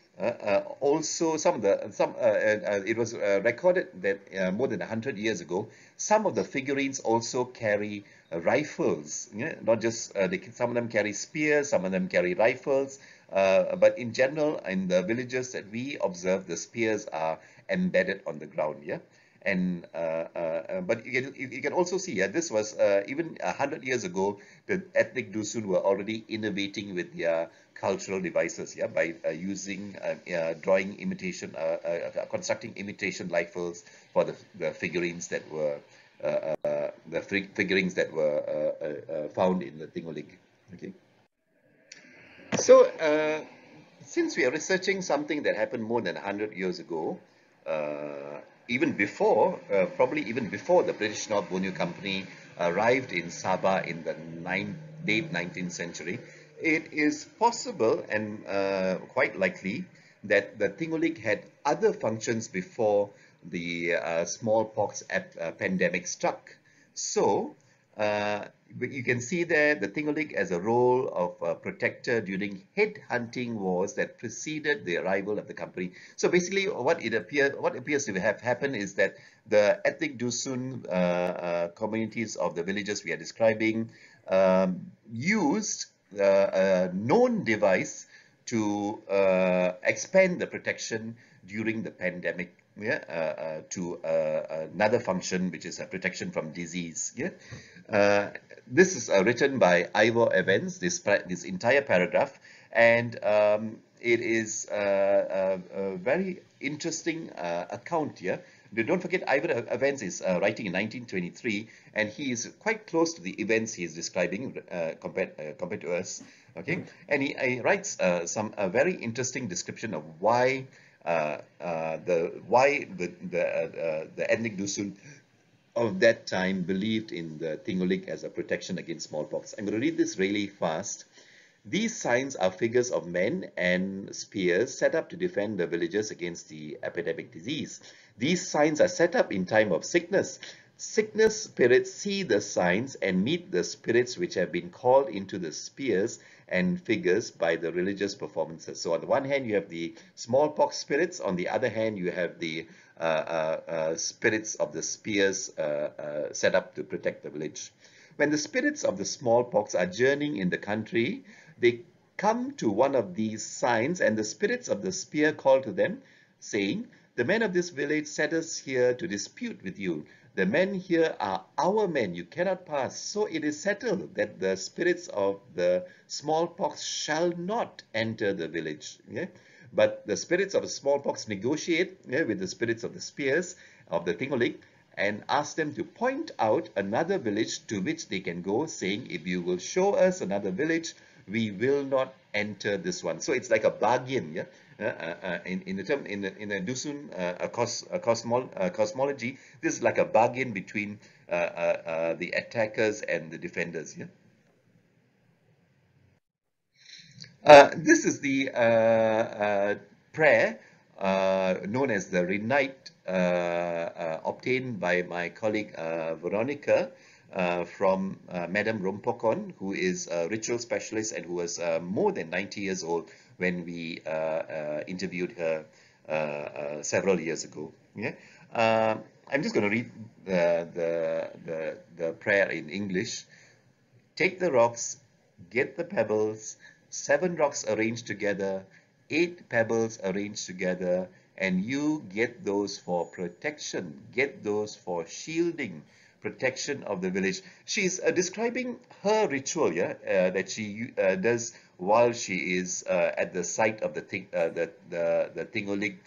also, some of the some uh, it was recorded that more than hundred years ago, some of the figurines also carry rifles. Not just they, some of them carry spears, some of them carry rifles. but in general, in the villages that we observe, the spears are embedded on the ground. Yeah and uh, uh, but you can, you can also see yeah, this was uh, even a hundred years ago the ethnic Dusun were already innovating with their cultural devices yeah by uh, using uh, drawing imitation uh, constructing imitation rifles for the, the figurines that were the figurines that were found in the Tingolig okay. So since we are researching something that happened more than 100 years ago uh, even before, uh, probably even before the British North Borneo Company arrived in Sabah in the late 19th century, it is possible and uh, quite likely that the Tingolig had other functions before the uh, smallpox uh, pandemic struck. So, uh, you can see there the Tingolig as a role of a protector during head hunting wars that preceded the arrival of the company. So basically, what it appear, what appears to have happened is that the ethnic Dusun uh, uh, communities of the villages we are describing um, used uh, a known device to uh, expand the protection during the pandemic yeah, uh, uh, to uh, another function, which is a protection from disease. Yeah, this is written by Ivor Evans. This this entire paragraph, and um, it is a, a, very interesting account here. Don't forget, Ivor Evans is uh, writing in 1923, and he is quite close to the events he is describing uh, compared uh, compared to us. Okay, and he, he writes some a very interesting description of why uh, uh, the why the the, uh, the ethnic Dusun of that time believed in the Tingolig as a protection against smallpox. I'm going to read this really fast. These signs are figures of men and spears set up to defend the villagers against the epidemic disease. These signs are set up in time of sickness. Sickness spirits see the signs and meet the spirits which have been called into the spears and figures by the religious performances. So on the one hand, you have the smallpox spirits. On the other hand, you have the uh, uh, uh, spirits of the spears uh, uh, set up to protect the village. When the spirits of the smallpox are journeying in the country, they come to one of these signs and the spirits of the spear call to them, saying, the men of this village set us here to dispute with you. The men here are our men. You cannot pass. So it is settled that the spirits of the smallpox shall not enter the village. Yeah? But the spirits of the smallpox negotiate yeah, with the spirits of the spears of the Tingolik and ask them to point out another village to which they can go, saying, if you will show us another village, we will not enter this one. So it's like a bargain. Yeah? Uh, uh, uh, in, in the term in the in the Dusun uh, cos, uh, cosmol, uh, cosmology, this is like a bargain between uh, the attackers and the defenders. Yeah. this is the prayer known as the Renite obtained by my colleague Veronica uh, from uh, Madame Rompokon, who is a ritual specialist and who was uh, more than 90 years old when we uh, uh, interviewed her several years ago. Yeah, I'm just going to read the, the, the, the prayer in English. Take the rocks, get the pebbles, seven rocks arranged together, eight pebbles arranged together, and you get those for protection, get those for shielding, protection of the village. She's uh, describing her ritual, yeah, uh, that she uh, does while she is uh, at the site of the thing, uh, the the the Tingolig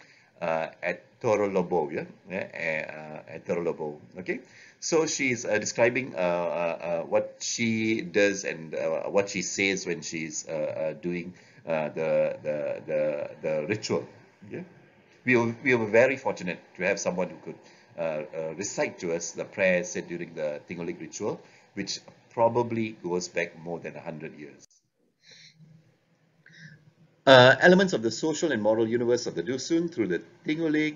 uh, at Torolobo, yeah, yeah at Torolobo. Okay, so she's describing what she does and what she says when she's doing the, the the the ritual. Yeah, we were, we were very fortunate to have someone who could recite to us the prayer said during the Tingolig ritual, which probably goes back more than 100 years. Uh, elements of the social and moral universe of the Dusun through the Tingolig.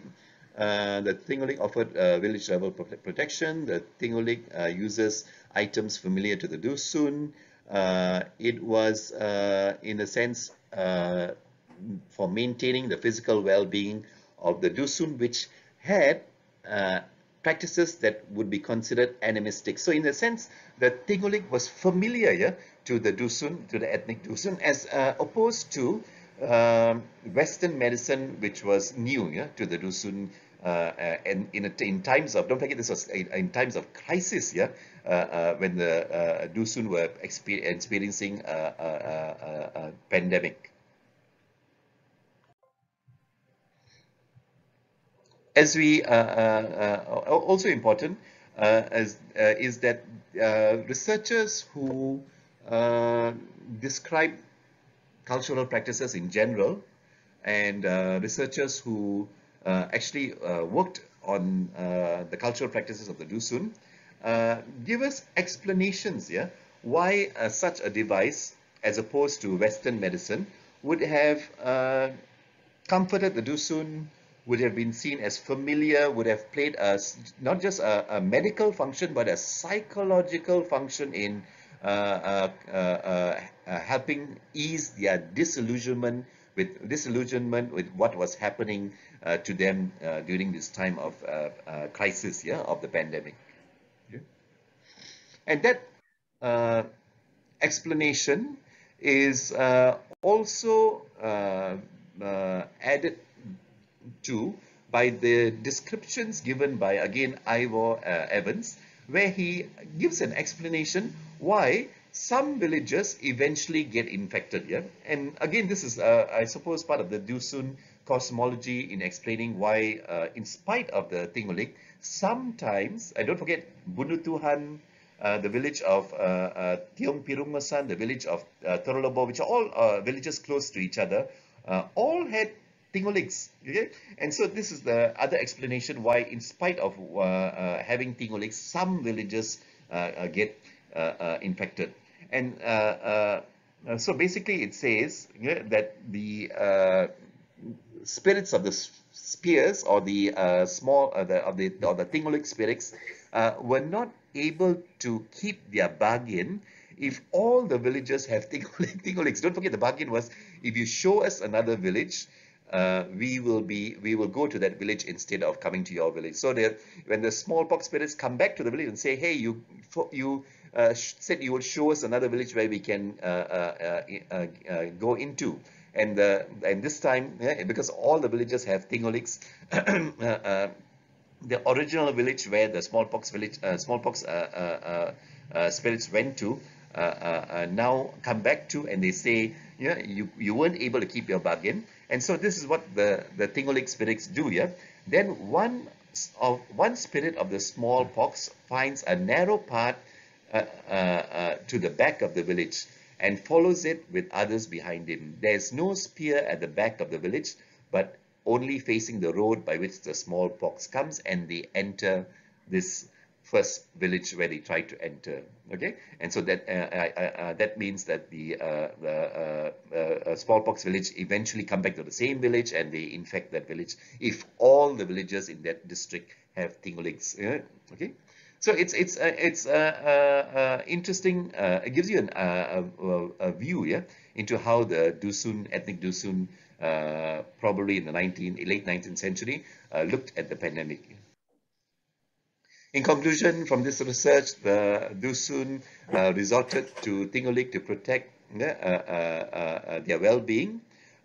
Uh, the Tingolig offered uh, village level protection. The Tingolig uh, uses items familiar to the Dusun. uh, it was, uh, in a sense, uh, for maintaining the physical well-being of the Dusun, which had uh, practices that would be considered animistic. So in a sense, the Tingolik was familiar yeah, to the Dusun, to the ethnic Dusun, as uh, opposed to um, Western medicine, which was new yeah, to the Dusun uh, uh, and in, a, in times of, don't forget this was in, in times of crisis, yeah, uh, uh, when the uh, Dusun were exper experiencing a, a, a pandemic. As we, uh, uh, uh, also important as, is that researchers who describe cultural practices in general and researchers who uh, actually uh, worked on uh, the cultural practices of the Dusun, give us explanations, yeah, why such a device, as opposed to Western medicine, would have comforted the Dusun, would have been seen as familiar, would have played a, not just a, a medical function, but a psychological function in uh, uh, uh, helping ease their disillusionment with disillusionment with what was happening uh, to them uh, during this time of uh, uh, crisis yeah, of the pandemic. And that uh, explanation is uh, also added to by the descriptions given by, again, Ivor Evans, where he gives an explanation why some villages eventually get infected. Yeah, and again, this is, uh, I suppose, part of the Dusun cosmology in explaining why, uh, in spite of the Tingolik, sometimes, I don't forget, Bundu Tuhan, uh, the village of uh, uh, Tiong Pirungasan, the village of uh, Torolobo, which are all uh, villages close to each other, uh, all had Tingoliks. Okay? And so this is the other explanation why, in spite of uh, uh, having Tingoliks, some villages uh, get infected. And so basically it says that the spirits of the spears or the uh, small uh, the, of the or the Tingolik spirits uh, were not able to keep their bargain if all the villagers have Tingoliks. Don't forget the bargain was if you show us another village, uh, we will be we will go to that village instead of coming to your village. So that when the smallpox spirits come back to the village and say, hey, you you uh, said you will show us another village where we can uh, uh, uh, uh go into and uh, and this time yeah, because all the villages have tingoliks uh, uh, the original village where the smallpox village uh, smallpox uh, uh, spirits went to now come back to and they say yeah you you weren't able to keep your bargain and so this is what the the tingolik spirits do yeah then one of one spirit of the smallpox finds a narrow path uh, uh, uh, to the back of the village and follows it with others behind him. There's no spear at the back of the village, but only facing the road by which the smallpox comes and they enter this first village where they try to enter. Okay, and so that uh, uh, uh, that means that the, uh, the uh, uh, smallpox village eventually come back to the same village and they infect that village if all the villagers in that district have tingolings. okay, so it's it's uh, it's uh, uh, uh interesting. Uh, it gives you an, uh, a, a, view, yeah, into how the Dusun ethnic Dusun, probably in the 19 late 19th century, looked at the pandemic. In conclusion, from this research, the Dusun resorted to Tingolik to protect their well-being.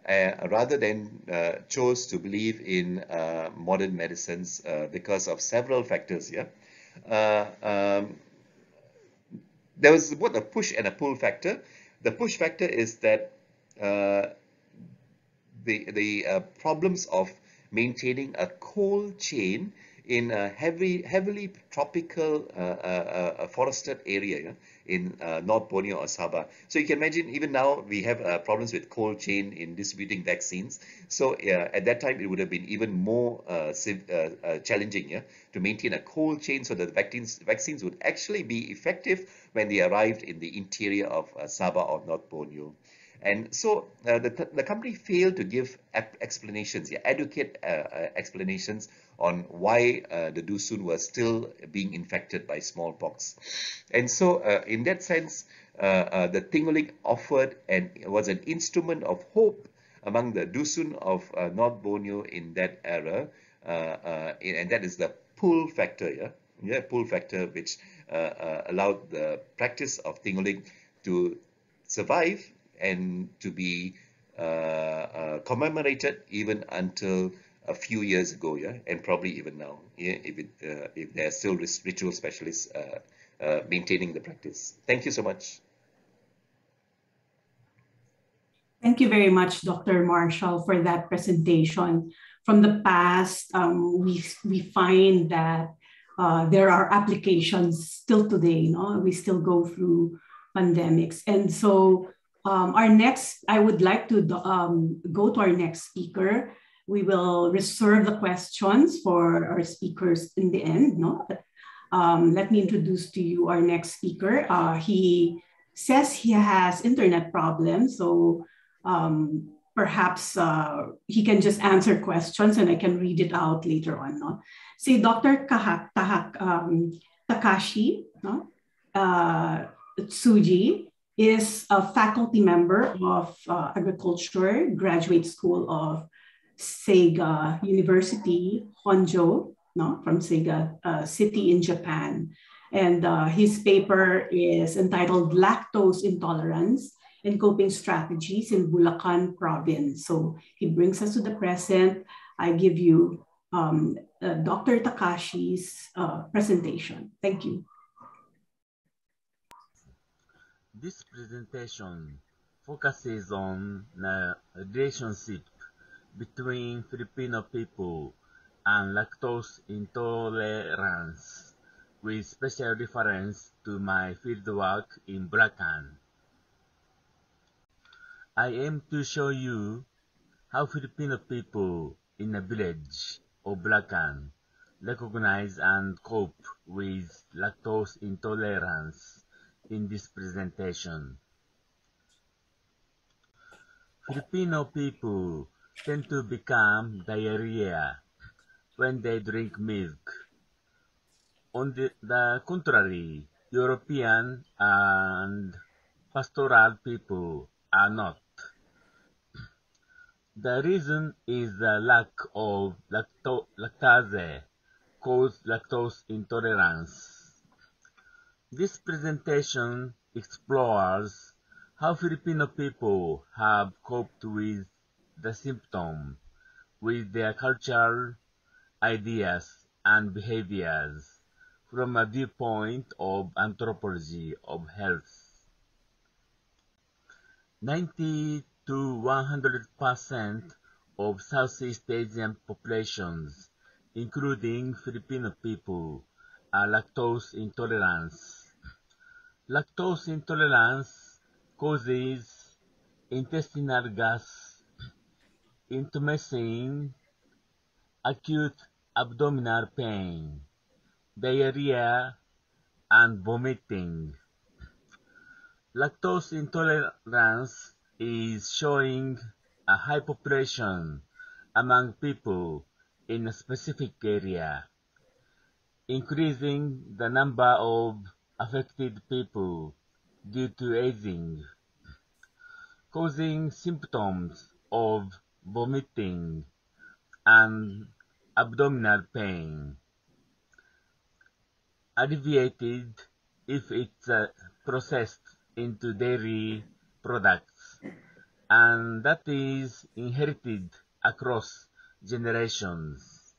Uh, rather than uh, chose to believe in uh, modern medicines because of several factors. Uh, um, there was both a push and a pull factor. The push factor is that uh, the the uh, problems of maintaining a cold chain in a heavy, heavily tropical uh, uh, uh, forested area in uh, North Borneo or Sabah. So you can imagine even now we have uh, problems with cold chain in distributing vaccines. So uh, at that time it would have been even more uh, uh, uh, challenging yeah, to maintain a cold chain so that the vaccines, vaccines would actually be effective when they arrived in the interior of Sabah or North Borneo. And so uh, the, the company failed to give explanations, yeah, adequate uh, uh, explanations on why uh, the Dusun were still being infected by smallpox. And so uh, in that sense, uh, the Tingolik offered and was an instrument of hope among the Dusun of North Borneo in that era. and that is the pull factor, yeah, yeah, pull factor which allowed the practice of Tingolik to survive and to be uh, uh, commemorated even until a few years ago, yeah, and probably even now, yeah, if it, uh, if there are still ritual specialists uh, uh, maintaining the practice. Thank you so much. Thank you very much, Dr. Marshall, for that presentation. From the past, um, we, we find that uh, there are applications still today, you know, we still go through pandemics. And so um, our next, I would like to um, go to our next speaker. We will reserve the questions for our speakers in the end. No? Um, let me introduce to you our next speaker. Uh, he says he has internet problems, so um, perhaps uh, he can just answer questions and I can read it out later on. No? Say Dr. Kahak, Tahak, um, Takashi no? uh, Tsuji is a faculty member of uh, agriculture, graduate school of Saga University, Honjo, no, from Saga uh, City in Japan. And uh, his paper is entitled Lactose Intolerance and Coping Strategies in Bulacan Province. So he brings us to the present. I give you um, uh, Dr. Takashi's uh, presentation. Thank you. This presentation focuses on the relationship between Filipino people and lactose intolerance, with special reference to my fieldwork in Bulacan. I aim to show you how Filipino people in a village of Bulacan recognize and cope with lactose intolerance in this presentation. Filipino people tend to become diarrhea when they drink milk. On the, the contrary, European and pastoral people are not. The reason is the lack of lacto lactase causes lactose intolerance. This presentation explores how Filipino people have coped with the symptom, with their cultural ideas and behaviors from a viewpoint of anthropology of health. 90 to 100 percent of Southeast Asian populations, including Filipino people, are lactose intolerant Lactose intolerance causes intestinal gas, intumescence, acute abdominal pain, diarrhea, and vomiting. Lactose intolerance is showing a high population among people in a specific area, increasing the number of affected people due to aging, causing symptoms of vomiting and abdominal pain, alleviated if it's uh, processed into dairy products, and that is inherited across generations.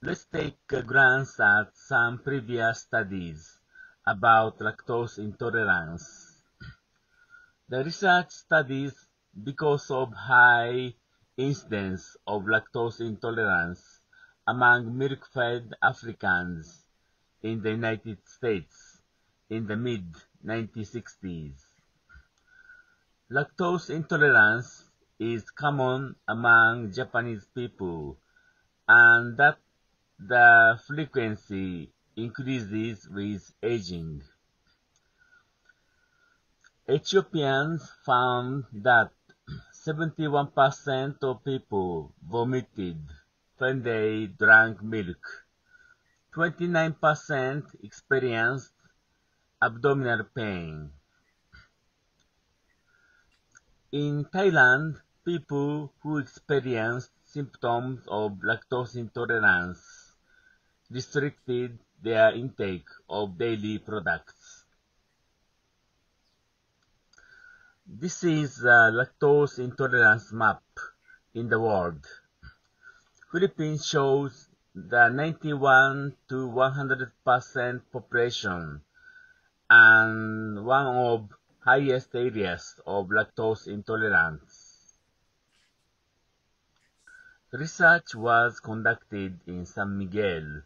Let's take a glance at some previous studies about lactose intolerance. The research studies because of high incidence of lactose intolerance among milk-fed Africans in the United States in the mid-1960s. Lactose intolerance is common among Japanese people and that the frequency increases with aging. Ethiopians found that 71% of people vomited when they drank milk. 29% experienced abdominal pain. In Thailand, people who experienced symptoms of lactose intolerance restricted their intake of dairy products. This is a lactose intolerance map in the world. Philippines shows the 91 to 100% population and one of highest areas of lactose intolerance. Research was conducted in San Miguel,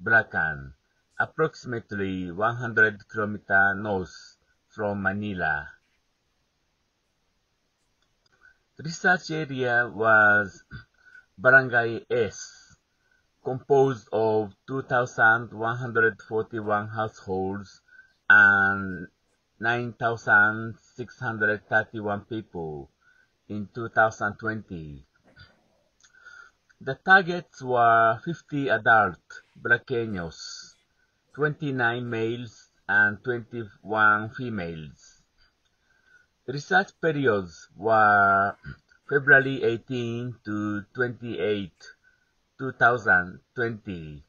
Bulacan, approximately 100 km north from Manila. Research area was Barangay S, composed of 2,141 households and 9,631 people in 2020. The targets were 50 adult Braqueños, 29 males and 21 females. Research periods were February 18 to 28, 2020,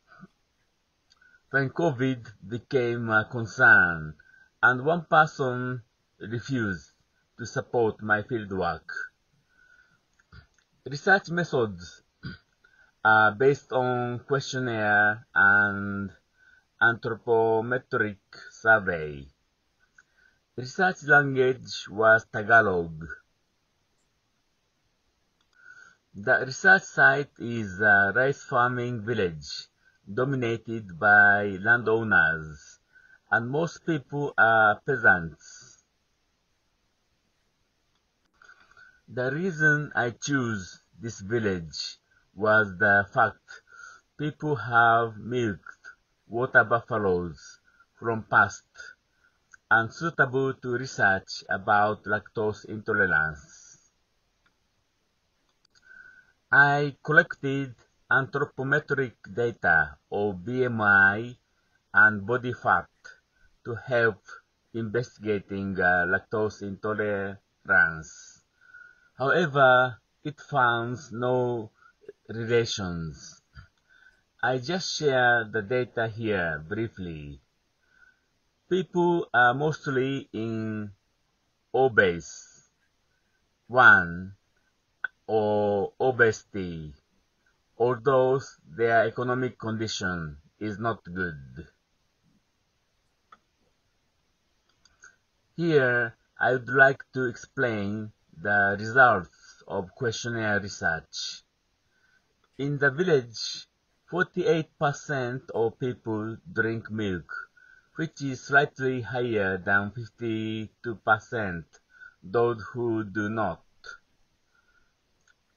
when COVID became a concern and one person refused to support my fieldwork. Research methods are based on questionnaire and anthropometric survey. Research language was Tagalog. The research site is a rice farming village dominated by landowners, and most people are peasants. The reason I choose this village was the fact people have milked water buffaloes from past and suitable to research about lactose intolerance. I collected anthropometric data of BMI and body fat to help investigating uh, lactose intolerance. However, it found no relations. I just share the data here briefly. People are mostly in obese. One, or obesity, although their economic condition is not good. Here, I would like to explain the results of questionnaire research. In the village, 48% of people drink milk, which is slightly higher than 52% those who do not.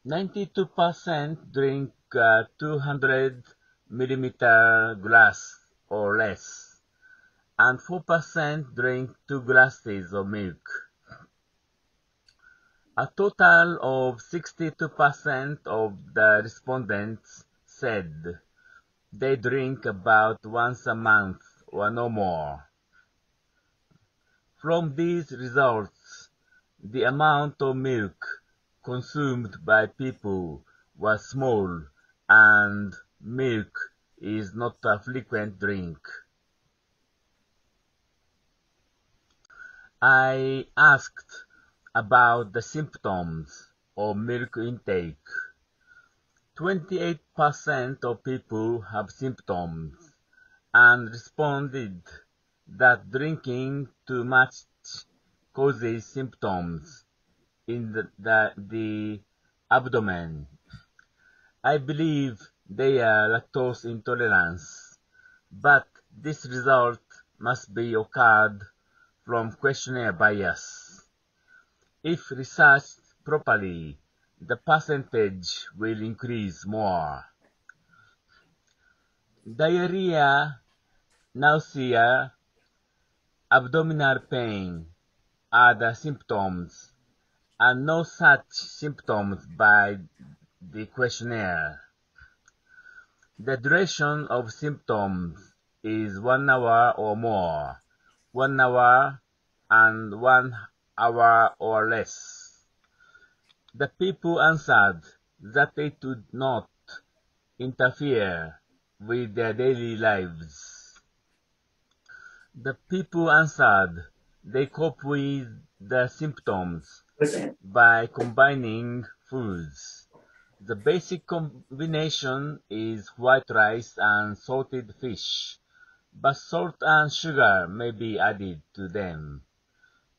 92% drink uh, 200 millimeter glass or less, and 4% drink 2 glasses of milk. A total of 62% of the respondents said they drink about once a month or no more. From these results, the amount of milk consumed by people was small and milk is not a frequent drink. I asked about the symptoms of milk intake. 28% of people have symptoms and responded that drinking too much causes symptoms in the, the, the abdomen. I believe they are lactose intolerance, but this result must be occurred from questionnaire bias. If researched properly, the percentage will increase more. Diarrhea, nausea, abdominal pain, are the symptoms, and no such symptoms by the questionnaire. The duration of symptoms is one hour or more, one hour and one hour or less. The people answered that it would not interfere with their daily lives. The people answered they cope with the symptoms by combining foods. The basic combination is white rice and salted fish, but salt and sugar may be added to them.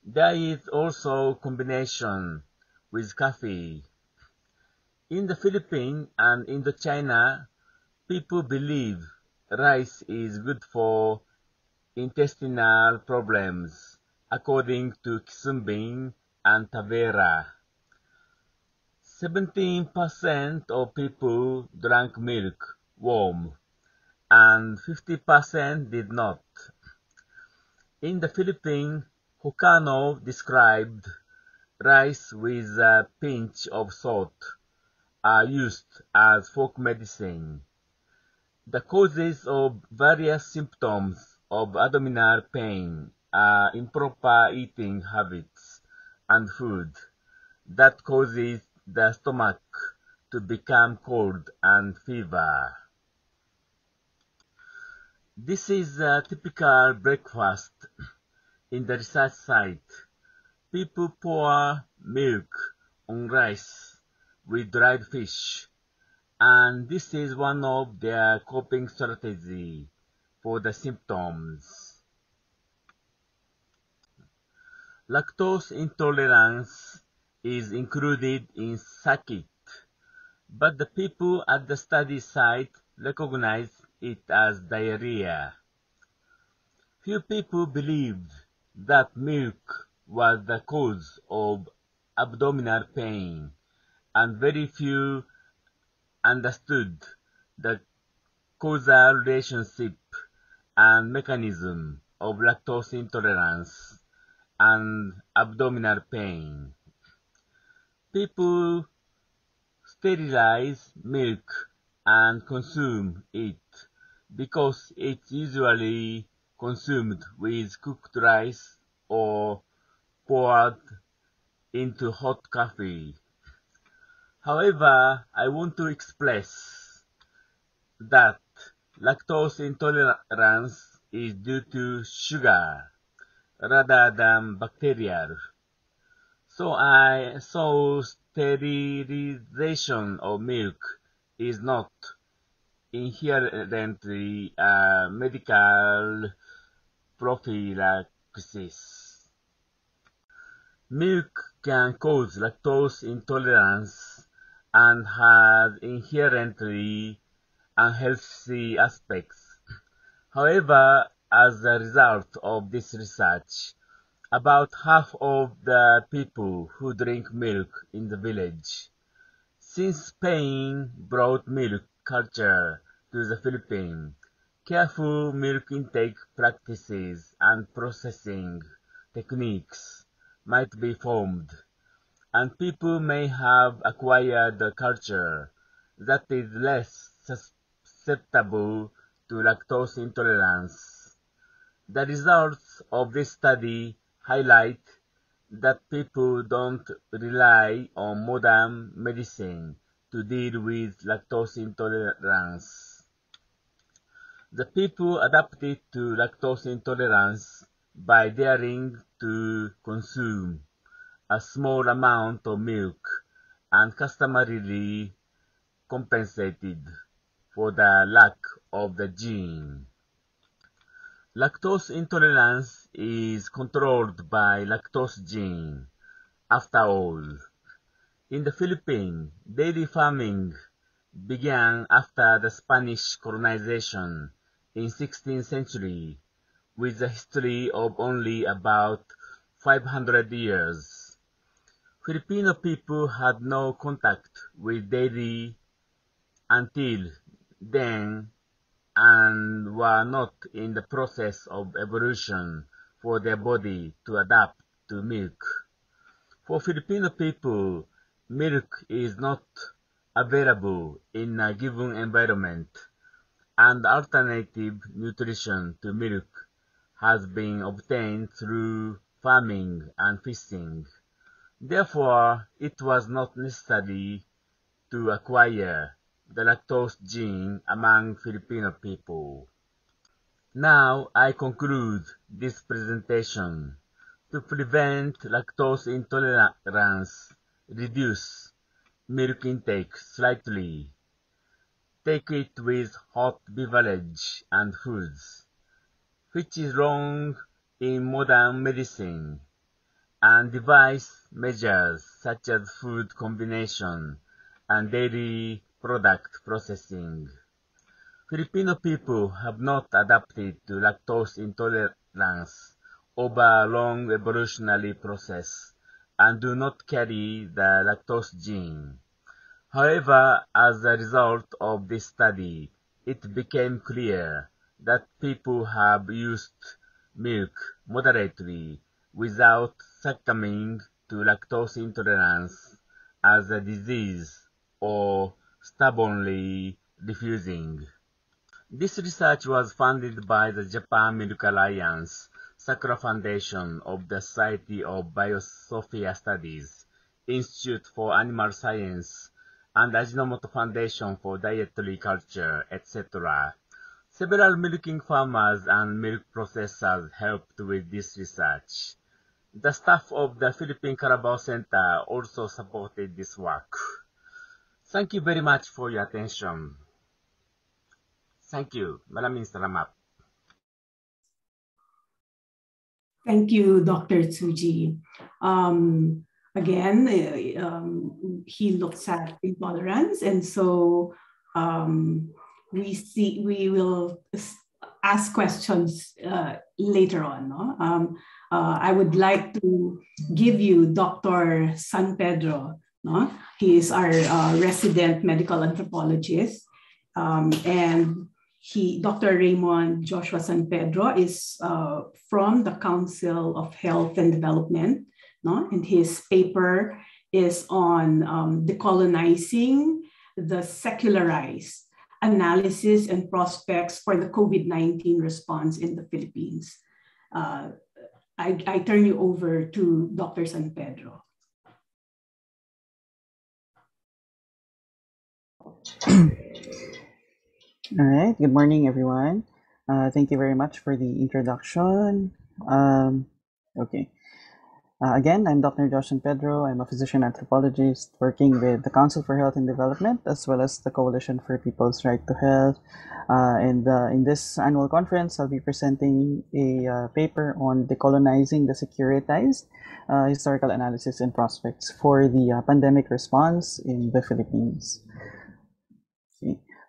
There is also combination with coffee. In the Philippines and Indochina, people believe rice is good for intestinal problems, according to Quisumbing and Tavera. 17% of people drank milk warm, and 50% did not. In the Philippines, Hukano described rice with a pinch of salt are used as folk medicine. The causes of various symptoms of abdominal pain are improper eating habits and food that causes the stomach to become cold and fever. This is a typical breakfast in the research site. People pour milk on rice with dried fish, and this is one of their coping strategy for the symptoms. Lactose intolerance is included in circuit, but the people at the study site recognize it as diarrhea. Few people believed that milk was the cause of abdominal pain, and very few understood the causal relationship and mechanism of lactose intolerance and abdominal pain. People sterilize milk and consume it because it's usually consumed with cooked rice or poured into hot coffee. However, I want to express that lactose intolerance is due to sugar rather than bacterial. So I so sterilization of milk is not inherently a medical prophylaxis. Milk can cause lactose intolerance and has inherently unhealthy aspects. However, as a result of this research, about half of the people who drink milk in the village, since Spain brought milk culture to the Philippines, careful milk intake practices and processing techniques might be formed, and people may have acquired a culture that is less susceptible to lactose intolerance. The results of this study highlight that people don't rely on modern medicine to deal with lactose intolerance. The people adapted to lactose intolerance by daring to consume a small amount of milk and customarily compensated for the lack of the gene. Lactose intolerance is controlled by lactose gene, after all. In the Philippines, dairy farming began after the Spanish colonization in 16th century with a history of only about 500 years. Filipino people had no contact with dairy until then and were not in the process of evolution for their body to adapt to milk. For Filipino people, milk is not available in a given environment, and alternative nutrition to milk has been obtained through farming and fishing. Therefore, it was not necessary to acquire the lactose gene among Filipino people. Now I conclude this presentation. To prevent lactose intolerance, reduce milk intake slightly. Take it with hot beverage and foods, which is wrong in modern medicine, and device measures such as food combination and dairy product processing. Filipino people have not adapted to lactose intolerance over a long evolutionary process and do not carry the lactose gene. However, as a result of this study, it became clear that people have used milk moderately without succumbing to lactose intolerance as a disease or stubbornly refusing. This research was funded by the Japan Milk Alliance, Sakura Foundation of the Society of Biosophia Studies, Institute for Animal Science, and Ajinomoto Foundation for Dietary Culture, etc. Several milking farmers and milk processors helped with this research. The staff of the Philippine Carabao Center also supported this work. Thank you very much for your attention. Thank you. Maraming salamat. Thank you, Dr. Tsuji. Um, again, uh, um, he looks at intolerance, and so um, we see we will ask questions uh, later on. No? Um, uh, I would like to give you Dr. San Pedro. No? He is our uh, resident medical anthropologist. Um, and he, Dr. Raymond Joshua San Pedro is uh, from the Council of Health and Development. No? And his paper is on um, decolonizing the securitized analysis and prospects for the COVID-19 response in the Philippines. Uh, I, I turn you over to Dr. San Pedro. All right, good morning, everyone. Uh, thank you very much for the introduction. Um, okay. Uh, again, I'm Dr. Josh Pedro. I'm a physician anthropologist working with the Council for Health and Development as well as the Coalition for People's Right to Health. Uh, and uh, in this annual conference, I'll be presenting a uh, paper on decolonizing the securitized uh, historical analysis and prospects for the pandemic response in the Philippines.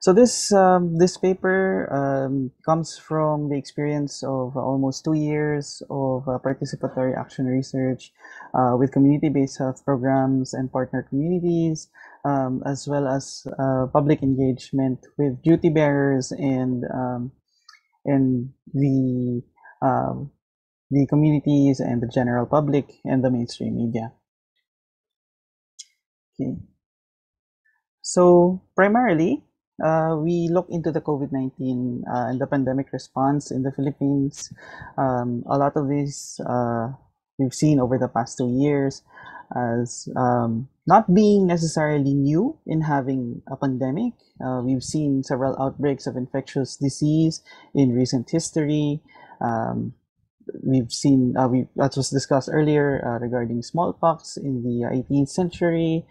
So this um, this paper um, comes from the experience of almost two years of uh, participatory action research uh, with community-based health programs and partner communities, um, as well as uh, public engagement with duty bearers and um, and the um, the communities and the general public and the mainstream media. Okay. So primarily, uh, we look into the COVID-19 uh, and the pandemic response in the Philippines. Um, a lot of these uh, we've seen over the past two years as um, not being necessarily new in having a pandemic. Uh, we've seen several outbreaks of infectious disease in recent history. Um, we've seen, uh, we, that was discussed earlier uh, regarding smallpox in the 18th century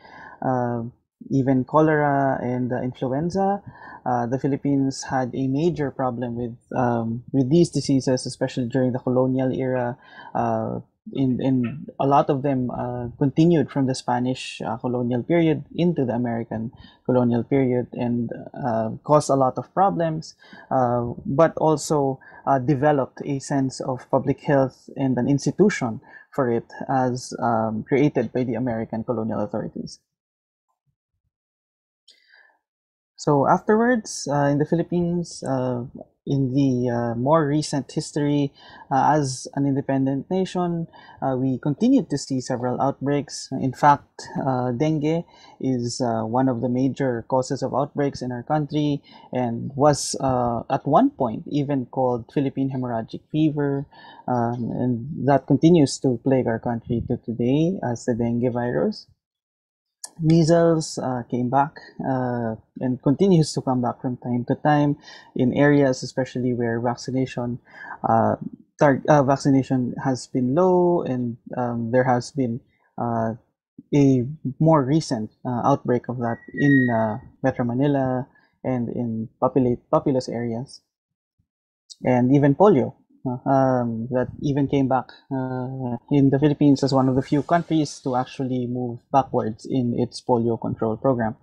even cholera and uh, influenza. Uh, the Philippines had a major problem with um, with these diseases, especially during the colonial era. Uh, in, in a lot of them uh, continued from the Spanish uh, colonial period into the American colonial period and uh, caused a lot of problems, but also developed a sense of public health and an institution for it as um, created by the American colonial authorities. So afterwards, uh, in the Philippines, uh, in the uh, more recent history, uh, as an independent nation, uh, we continued to see several outbreaks. In fact, uh, dengue is one of the major causes of outbreaks in our country and was at one point even called Philippine hemorrhagic fever. Um, and that continues to plague our country to today as the dengue virus measles uh, came back uh, and continues to come back from time to time in areas especially where vaccination uh, uh vaccination has been low and um, there has been uh, a more recent uh, outbreak of that in Metro Manila and in populate populous areas. And even polio um, that even came back uh, in the Philippines as one of the few countries to actually move backwards in its polio control program.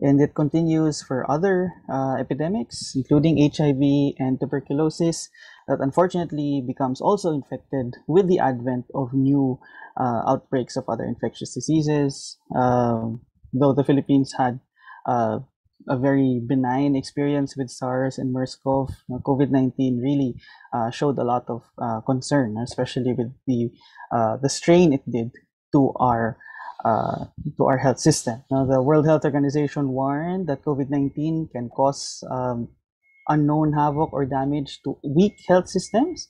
And it continues for other uh, epidemics, including HIV and tuberculosis, that unfortunately becomes also infected with the advent of new uh, outbreaks of other infectious diseases. Um, though the Philippines had uh, a very benign experience with SARS and MERS-CoV. COVID-19 really uh, showed a lot of uh, concern, especially with the uh, the strain it did to our uh, to our health system. Now, the World Health Organization warned that COVID-19 can cause um, unknown havoc or damage to weak health systems,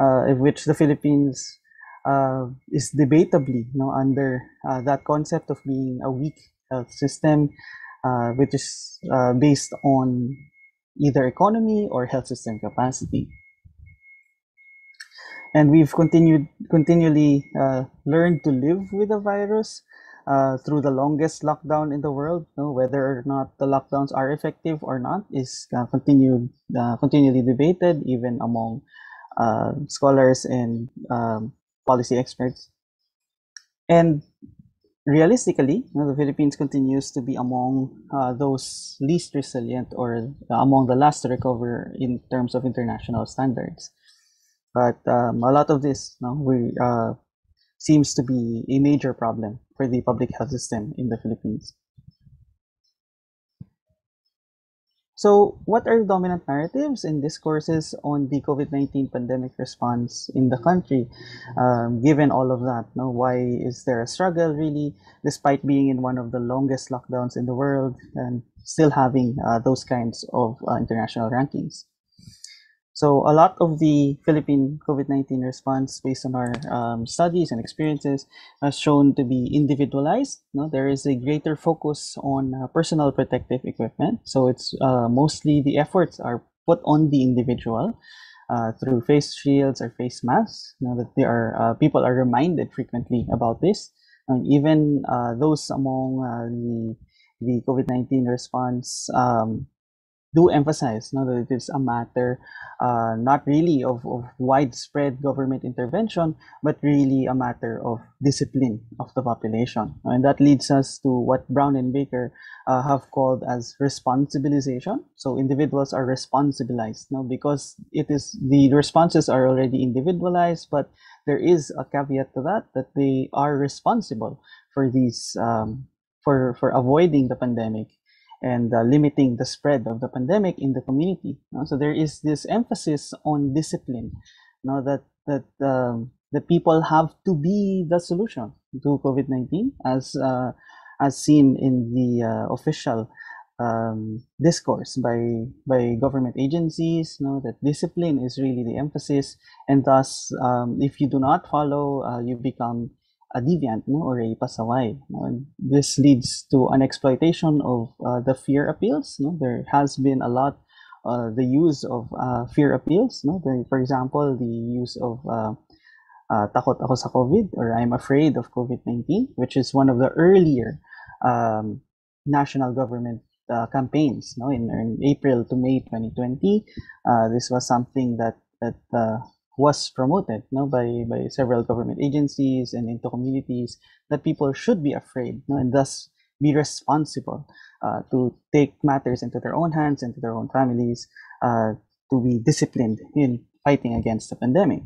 uh, of which the Philippines uh, is debatably you know, under that concept of being a weak health system uh, which is uh, based on either economy or health system capacity. And we've continued continually uh, learned to live with the virus uh, through the longest lockdown in the world. You know, whether or not the lockdowns are effective or not is uh, continued continually debated, even among scholars and um, policy experts. And realistically, you know, the Philippines continues to be among uh, those least resilient or among the last to recover in terms of international standards. But um, a lot of this you know, we, uh, seems to be a major problem for the public health system in the Philippines. So, what are the dominant narratives and discourses on the COVID 19 pandemic response in the country? Um, given all of that, no, why is there a struggle really, despite being in one of the longest lockdowns in the world and still having uh, those kinds of uh, international rankings? So a lot of the Philippine COVID-19 response based on our um, studies and experiences has shown to be individualized. No? There is a greater focus on uh, personal protective equipment. So it's uh, mostly the efforts are put on the individual uh, through face shields or face masks. You know, that they are uh, people are reminded frequently about this. even uh, those among uh, the the COVID-19 response um, do emphasize that it is a matter uh, not really of, of widespread government intervention, but really a matter of discipline of the population. And that leads us to what Brown and Baker uh, have called as responsibilization. So individuals are responsibilized now because it is the responses are already individualized, but there is a caveat to that that they are responsible for these um, for for avoiding the pandemic and uh, limiting the spread of the pandemic in the community. So there is this emphasis on discipline, you know, that that um, the people have to be the solution to COVID nineteen, as uh, as seen in the uh, official um, discourse by by government agencies. You know that discipline is really the emphasis, and thus, um, if you do not follow, uh, you become a deviant no, or a pasaway. No? This leads to an exploitation of uh, the fear appeals. No? There has been a lot uh, the use of uh, fear appeals. No? The, for example, the use of uh, uh, takot ako sa COVID or I'm afraid of COVID-19, which is one of the earlier um, national government uh, campaigns no? in, in April to May 2020. this was something that that was promoted no, by, by several government agencies and into communities that people should be afraid no, and thus be responsible uh, to take matters into their own hands, into their own families, uh, to be disciplined in fighting against the pandemic.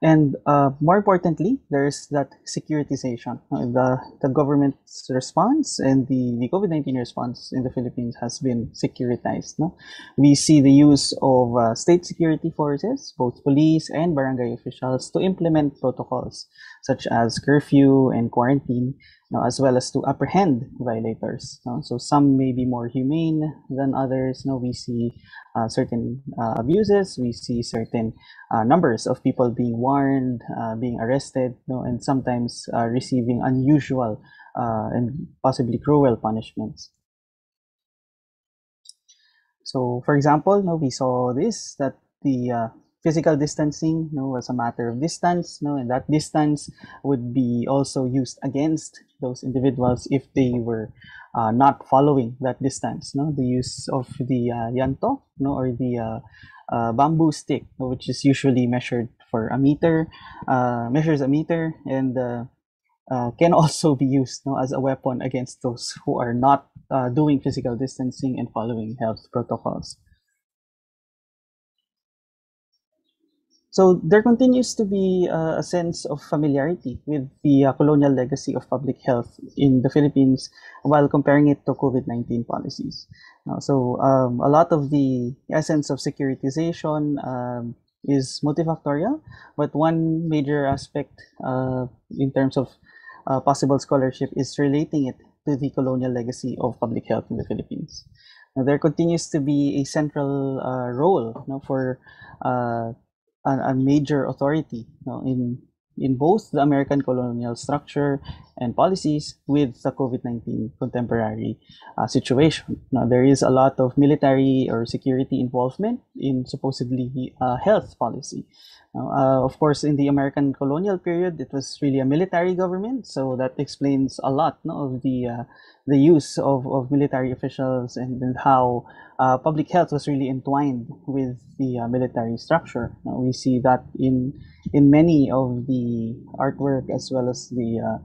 And uh, more importantly, there's that securitization. Uh, the, the government's response and the, the COVID 19 response in the Philippines has been securitized. No? We see the use of uh, state security forces, both police and barangay officials, to implement protocols such as curfew and quarantine as well as to apprehend violators. So some may be more humane than others. Know, we see uh, certain uh, abuses, we see certain uh, numbers of people being warned, uh, being arrested, you know, and sometimes uh, receiving unusual uh, and possibly cruel punishments. So, for example, you know, we saw this that the physical distancing you know, was a matter of distance you know, and that distance would be also used against those individuals if they were uh, not following that distance know, the use of the uh, yantok know, or the uh, uh bamboo stick which is usually measured for a meter uh, measures a meter and uh, can also be used know, as a weapon against those who are not doing physical distancing and following health protocols So there continues to be uh, a sense of familiarity with the uh, colonial legacy of public health in the Philippines while comparing it to COVID-19 policies. Uh, so um, a lot of the essence of securitization um, is multifactorial, but one major aspect uh, in terms of uh, possible scholarship is relating it to the colonial legacy of public health in the Philippines. Now, there continues to be a central uh, role you know, for a, major authority you know, in in both the American colonial structure and policies with the COVID-19 contemporary uh, situation. Now, there is a lot of military or security involvement in supposedly uh, health policy. Uh, of course, in the American colonial period, it was really a military government, so that explains a lot no, of the uh, the use of, of military officials and, and how uh, public health was really entwined with the uh, military structure. Now, we see that in in many of the artwork as well as the uh,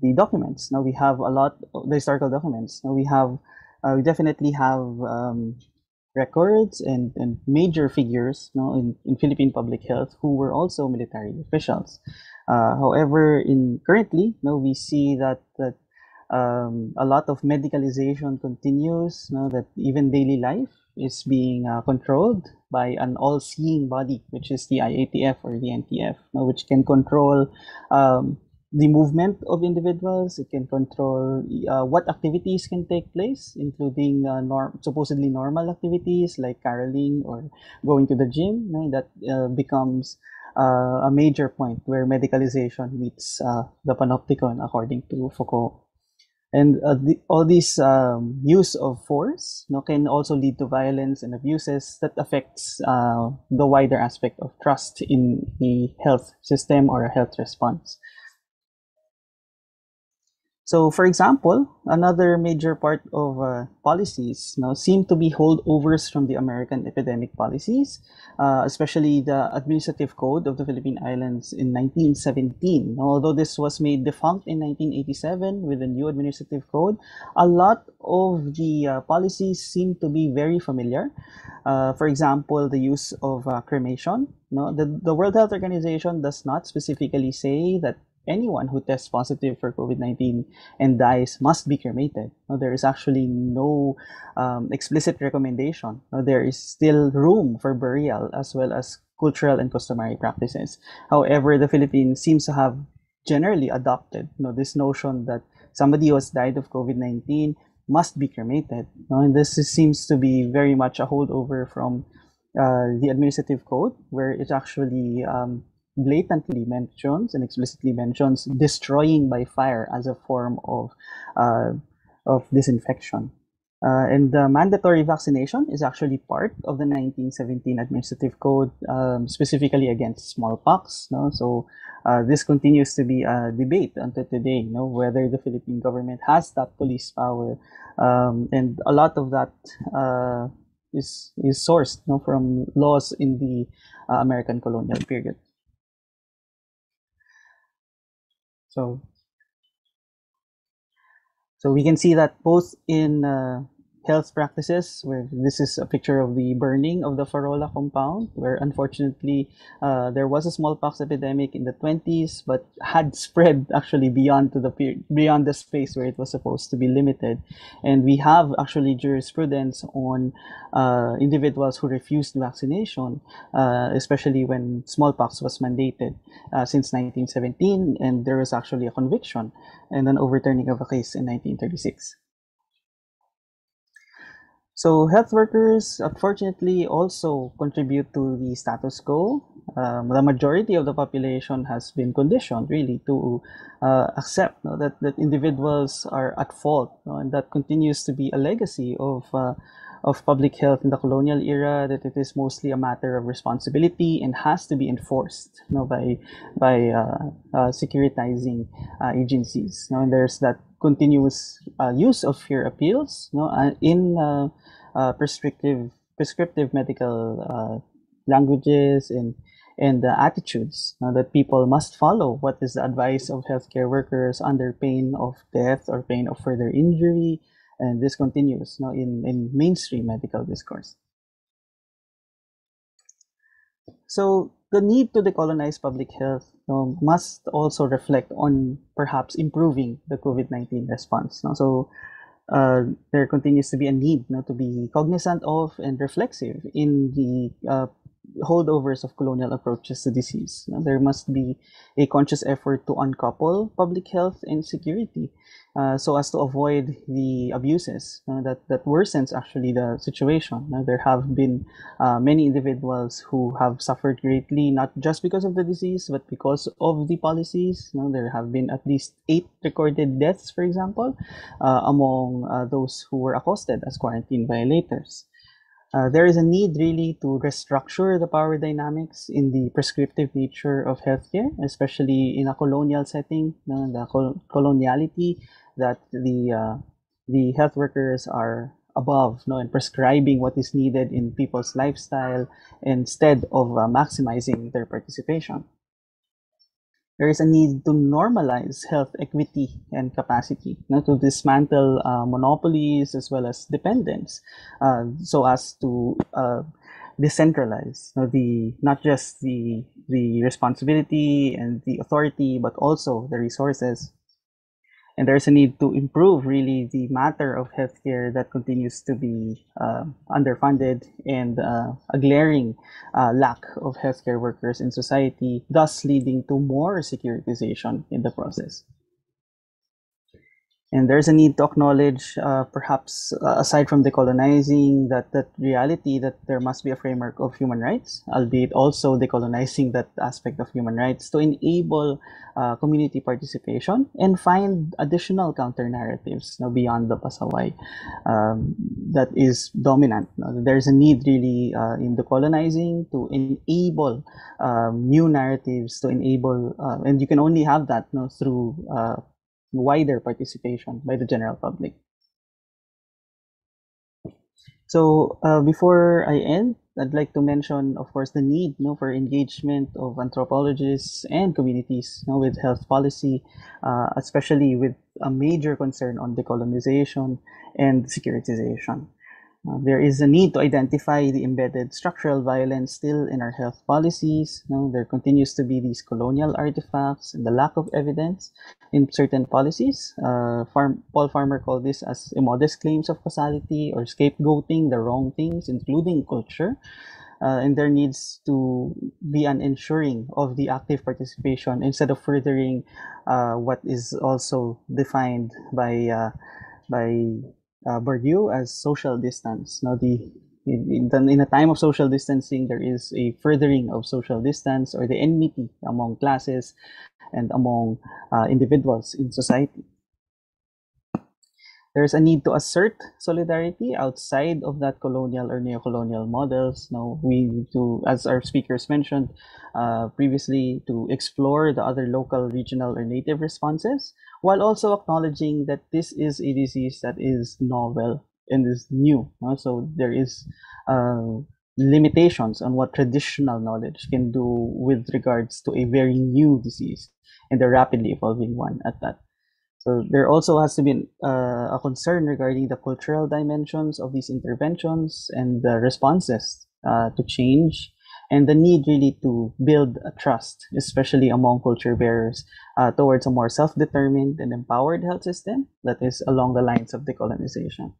the documents. Now we have a lot the historical documents. Now we have uh, we definitely have um, records and, and major figures you know, in, in Philippine public health who were also military officials. Uh, however, in currently, you know, we see that that um, a lot of medicalization continues, you know, that even daily life is being uh, controlled by an all-seeing body, which is the IATF or the NTF, you know, which can control um, the movement of individuals. It can control uh, what activities can take place, including uh, norm- supposedly normal activities like caroling or going to the gym. That uh, becomes uh, a major point where medicalization meets uh, the panopticon, according to Foucault. And uh, the, all these um, use of force you know, can also lead to violence and abuses that affects the wider aspect of trust in the health system or a health response. So, for example, another major part of uh, policies now seem to be holdovers from the American epidemic policies, uh, especially the Administrative Code of the Philippine Islands in 1917. Although this was made defunct in 1987 with the new Administrative Code, a lot of the uh, policies seem to be very familiar. Uh, for example, the use of uh, cremation. No, the, the World Health Organization does not specifically say that anyone who tests positive for COVID-19 and dies must be cremated. No, there is actually no um, explicit recommendation. No, there is still room for burial as well as cultural and customary practices. However, the Philippines seems to have generally adopted you know, this notion that somebody who has died of COVID-19 must be cremated. And this seems to be very much a holdover from uh, the administrative code, where it actually um, blatantly mentions and explicitly mentions destroying by fire as a form of uh, of disinfection. Uh, and the mandatory vaccination is actually part of the 1917 Administrative Code, um, specifically against smallpox. No? So uh, this continues to be a debate until today, you know, whether the Philippine government has that police power. Um, and a lot of that uh, is is sourced you know, from laws in the uh, American colonial period. So, so we can see that both in uh, health practices, where this is a picture of the burning of the Farola compound, where unfortunately uh, there was a smallpox epidemic in the 20s, but had spread actually beyond to the beyond the space where it was supposed to be limited, and we have actually jurisprudence on uh, individuals who refused vaccination, uh, especially when smallpox was mandated uh, since 1917, and there was actually a conviction and an overturning of a case in 1936. So health workers, unfortunately, also contribute to the status quo. Um, the majority of the population has been conditioned really to uh, accept that, that individuals are at fault, and that continues to be a legacy of uh, of public health in the colonial era that it is mostly a matter of responsibility and has to be enforced you know, by by uh, uh, securitizing uh, agencies. You know, and there's that continuous uh, use of fear appeals you know, uh, in uh, prescriptive prescriptive medical languages and and the attitudes that people must follow what is the advice of healthcare workers under pain of death or pain of further injury and this continues now in, in mainstream medical discourse. So the need to decolonize public health must also reflect on perhaps improving the COVID-19 response. So uh, there continues to be a need no, to be cognizant of and reflexive in the uh, holdovers of colonial approaches to disease. Know, there must be a conscious effort to uncouple public health and security uh, so as to avoid the abuses uh, that, that worsens actually the situation. Uh, there have been uh, many individuals who have suffered greatly, not just because of the disease, but because of the policies. Know, there have been at least eight recorded deaths, for example, uh, among uh, those who were accosted as quarantine violators. Uh, there is a need really to restructure the power dynamics in the prescriptive nature of healthcare, especially in a colonial setting, know, the col- coloniality that the uh, the health workers are above know, and prescribing what is needed in people's lifestyle instead of uh, maximizing their participation there is a need to normalize health equity and capacity, you know, to dismantle uh, monopolies as well as dependence, uh, so as to uh, decentralize you know, the not just the the responsibility and the authority, but also the resources and there's a need to improve really the matter of healthcare that continues to be uh, underfunded and uh, a glaring uh, lack of healthcare workers in society, thus leading to more securitization in the process. And there's a need to acknowledge, uh, perhaps uh, aside from decolonizing, that that reality that there must be a framework of human rights, albeit also decolonizing that aspect of human rights to enable uh, community participation and find additional counter narratives you know, beyond the pasaway um, that is dominant. There's a need really uh, in decolonizing to enable um, new narratives, to enable, uh, and you can only have that you know, through uh, wider participation by the general public. So uh, before I end, I'd like to mention, of course, the need you know, for engagement of anthropologists and communities you know, with health policy, uh, especially with a major concern on decolonization and securitization. Uh, there is a need to identify the embedded structural violence still in our health policies. You know, there continues to be these colonial artifacts and the lack of evidence in certain policies. Uh, Farm, Paul Farmer called this as immodest claims of causality or scapegoating the wrong things, including culture. Uh, and there needs to be an ensuring of the active participation instead of furthering uh, what is also defined by uh, by uh, Bourdieu as social distance. Now, the in, in, a time of social distancing, there is a furthering of social distance or the enmity among classes and among uh, individuals in society. There's a need to assert solidarity outside of that colonial or neo-colonial models. Now, we need to, as our speakers mentioned uh, previously, to explore the other local, regional, or native responses while also acknowledging that this is a disease that is novel and is new. No? So there is uh, limitations on what traditional knowledge can do with regards to a very new disease and a rapidly evolving one at that. So there also has to be uh, a concern regarding the cultural dimensions of these interventions and the responses uh, to change and the need really to build a trust, especially among culture bearers, uh, towards a more self-determined and empowered health system that is along the lines of decolonization.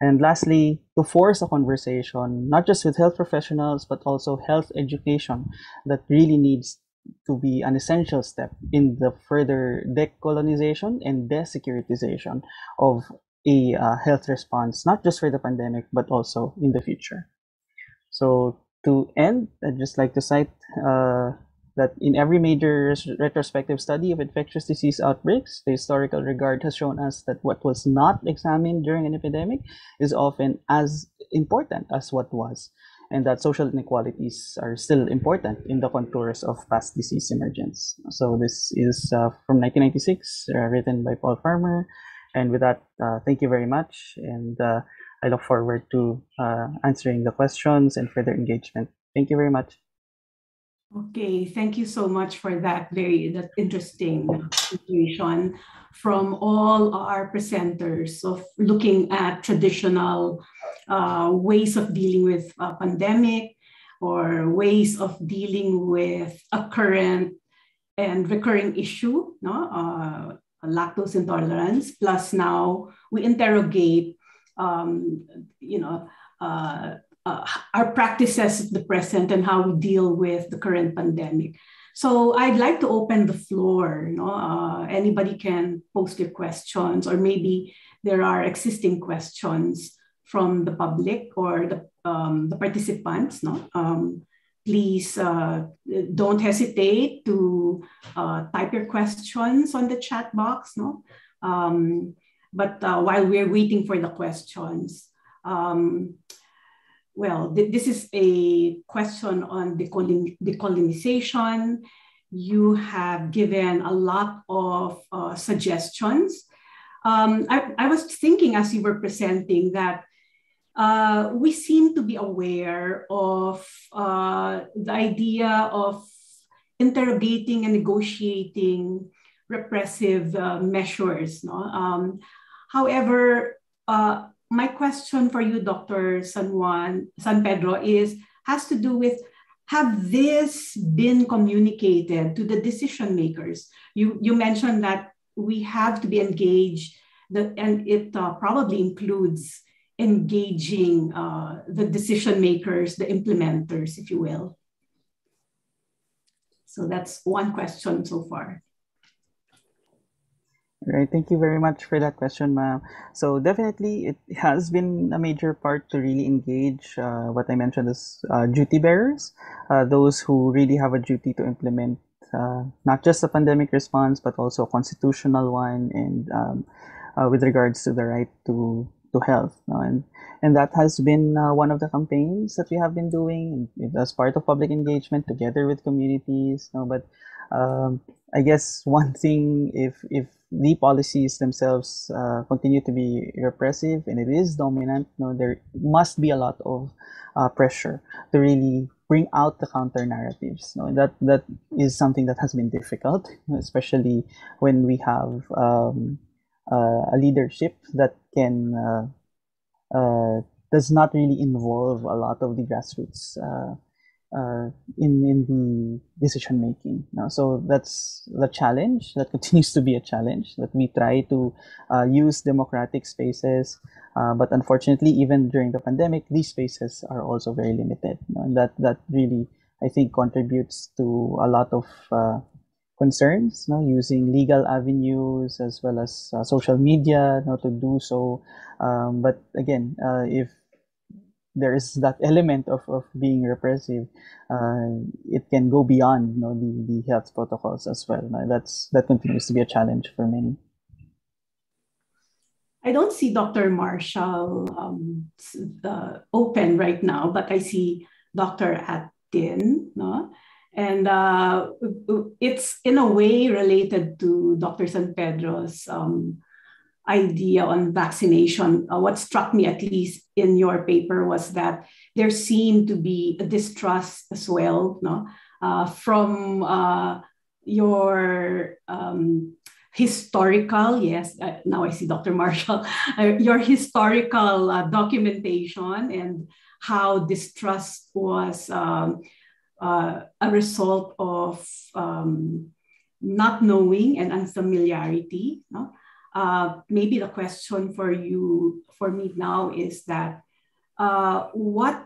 And lastly, to force a conversation, not just with health professionals, but also health education that really needs to be an essential step in the further decolonization and desecuritization of a uh, health response, not just for the pandemic, but also in the future. So to end, I'd just like to cite uh, that in every major retrospective study of infectious disease outbreaks, the historical regard has shown us that what was not examined during an epidemic is often as important as what was and that social inequalities are still important in the contours of past disease emergence. So this is uh, from 1996, uh, written by Paul Farmer. And with that, uh, thank you very much. And uh, I look forward to uh, answering the questions and further engagement. Thank you very much. Okay, thank you so much for that very that interesting situation from all our presenters of looking at traditional uh, ways of dealing with a pandemic or ways of dealing with a current and recurring issue, no? Uh, lactose intolerance. Plus now we interrogate, um, you know, uh, uh, our practices of the present and how we deal with the current pandemic. So I'd like to open the floor. You know, uh, anybody can post your questions, or maybe there are existing questions from the public or the, um, the participants. No? Um, please uh, don't hesitate to uh, type your questions on the chat box. No? Um, but uh, while we're waiting for the questions, um, well, th this is a question on decolon decolonization. You have given a lot of uh, suggestions. Um, I, I, was thinking as you were presenting that uh, we seem to be aware of uh, the idea of interrogating and negotiating repressive uh, measures. No? Um, however, uh, my question for you, Dr. San Juan, San Pedro, is has to do with have this been communicated to the decision makers? You, you mentioned that we have to be engaged, the, and it uh, probably includes engaging uh, the decision makers, the implementers, if you will? So that's one question so far. Right. Thank you very much for that question, ma'am. So definitely, it has been a major part to really engage uh, what I mentioned as uh, duty bearers, uh, those who really have a duty to implement uh, not just a pandemic response, but also a constitutional one, and um, uh, with regards to the right to to health. And and that has been uh, one of the campaigns that we have been doing as part of public engagement together with communities. No? But um, I guess one thing, if if the policies themselves uh, continue to be repressive and it is dominant, no, there must be a lot of uh, pressure to really bring out the counter narratives. No, that that is something that has been difficult, especially when we have um, uh, a leadership that can uh, uh, does not really involve a lot of the grassroots uh, in in the decision making. So that's the challenge that continues to be a challenge that we try to uh, use democratic spaces, uh, but unfortunately, even during the pandemic, these spaces are also very limited, and that that really I think contributes to a lot of concerns, no, using legal avenues as well as uh, social media no, to do so. Um, but again, uh, if there is that element of, of being repressive, uh, it can go beyond you know, the, the health protocols as well. No? That's That continues to be a challenge for many. I don't see Dr. Marshall um, uh, open right now, but I see Dr. Atin. No? And uh, it's in a way related to Dr. San Pedro's um, idea on vaccination. Uh, what struck me, at least in your paper, was that there seemed to be a distrust as well no? Uh, from uh, your um, historical, yes, uh, now I see Dr. Marshall, uh, your historical uh, documentation and how distrust was um, a result of um, not knowing and unfamiliarity. No? Uh, maybe the question for you, for me now is that uh, what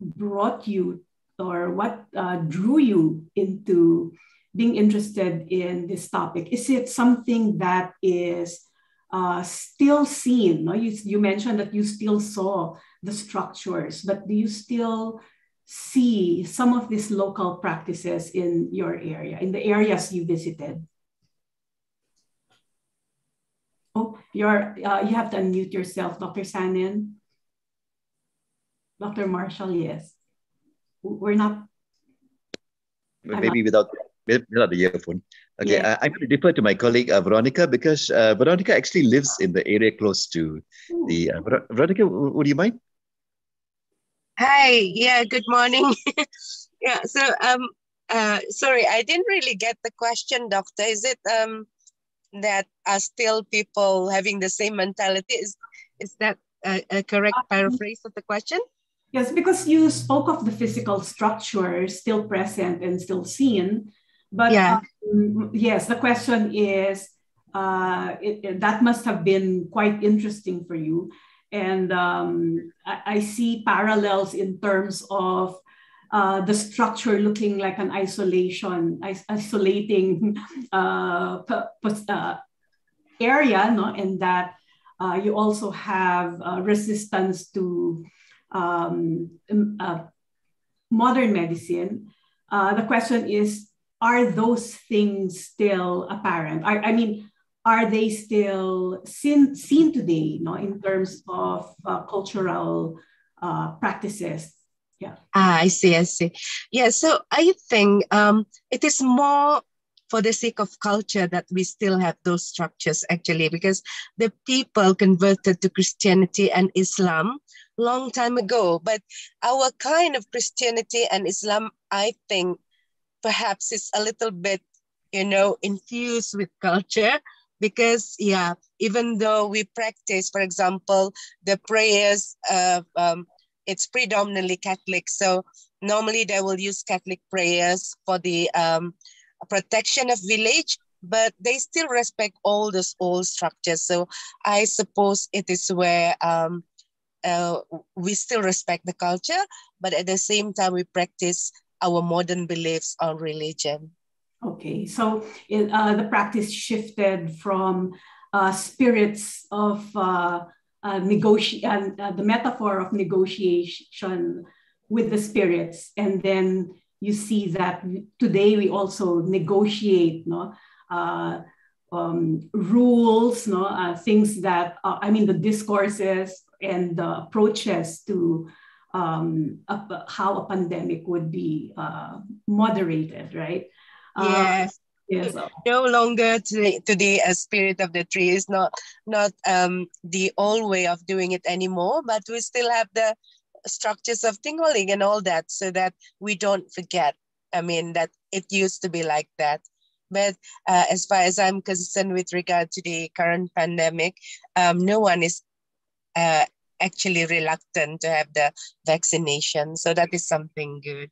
brought you or what drew you into being interested in this topic? Is it something that is uh, still seen? No? You, you mentioned that you still saw the structures, but do you still see some of these local practices in your area, in the areas you visited? Oh, you're, uh, you have to unmute yourself, Dr. Sanen. Dr. Marshall, yes. We're not. Maybe not. without without the earphone. Okay, yeah. I, am going to defer to my colleague uh, Veronica because uh, Veronica actually lives in the area close to Ooh. the. Uh, Veronica, would you mind? Hi. Yeah. Good morning. yeah. So um. Uh, sorry, I didn't really get the question, doctor. Is it um that are still people having the same mentality? Is is that a, a correct paraphrase of the question? Yes, because you spoke of the physical structure still present and still seen, but yeah. Um, yes, the question is uh, it, it, that must have been quite interesting for you. And um, I, I, see parallels in terms of uh, the structure looking like an isolation, is- isolating uh, uh, area, no? and that uh, you also have uh, resistance to um, uh, modern medicine. the question is are those things still apparent? I, I mean, are they still seen, seen today know, in terms of cultural practices? Yeah. Ah, I see, I see. Yeah, so I think um, it is more for the sake of culture that we still have those structures actually, because the people converted to Christianity and Islam long time ago. But our kind of Christianity and Islam, I think, perhaps is a little bit, you know, infused with culture because yeah, even though we practice, for example, the prayers, uh, um, it's predominantly Catholic. So normally they will use Catholic prayers for the um, protection of village, but they still respect all those old structures. So I suppose it is where um, uh, we still respect the culture, but at the same time we practice our modern beliefs on religion. Okay, so uh, the practice shifted from uh, spirits of uh, uh, uh, the metaphor of negotiation with the spirits, and then you see that today we also negotiate, no, uh, um, rules, no, uh, things that I mean the discourses and the approaches to um, a, how a pandemic would be moderated, right? Yes. Yes. No longer today, today a spirit of the tree is not not um, the old way of doing it anymore, but we still have the structures of Tingolig and all that so that we don't forget. I mean that it used to be like that. But uh, as far as I'm concerned with regard to the current pandemic, um, no one is uh, actually reluctant to have the vaccination. So that is something good.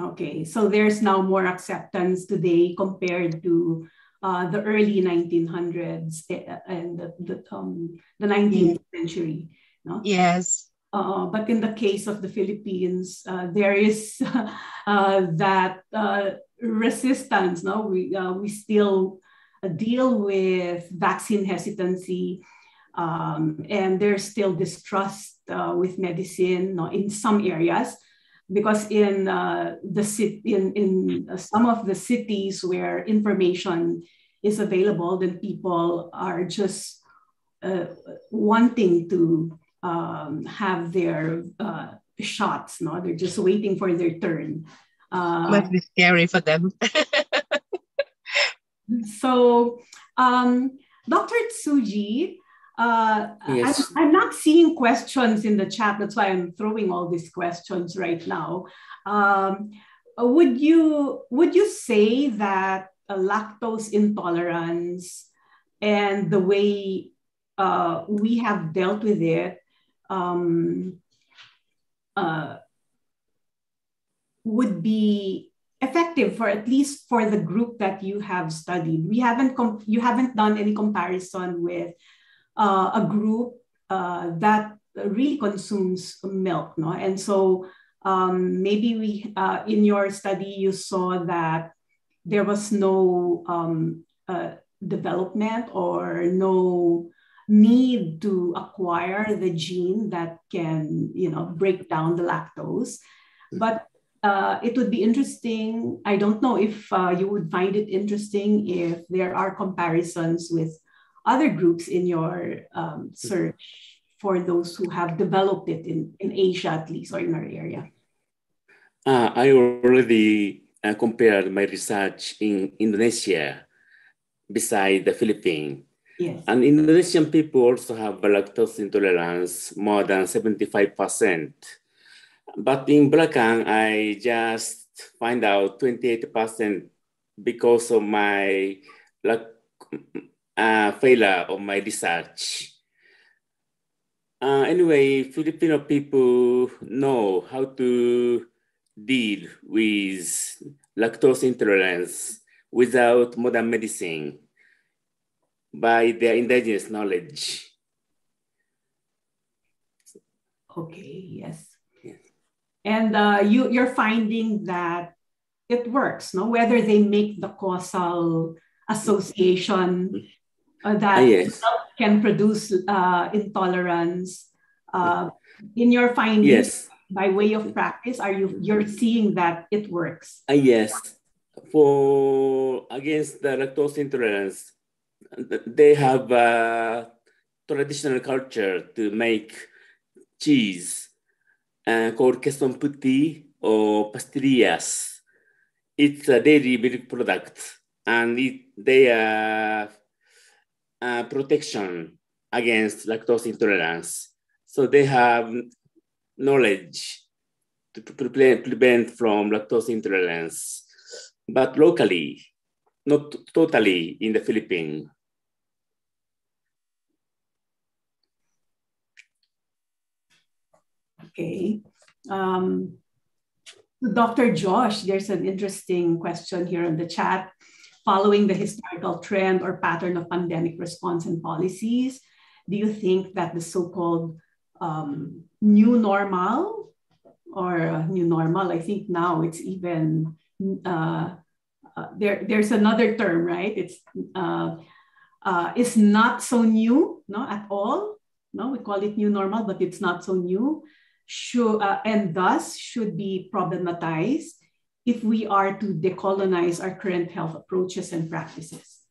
Okay, so there's now more acceptance today compared to uh, the early 1900s eh, and the, the, um, the 19th mm. century. No? Yes. Uh, but in the case of the Philippines, uh, there is uh, that uh, resistance. No, we uh, we still deal with vaccine hesitancy um, and there's still distrust uh, with medicine no, in some areas because in uh, the city, in, in some of the cities where information is available, then people are just uh, wanting to um, have their uh, shots. No, they're just waiting for their turn. Uh, Must be scary for them. so, um, Dr. Tsuji, uh, yes. I'm, I'm, not seeing questions in the chat. That's why I'm throwing all these questions right now. Um, would you would you say that lactose intolerance and the way uh, we have dealt with it um, uh, would be effective for at least for the group that you have studied. We haven't you haven't done any comparison with uh, a group uh, that really consumes milk, no? And so um, maybe we uh, in your study you saw that there was no um, uh, development or no need to acquire the gene that can you know break down the lactose but uh, it would be interesting i don't know if uh, you would find it interesting if there are comparisons with other groups in your um, search for those who have developed it in, in asia at least or in our area uh, i already uh, compared my research in indonesia beside the philippines Yes. And Indonesian people also have lactose intolerance more than 75%. But in Belakang, I just find out 28% because of my uh, failure of my research. Uh, anyway, Filipino people know how to deal with lactose intolerance without modern medicine by their indigenous knowledge. Okay, yes. yes. And uh, you, you're finding that it works, no? Whether they make the causal association uh, that yes. can produce uh, intolerance. Uh, in your findings, yes. by way of practice, are you you're seeing that it works? Uh, yes. For against the lactose intolerance, they have a traditional culture to make cheese uh, called queso putih or pastillas. It's a dairy milk product and it, they are uh, protection against lactose intolerance. So they have knowledge to prevent, from lactose intolerance. But locally, not totally in the Philippines. Okay. Um, Dr. Josh, there's an interesting question here in the chat. Following the historical trend or pattern of pandemic response and policies, do you think that the so-called um, new normal or uh, new normal, I think now it's even uh, uh, there, there's another term, right? It's uh, uh, not so new, no, at all. No, we call it new normal, but it's not so new. Should, uh, and thus should be problematized if we are to decolonize our current health approaches and practices.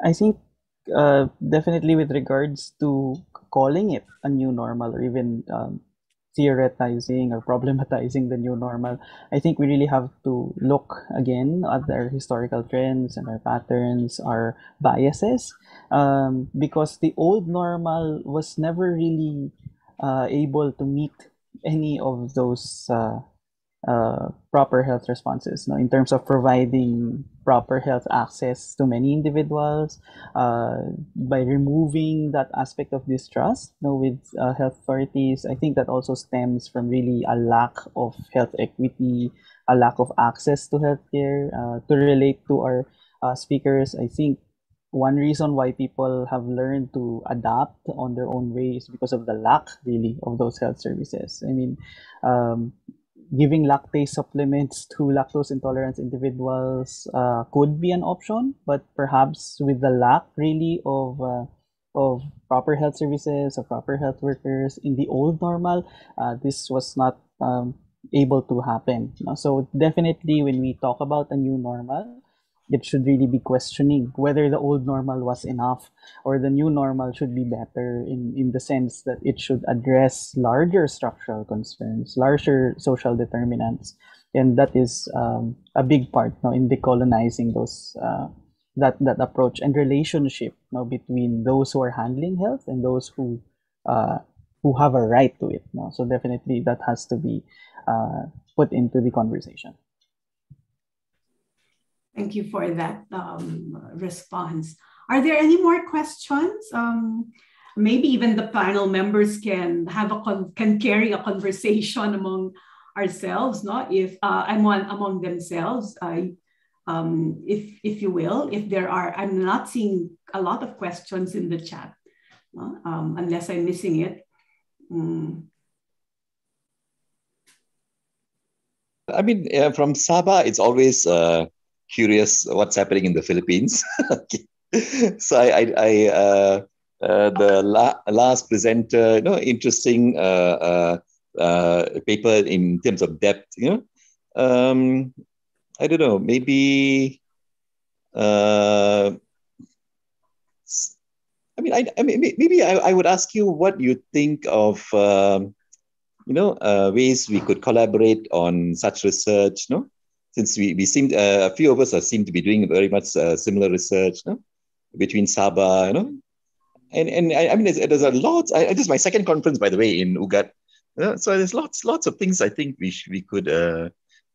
I think uh, definitely with regards to calling it a new normal or even um, theoretizing or problematizing the new normal, I think we really have to look again at our historical trends and our patterns, our biases, um, because the old normal was never really uh, able to meet any of those uh, uh, proper health responses no, in terms of providing proper health access to many individuals uh, by removing that aspect of distrust no, with uh, health authorities i think that also stems from really a lack of health equity a lack of access to healthcare. Uh, to relate to our uh, speakers i think one reason why people have learned to adapt on their own way is because of the lack really of those health services i mean um, giving lactase supplements to lactose intolerant individuals uh, could be an option, but perhaps with the lack really of uh, of proper health services of proper health workers in the old normal, uh, this was not um, able to happen. So definitely, when we talk about a new normal, it should really be questioning whether the old normal was enough or the new normal should be better in, in the sense that it should address larger structural concerns, larger social determinants. And that is um, a big part now in decolonizing those uh, that that approach and relationship now between those who are handling health and those who uh, who have a right to it. Now, so definitely that has to be uh, put into the conversation. Thank you for that um, response. Are there any more questions? Um, maybe even the panel members can have a can carry a conversation among ourselves, no? If uh, among among themselves, uh, um, if if you will. If there are, I'm not seeing a lot of questions in the chat, no? um, unless I'm missing it. Mm. I mean, uh, from Sabah, it's always uh, curious what's happening in the Philippines. so I, I, I uh, uh, the la- last presenter, you know, interesting uh, uh, uh, paper in terms of depth. You know, um, I don't know, maybe. Uh, I mean, I, I mean, maybe I, I would ask you what you think of, um, you know, ways we could collaborate on such research. No, since we we seem uh, a few of us are, seem to be doing very much uh, similar research. No, between Sabah, you know, and and I, I mean, there's, there's a lot. I, this is my second conference, by the way, in UGAT. Uh, so there's lots lots of things I think we sh- we could uh,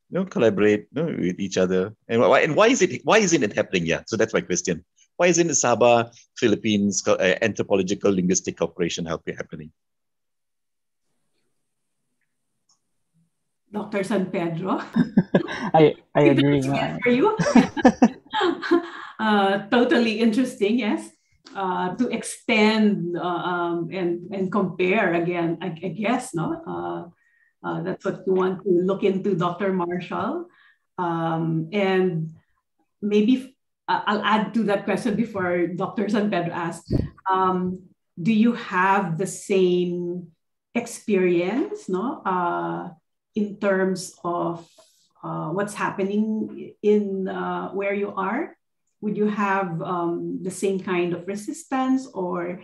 you know collaborate you know, with each other. And why and why is it why isn't it happening? Yeah, so that's my question. Why isn't the Sabah Philippines uh, anthropological linguistic cooperation happening? Dr. San Pedro. I I agree. For you, uh, totally interesting. Yes, uh, to extend uh, um, and and compare again. I, I guess no. Uh, uh, that's what you want to look into, Dr. Marshall, um, and maybe I'll add to that question before Dr. San Pedro asks. Um, do you have the same experience, no? In terms of uh, what's happening in uh, where you are? Would you have um, the same kind of resistance? Or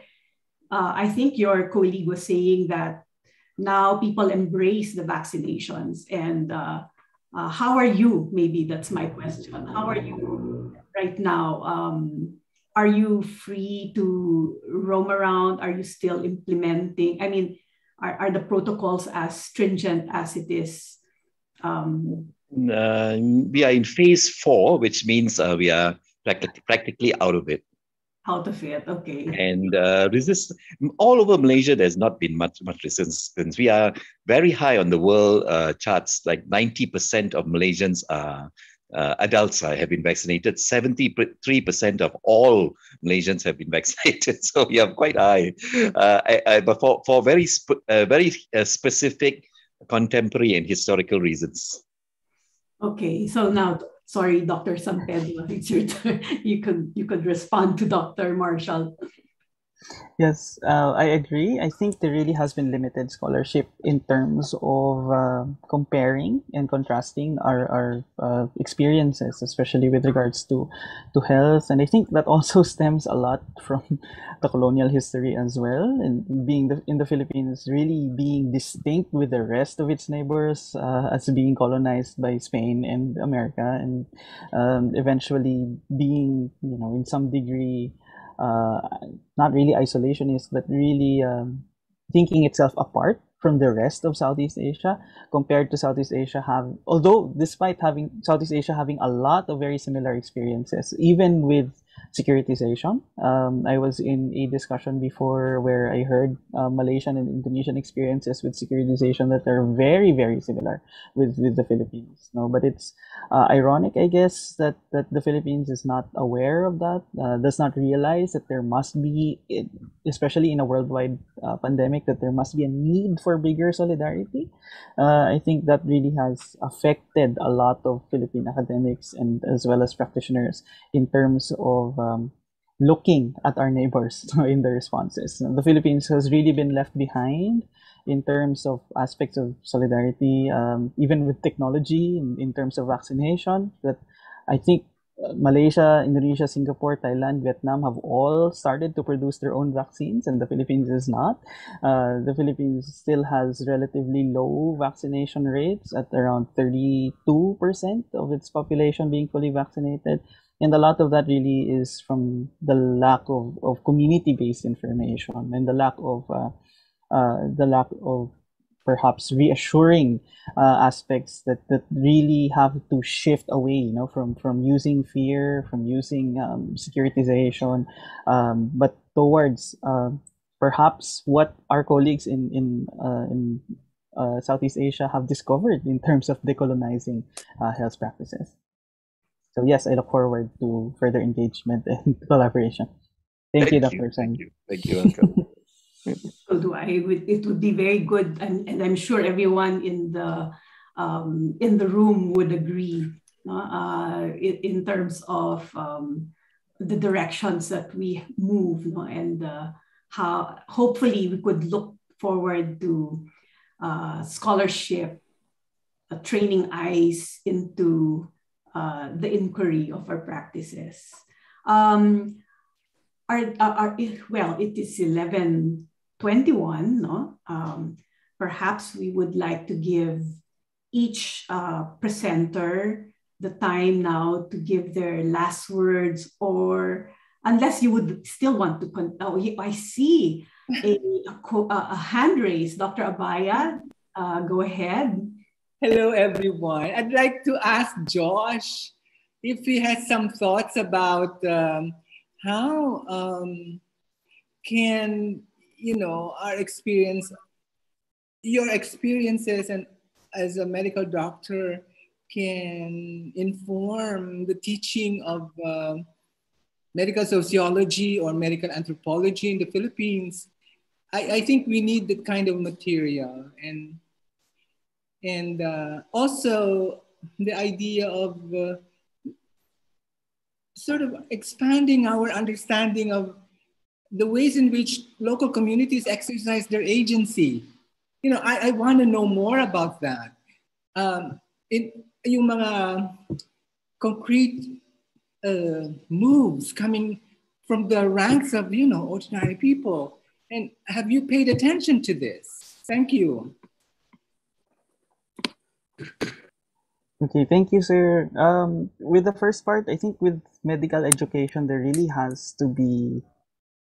uh, I think your colleague was saying that now people embrace the vaccinations. And uh, uh, how are you? Maybe that's my question. How are you right now? Um, are you free to roam around? Are you still implementing? I mean, are, are the protocols as stringent as it is? Um, uh, we are in phase four, which means uh, we are practically, practically out of it. Out of it, okay. And uh, resist all over Malaysia. There's not been much much resistance. We are very high on the world uh, charts. Like ninety percent of Malaysians are uh, adults I have been vaccinated. 73% of all Malaysians have been vaccinated. So we are quite high. Uh, I, I, but for, for very, sp- uh, very uh, specific contemporary and historical reasons. Okay, so now, sorry, Dr. San it's your turn. You could, you could respond to Dr. Marshall. Yes, uh, I agree. I think there really has been limited scholarship in terms of uh, comparing and contrasting our, our uh, experiences, especially with regards to, to health. And I think that also stems a lot from the colonial history as well, and being the, in the Philippines, really being distinct with the rest of its neighbors uh, as being colonized by Spain and America, and um, eventually being, you know, in some degree, uh, not really isolationist, but really um, thinking itself apart from the rest of Southeast Asia compared to Southeast Asia have although despite having Southeast Asia having a lot of very similar experiences even with securitization. Um, I was in a discussion before where I heard uh, Malaysian and Indonesian experiences with securitization that are very, very similar with, with the Philippines. No, but it's uh, ironic, I guess, that, that the Philippines is not aware of that, uh, does not realize that there must be, especially in a worldwide uh, pandemic, that there must be a need for bigger solidarity. Uh, I think that really has affected a lot of Philippine academics and as well as practitioners in terms of um, looking at our neighbors in the responses. The Philippines has really been left behind in terms of aspects of solidarity, um, even with technology, in, in terms of vaccination. That I think uh, Malaysia, Indonesia, Singapore, Thailand, Vietnam have all started to produce their own vaccines, and the Philippines is not. Uh, the Philippines still has relatively low vaccination rates at around 32% of its population being fully vaccinated and a lot of that really is from the lack of, of community-based information and the lack of uh, uh, the lack of perhaps reassuring uh, aspects that, that really have to shift away you know from from using fear from using um, securitization um, but towards uh, perhaps what our colleagues in in uh, in uh, Southeast Asia have discovered in terms of decolonizing health practices. So yes, I look forward to further engagement and collaboration. Thank, Thank you, Dr. Thank you. Thank you, so do I. It would be very good, and, and I'm sure everyone in the um, in the room would agree uh, in, in, terms of um, the directions that we move, no? and uh, how hopefully we could look forward to uh, scholarship, uh, training eyes into uh, the inquiry of our practices. Um, our, our, well, it is 1121, no? Um, perhaps we would like to give each uh, presenter the time now to give their last words or unless you would still want to, con- oh, I see a, a, a hand raise. Dr. Abaya, uh, go ahead. Hello, everyone. I'd like to ask Josh if he has some thoughts about um, how um, can, you know, our experience, your experiences and as a medical doctor can inform the teaching of uh, medical sociology or medical anthropology in the Philippines, I, I think we need that kind of material. And, and uh, also the idea of uh, sort of expanding our understanding of the ways in which local communities exercise their agency. You know, I, I want to know more about that. Um, in, yung mga concrete uh, moves coming from the ranks of, you know, ordinary people. And have you paid attention to this? Thank you. Okay, thank you, sir. Um, with the first part, I think with medical education, there really has to be,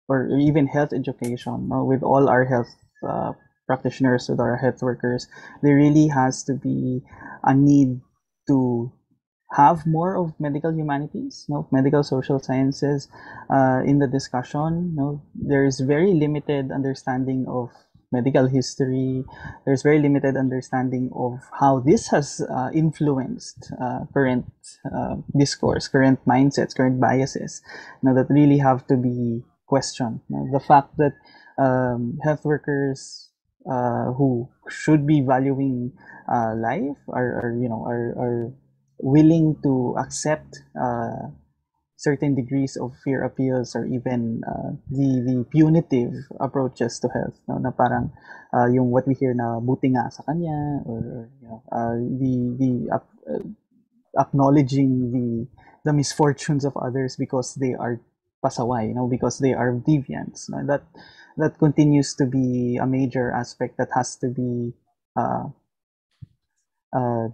or even health education, no? with all our health uh, practitioners, with our health workers, there really has to be a need to have more of medical humanities, no, medical social sciences uh, in the discussion. No, there is very limited understanding of medical history. There's very limited understanding of how this has uh, influenced uh, current uh, discourse, current mindsets, current biases. Now that really have to be questioned. Now, the fact that um, health workers uh, who should be valuing uh, life are, are, you know are, are willing to accept uh, certain degrees of fear appeals or even uh, the the punitive approaches to health no na parang uh, yung what we hear na buti nga sa kanya or you know uh, the the uh, acknowledging the the misfortunes of others because they are pasaway you know because they are deviants no? that that continues to be a major aspect that has to be uh, uh,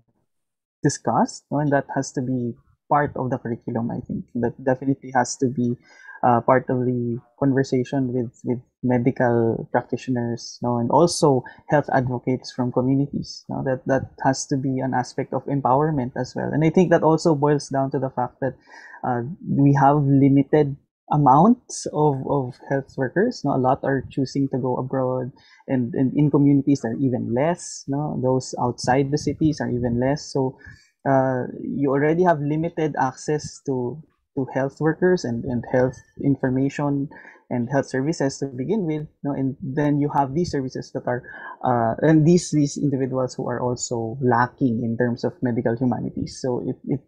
discussed, no? and that has to be part of the curriculum. I think that definitely has to be uh, part of the conversation with with medical practitioners, no? and also health advocates from communities. No? That that has to be an aspect of empowerment as well. And I think that also boils down to the fact that uh, we have limited amounts of, of health workers. No? A lot are choosing to go abroad and, and in communities are even less. No? Those outside the cities are even less. So uh, you already have limited access to, to health workers and, and health information and health services to begin with. No? And then you have these services that are, uh, and these, these individuals who are also lacking in terms of medical humanities. So it, it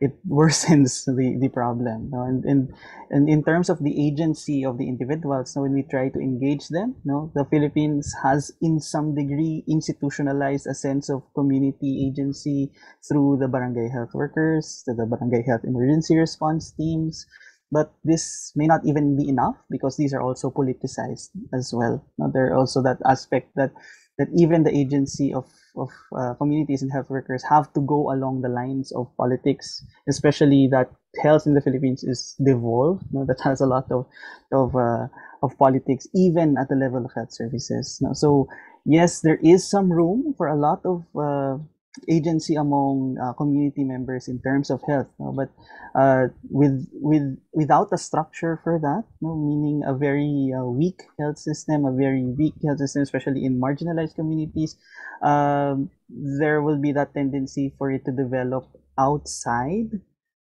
it worsens the, the problem. No? And, and, and in terms of the agency of the individuals, so when we try to engage them, no, the Philippines has in some degree institutionalized a sense of community agency through the barangay health workers, to the barangay health emergency response teams. But this may not even be enough because these are also politicized as well. Now, there are also that aspect that that even the agency of of uh, communities and health workers have to go along the lines of politics, especially that health in the Philippines is devolved. You know, that has a lot of of uh, of politics, even at the level of health services. No? So yes, there is some room for a lot of uh, agency among uh, community members in terms of health, no? but uh, with with without a structure for that, no? meaning a very uh, weak health system, a very weak health system, especially in marginalized communities, um, there will be that tendency for it to develop outside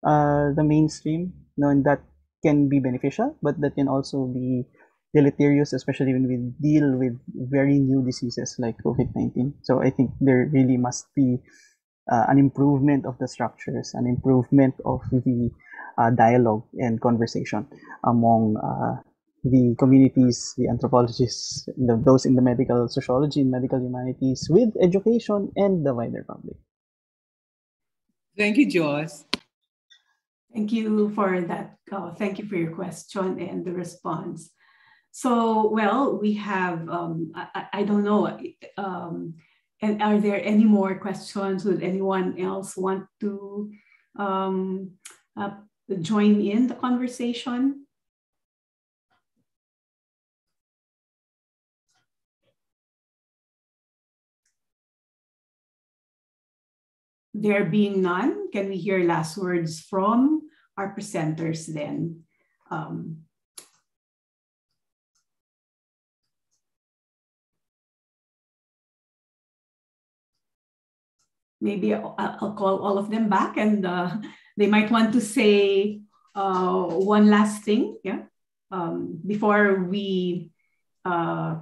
uh, the mainstream, no? and that can be beneficial, but that can also be deleterious, especially when we deal with very new diseases like COVID-19. So I think there really must be uh, an improvement of the structures, an improvement of the uh, dialogue and conversation among uh, the communities, the anthropologists, the, those in the medical sociology and medical humanities with education and the wider public. Thank you, Josh. Thank you for that. Uh, thank you for your question and the response. So, well, we have, um, I, I, don't know, um, and are there any more questions? Would anyone else want to um, uh, join in the conversation? There being none, can we hear last words from our presenters then? Um, maybe I'll, call all of them back and uh, they might want to say uh, one last thing yeah? Um, before we uh,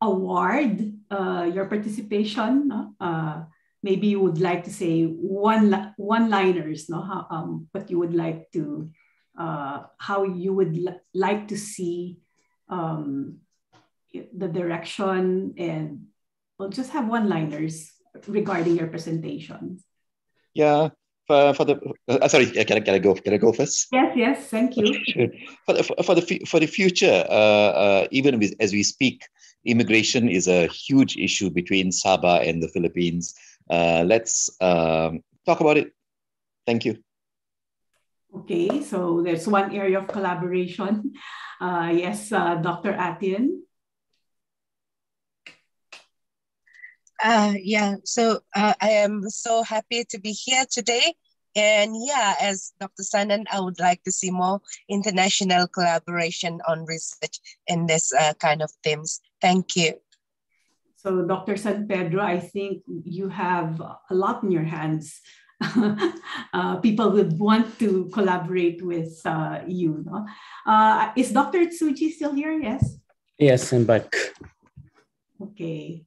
award uh, your participation? Uh, maybe you would like to say one one liners no? How, um, what you would like to uh, how you would like to see um, the direction and we'll just have one liners regarding your presentation. Yeah, for, for the uh, sorry, can I, can I go? Can I go first? Yes, yes, thank you. for the for the for the future, uh, uh, even with, as we speak, immigration is a huge issue between Sabah and the Philippines. Uh, let's um, talk about it. Thank you. Okay, so there's one area of collaboration. Uh, yes, uh, Dr. Atin. Uh, yeah, so uh, I am so happy to be here today. And yeah, as Dr. Sanen, I would like to see more international collaboration on research in this uh, kind of themes. Thank you. So, Dr. San Pedro, I think you have a lot in your hands. uh, people would want to collaborate with uh, you. No? Uh, is Dr. Tsuji still here? Yes. Yes, I'm back. Okay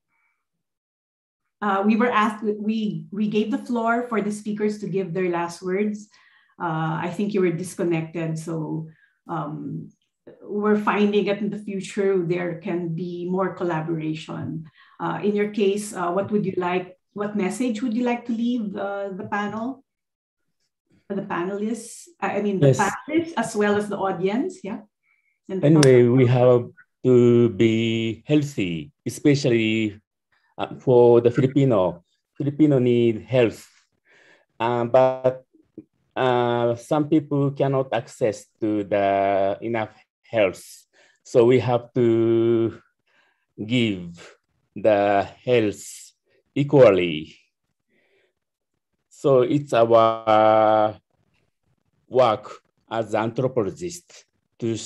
uh, we were asked, we, we gave the floor for the speakers to give their last words. Uh, I think you were disconnected. So um, we're finding that in the future, there can be more collaboration. Uh, in your case, uh, what would you like, what message would you like to leave uh, the panel? The panelists, I mean, the yes. panelists as well as the audience, yeah? And anyway, we have to be healthy, especially uh, for the Filipino. Filipino need health, uh, but uh, some people cannot access to the enough health. So we have to give the health equally. So it's our work as anthropologists to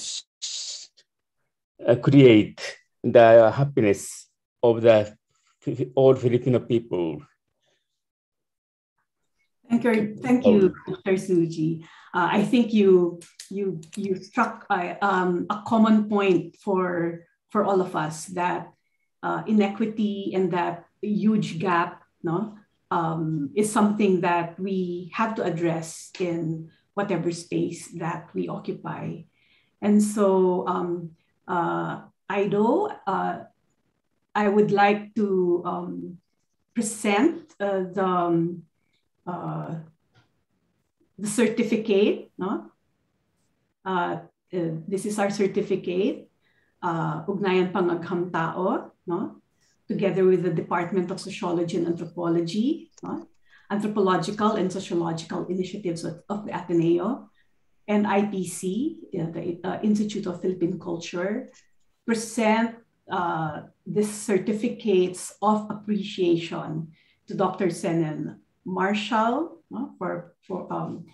create the happiness of the all Filipino people. Thank you, thank you, Dr. Tsuji. Uh, I think you you you struck a, um, a common point for for all of us that uh, inequity and that huge gap, no, um, is something that we have to address in whatever space that we occupy. And so, um, uh, Ido, uh, I would like to um, present uh, the, um, uh, the certificate. No? Uh, uh this is our certificate, uh, Ugnayang Pang-Aghamtao, no? together with the Department of Sociology and Anthropology, no? Anthropological and Sociological Initiatives of, of the Ateneo, and IPC, the uh, Institute of Philippine Culture, present uh, this certificates of appreciation to Dr. Sanen Marshall for, for, um,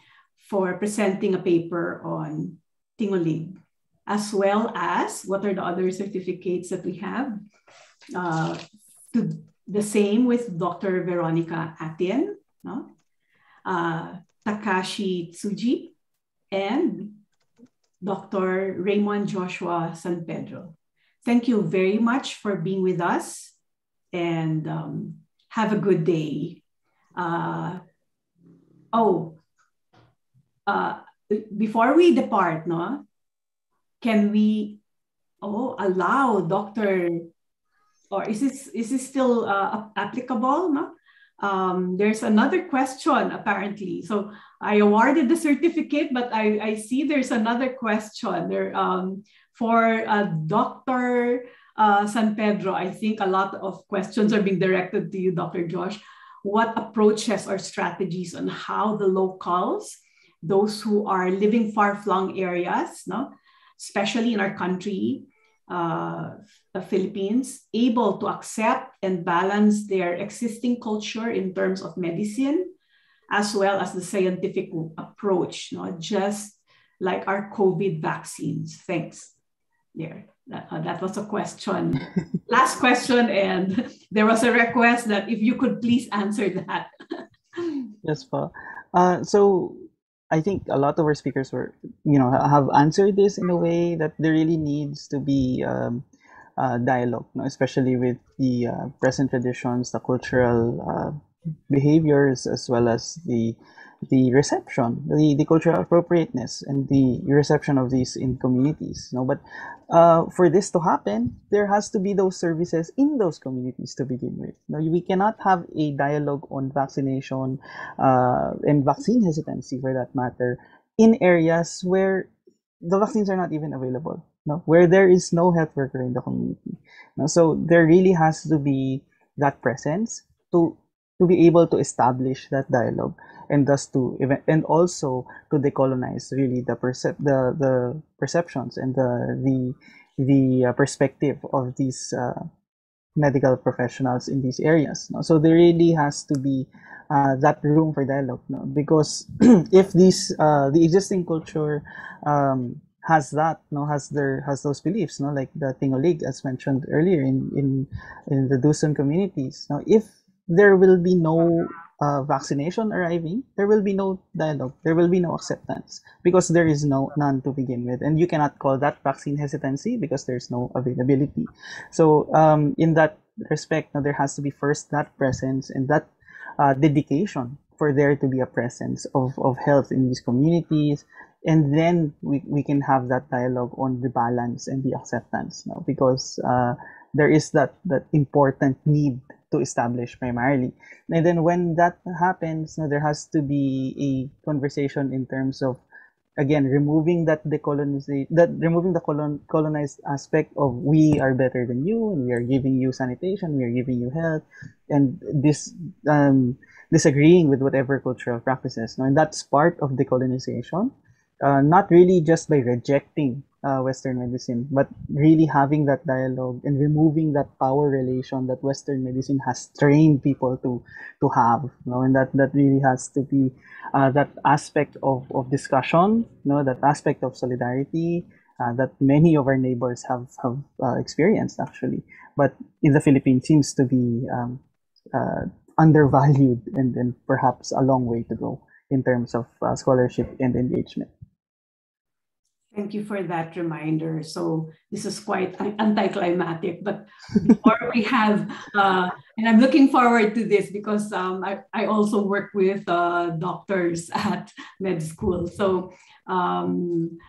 for presenting a paper on Tingolig, as well as what are the other certificates that we have. Uh, to, the same with Dr. Veronica Atien, uh, Takashi Tsuji, and Dr. Raymond Joshua San Pedro. Thank you very much for being with us and um, have a good day. Uh, oh, uh, before we depart, no, can we oh allow Dr. or is this is this still uh, applicable? No, um, there's another question apparently. So I awarded the certificate, but I, I see there's another question there um, for uh, Dr. Uh, San Pedro. I think a lot of questions are being directed to you, Dr. Josh. What approaches or strategies on how the locals, those who are living far-flung areas, no, especially in our country, uh, the Philippines, able to accept and balance their existing culture in terms of medicine, as well as the scientific approach, not just like our COVID vaccines. Thanks. There, that, uh, that was a question. Last question, and there was a request that if you could please answer that. yes, pa. Uh, so I think a lot of our speakers were, you know, have answered this in a way that there really needs to be um, uh, dialogue, especially with the uh, present traditions, the cultural uh, behaviors, as well as the the reception, the, the cultural appropriateness, and the reception of these in communities. You No, but uh, for this to happen, there has to be those services in those communities to begin with. No, we cannot have a dialogue on vaccination uh, and vaccine hesitancy, for that matter, in areas where the vaccines are not even available no? where there is no health worker in the community. No? So there really has to be that presence to to be able to establish that dialogue and thus to even and also to decolonize really the percep the the perceptions and the the the uh, perspective of these uh, medical professionals in these areas. No? So there really has to be uh, that room for dialogue no? because if this uh, the existing culture um, has that no has their has those beliefs no like the Tingolig as mentioned earlier in in in the Dusun communities now if there will be no uh, vaccination arriving there will be no dialogue there will be no acceptance because there is no none to begin with. And you cannot call that vaccine hesitancy because there's no availability. So um, in that respect now there has to be first that presence and that uh, dedication for there to be a presence of, of health in these communities. And then we, we can have that dialogue on the balance and the acceptance now because uh, there is that that important need to establish primarily. And then when that happens now, there has to be a conversation in terms of again removing that decolonization that removing the colon, colonized aspect of we are better than you and we are giving you sanitation we are giving you health and this um, disagreeing with whatever cultural practices. Now and that's part of decolonization uh, not really just by rejecting uh, Western medicine, but really having that dialogue and removing that power relation that Western medicine has trained people to to have. You know, and that that really has to be uh, that aspect of, of discussion, you know, that aspect of solidarity uh, that many of our neighbors have have uh, experienced actually, but in the Philippines seems to be um, uh, undervalued and, and perhaps a long way to go in terms of scholarship and engagement. Thank you for that reminder. So this is quite anticlimactic, but before we have, uh, and I'm looking forward to this because um, I, I also work with uh, doctors at med school. So um,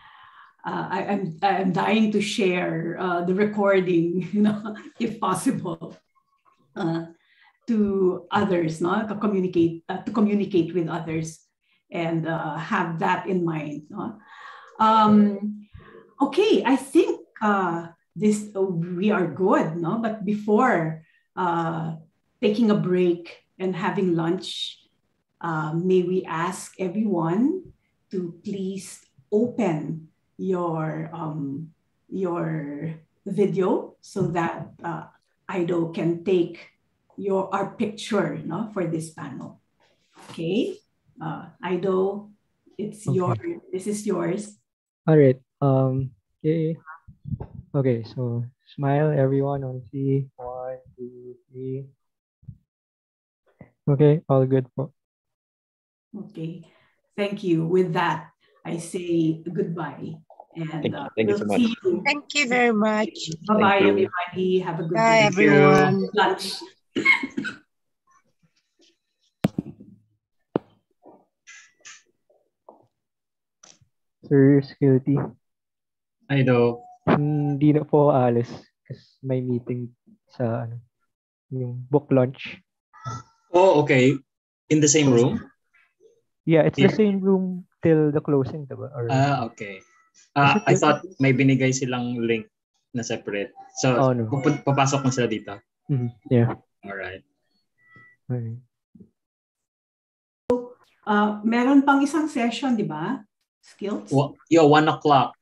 uh, I, am I'm, I'm dying to share uh, the recording, you know, if possible, uh, to others, no? to communicate uh, to communicate with others, and have that in mind. No? Um, okay, I think uh, this uh, we are good, no? But before uh, taking a break and having lunch, uh, may we ask everyone to please open your um, your video so that uh, Ido can take your our picture no, for this panel. Okay, uh, Ido, it's Okay. your, this is yours. All right. Um. Okay. Okay. So smile, everyone, on three. One, two, three. Okay. All good. Okay, thank you. With that, I say goodbye. And Thank you. uh, Thank you we'll so much. see you. Thank you very much. Bye-bye, everybody. Have a good Bye, day. everyone. Lunch. Sir Skilty. Ido. Hindi na po alis kasi may meeting sa ano, yung book launch. Oh, okay. In the same room? Yeah, it's Yeah. the same room till the closing, diba? Or, Ah, okay. Ah, I thought may binigay silang link na separate. So, Oh, no. pupu- papasok mo sila dito. Mhm, yeah. Alright. Okay. Uh, meron pang isang session, di ba? Skills? Wa- Yo, one o'clock.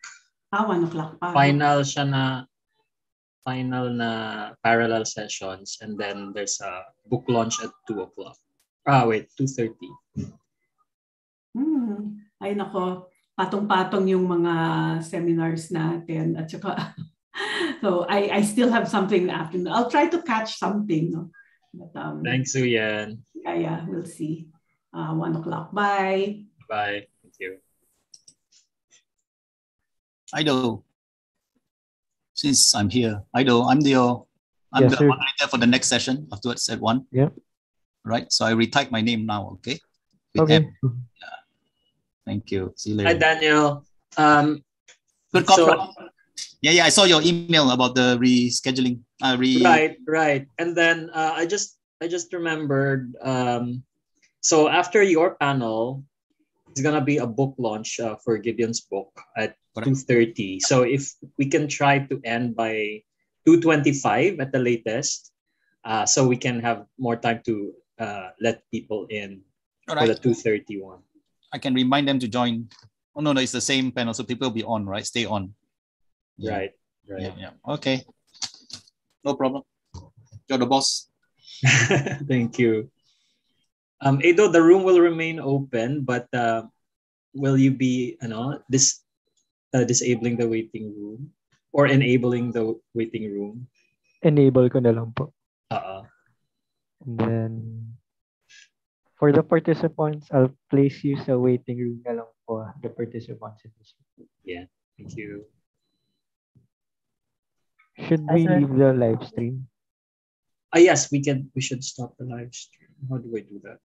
Ah, one o'clock pa. Final siya na final na parallel sessions and then there's a book launch at 2 o'clock. Ah, wait, 2.30. Hmm. Ay nako, patong-patong yung mga seminars natin at saka so I I still have something in the afternoon. I'll try to catch something, no. But um Thanks, Suyan. yeah, yeah, we'll see. Uh, one o'clock. Bye. Bye. Thank you. Ido, since I'm here, Ido, I'm the uh, I'm Yes, the moderator for the next session afterwards at one. Yeah. Right. So I retype my name now. Okay. With Okay. M. Thank you. See you later. Hi, later. Daniel. Um, Good so- yeah, yeah. I saw your email about the rescheduling. Uh, re. right right and then uh, i just i just remembered um so after your panel it's gonna be a book launch uh, for gideon's book at 2.30 so if we can try to end by 2.25 at the latest uh, so we can have more time to uh, let people in All for the right. 2.30 one I can remind them to join. Oh no, no, it's the same panel, so people will be on, right? Stay on. Yeah. right right Yeah, yeah. Okay. No problem. You're the boss. Thank you. Um, Edo, the room will remain open, but uh, will you be, you know, dis- uh, disabling the waiting room or enabling the waiting room? Enable ko na lang po. Uh, And then, for the participants, I'll place you sa waiting room na lang po, ah, the participants in this room. yeah. Thank you. Should we sir. leave the live stream? Ah, yes, we can. We should stop the live stream. How do I do that?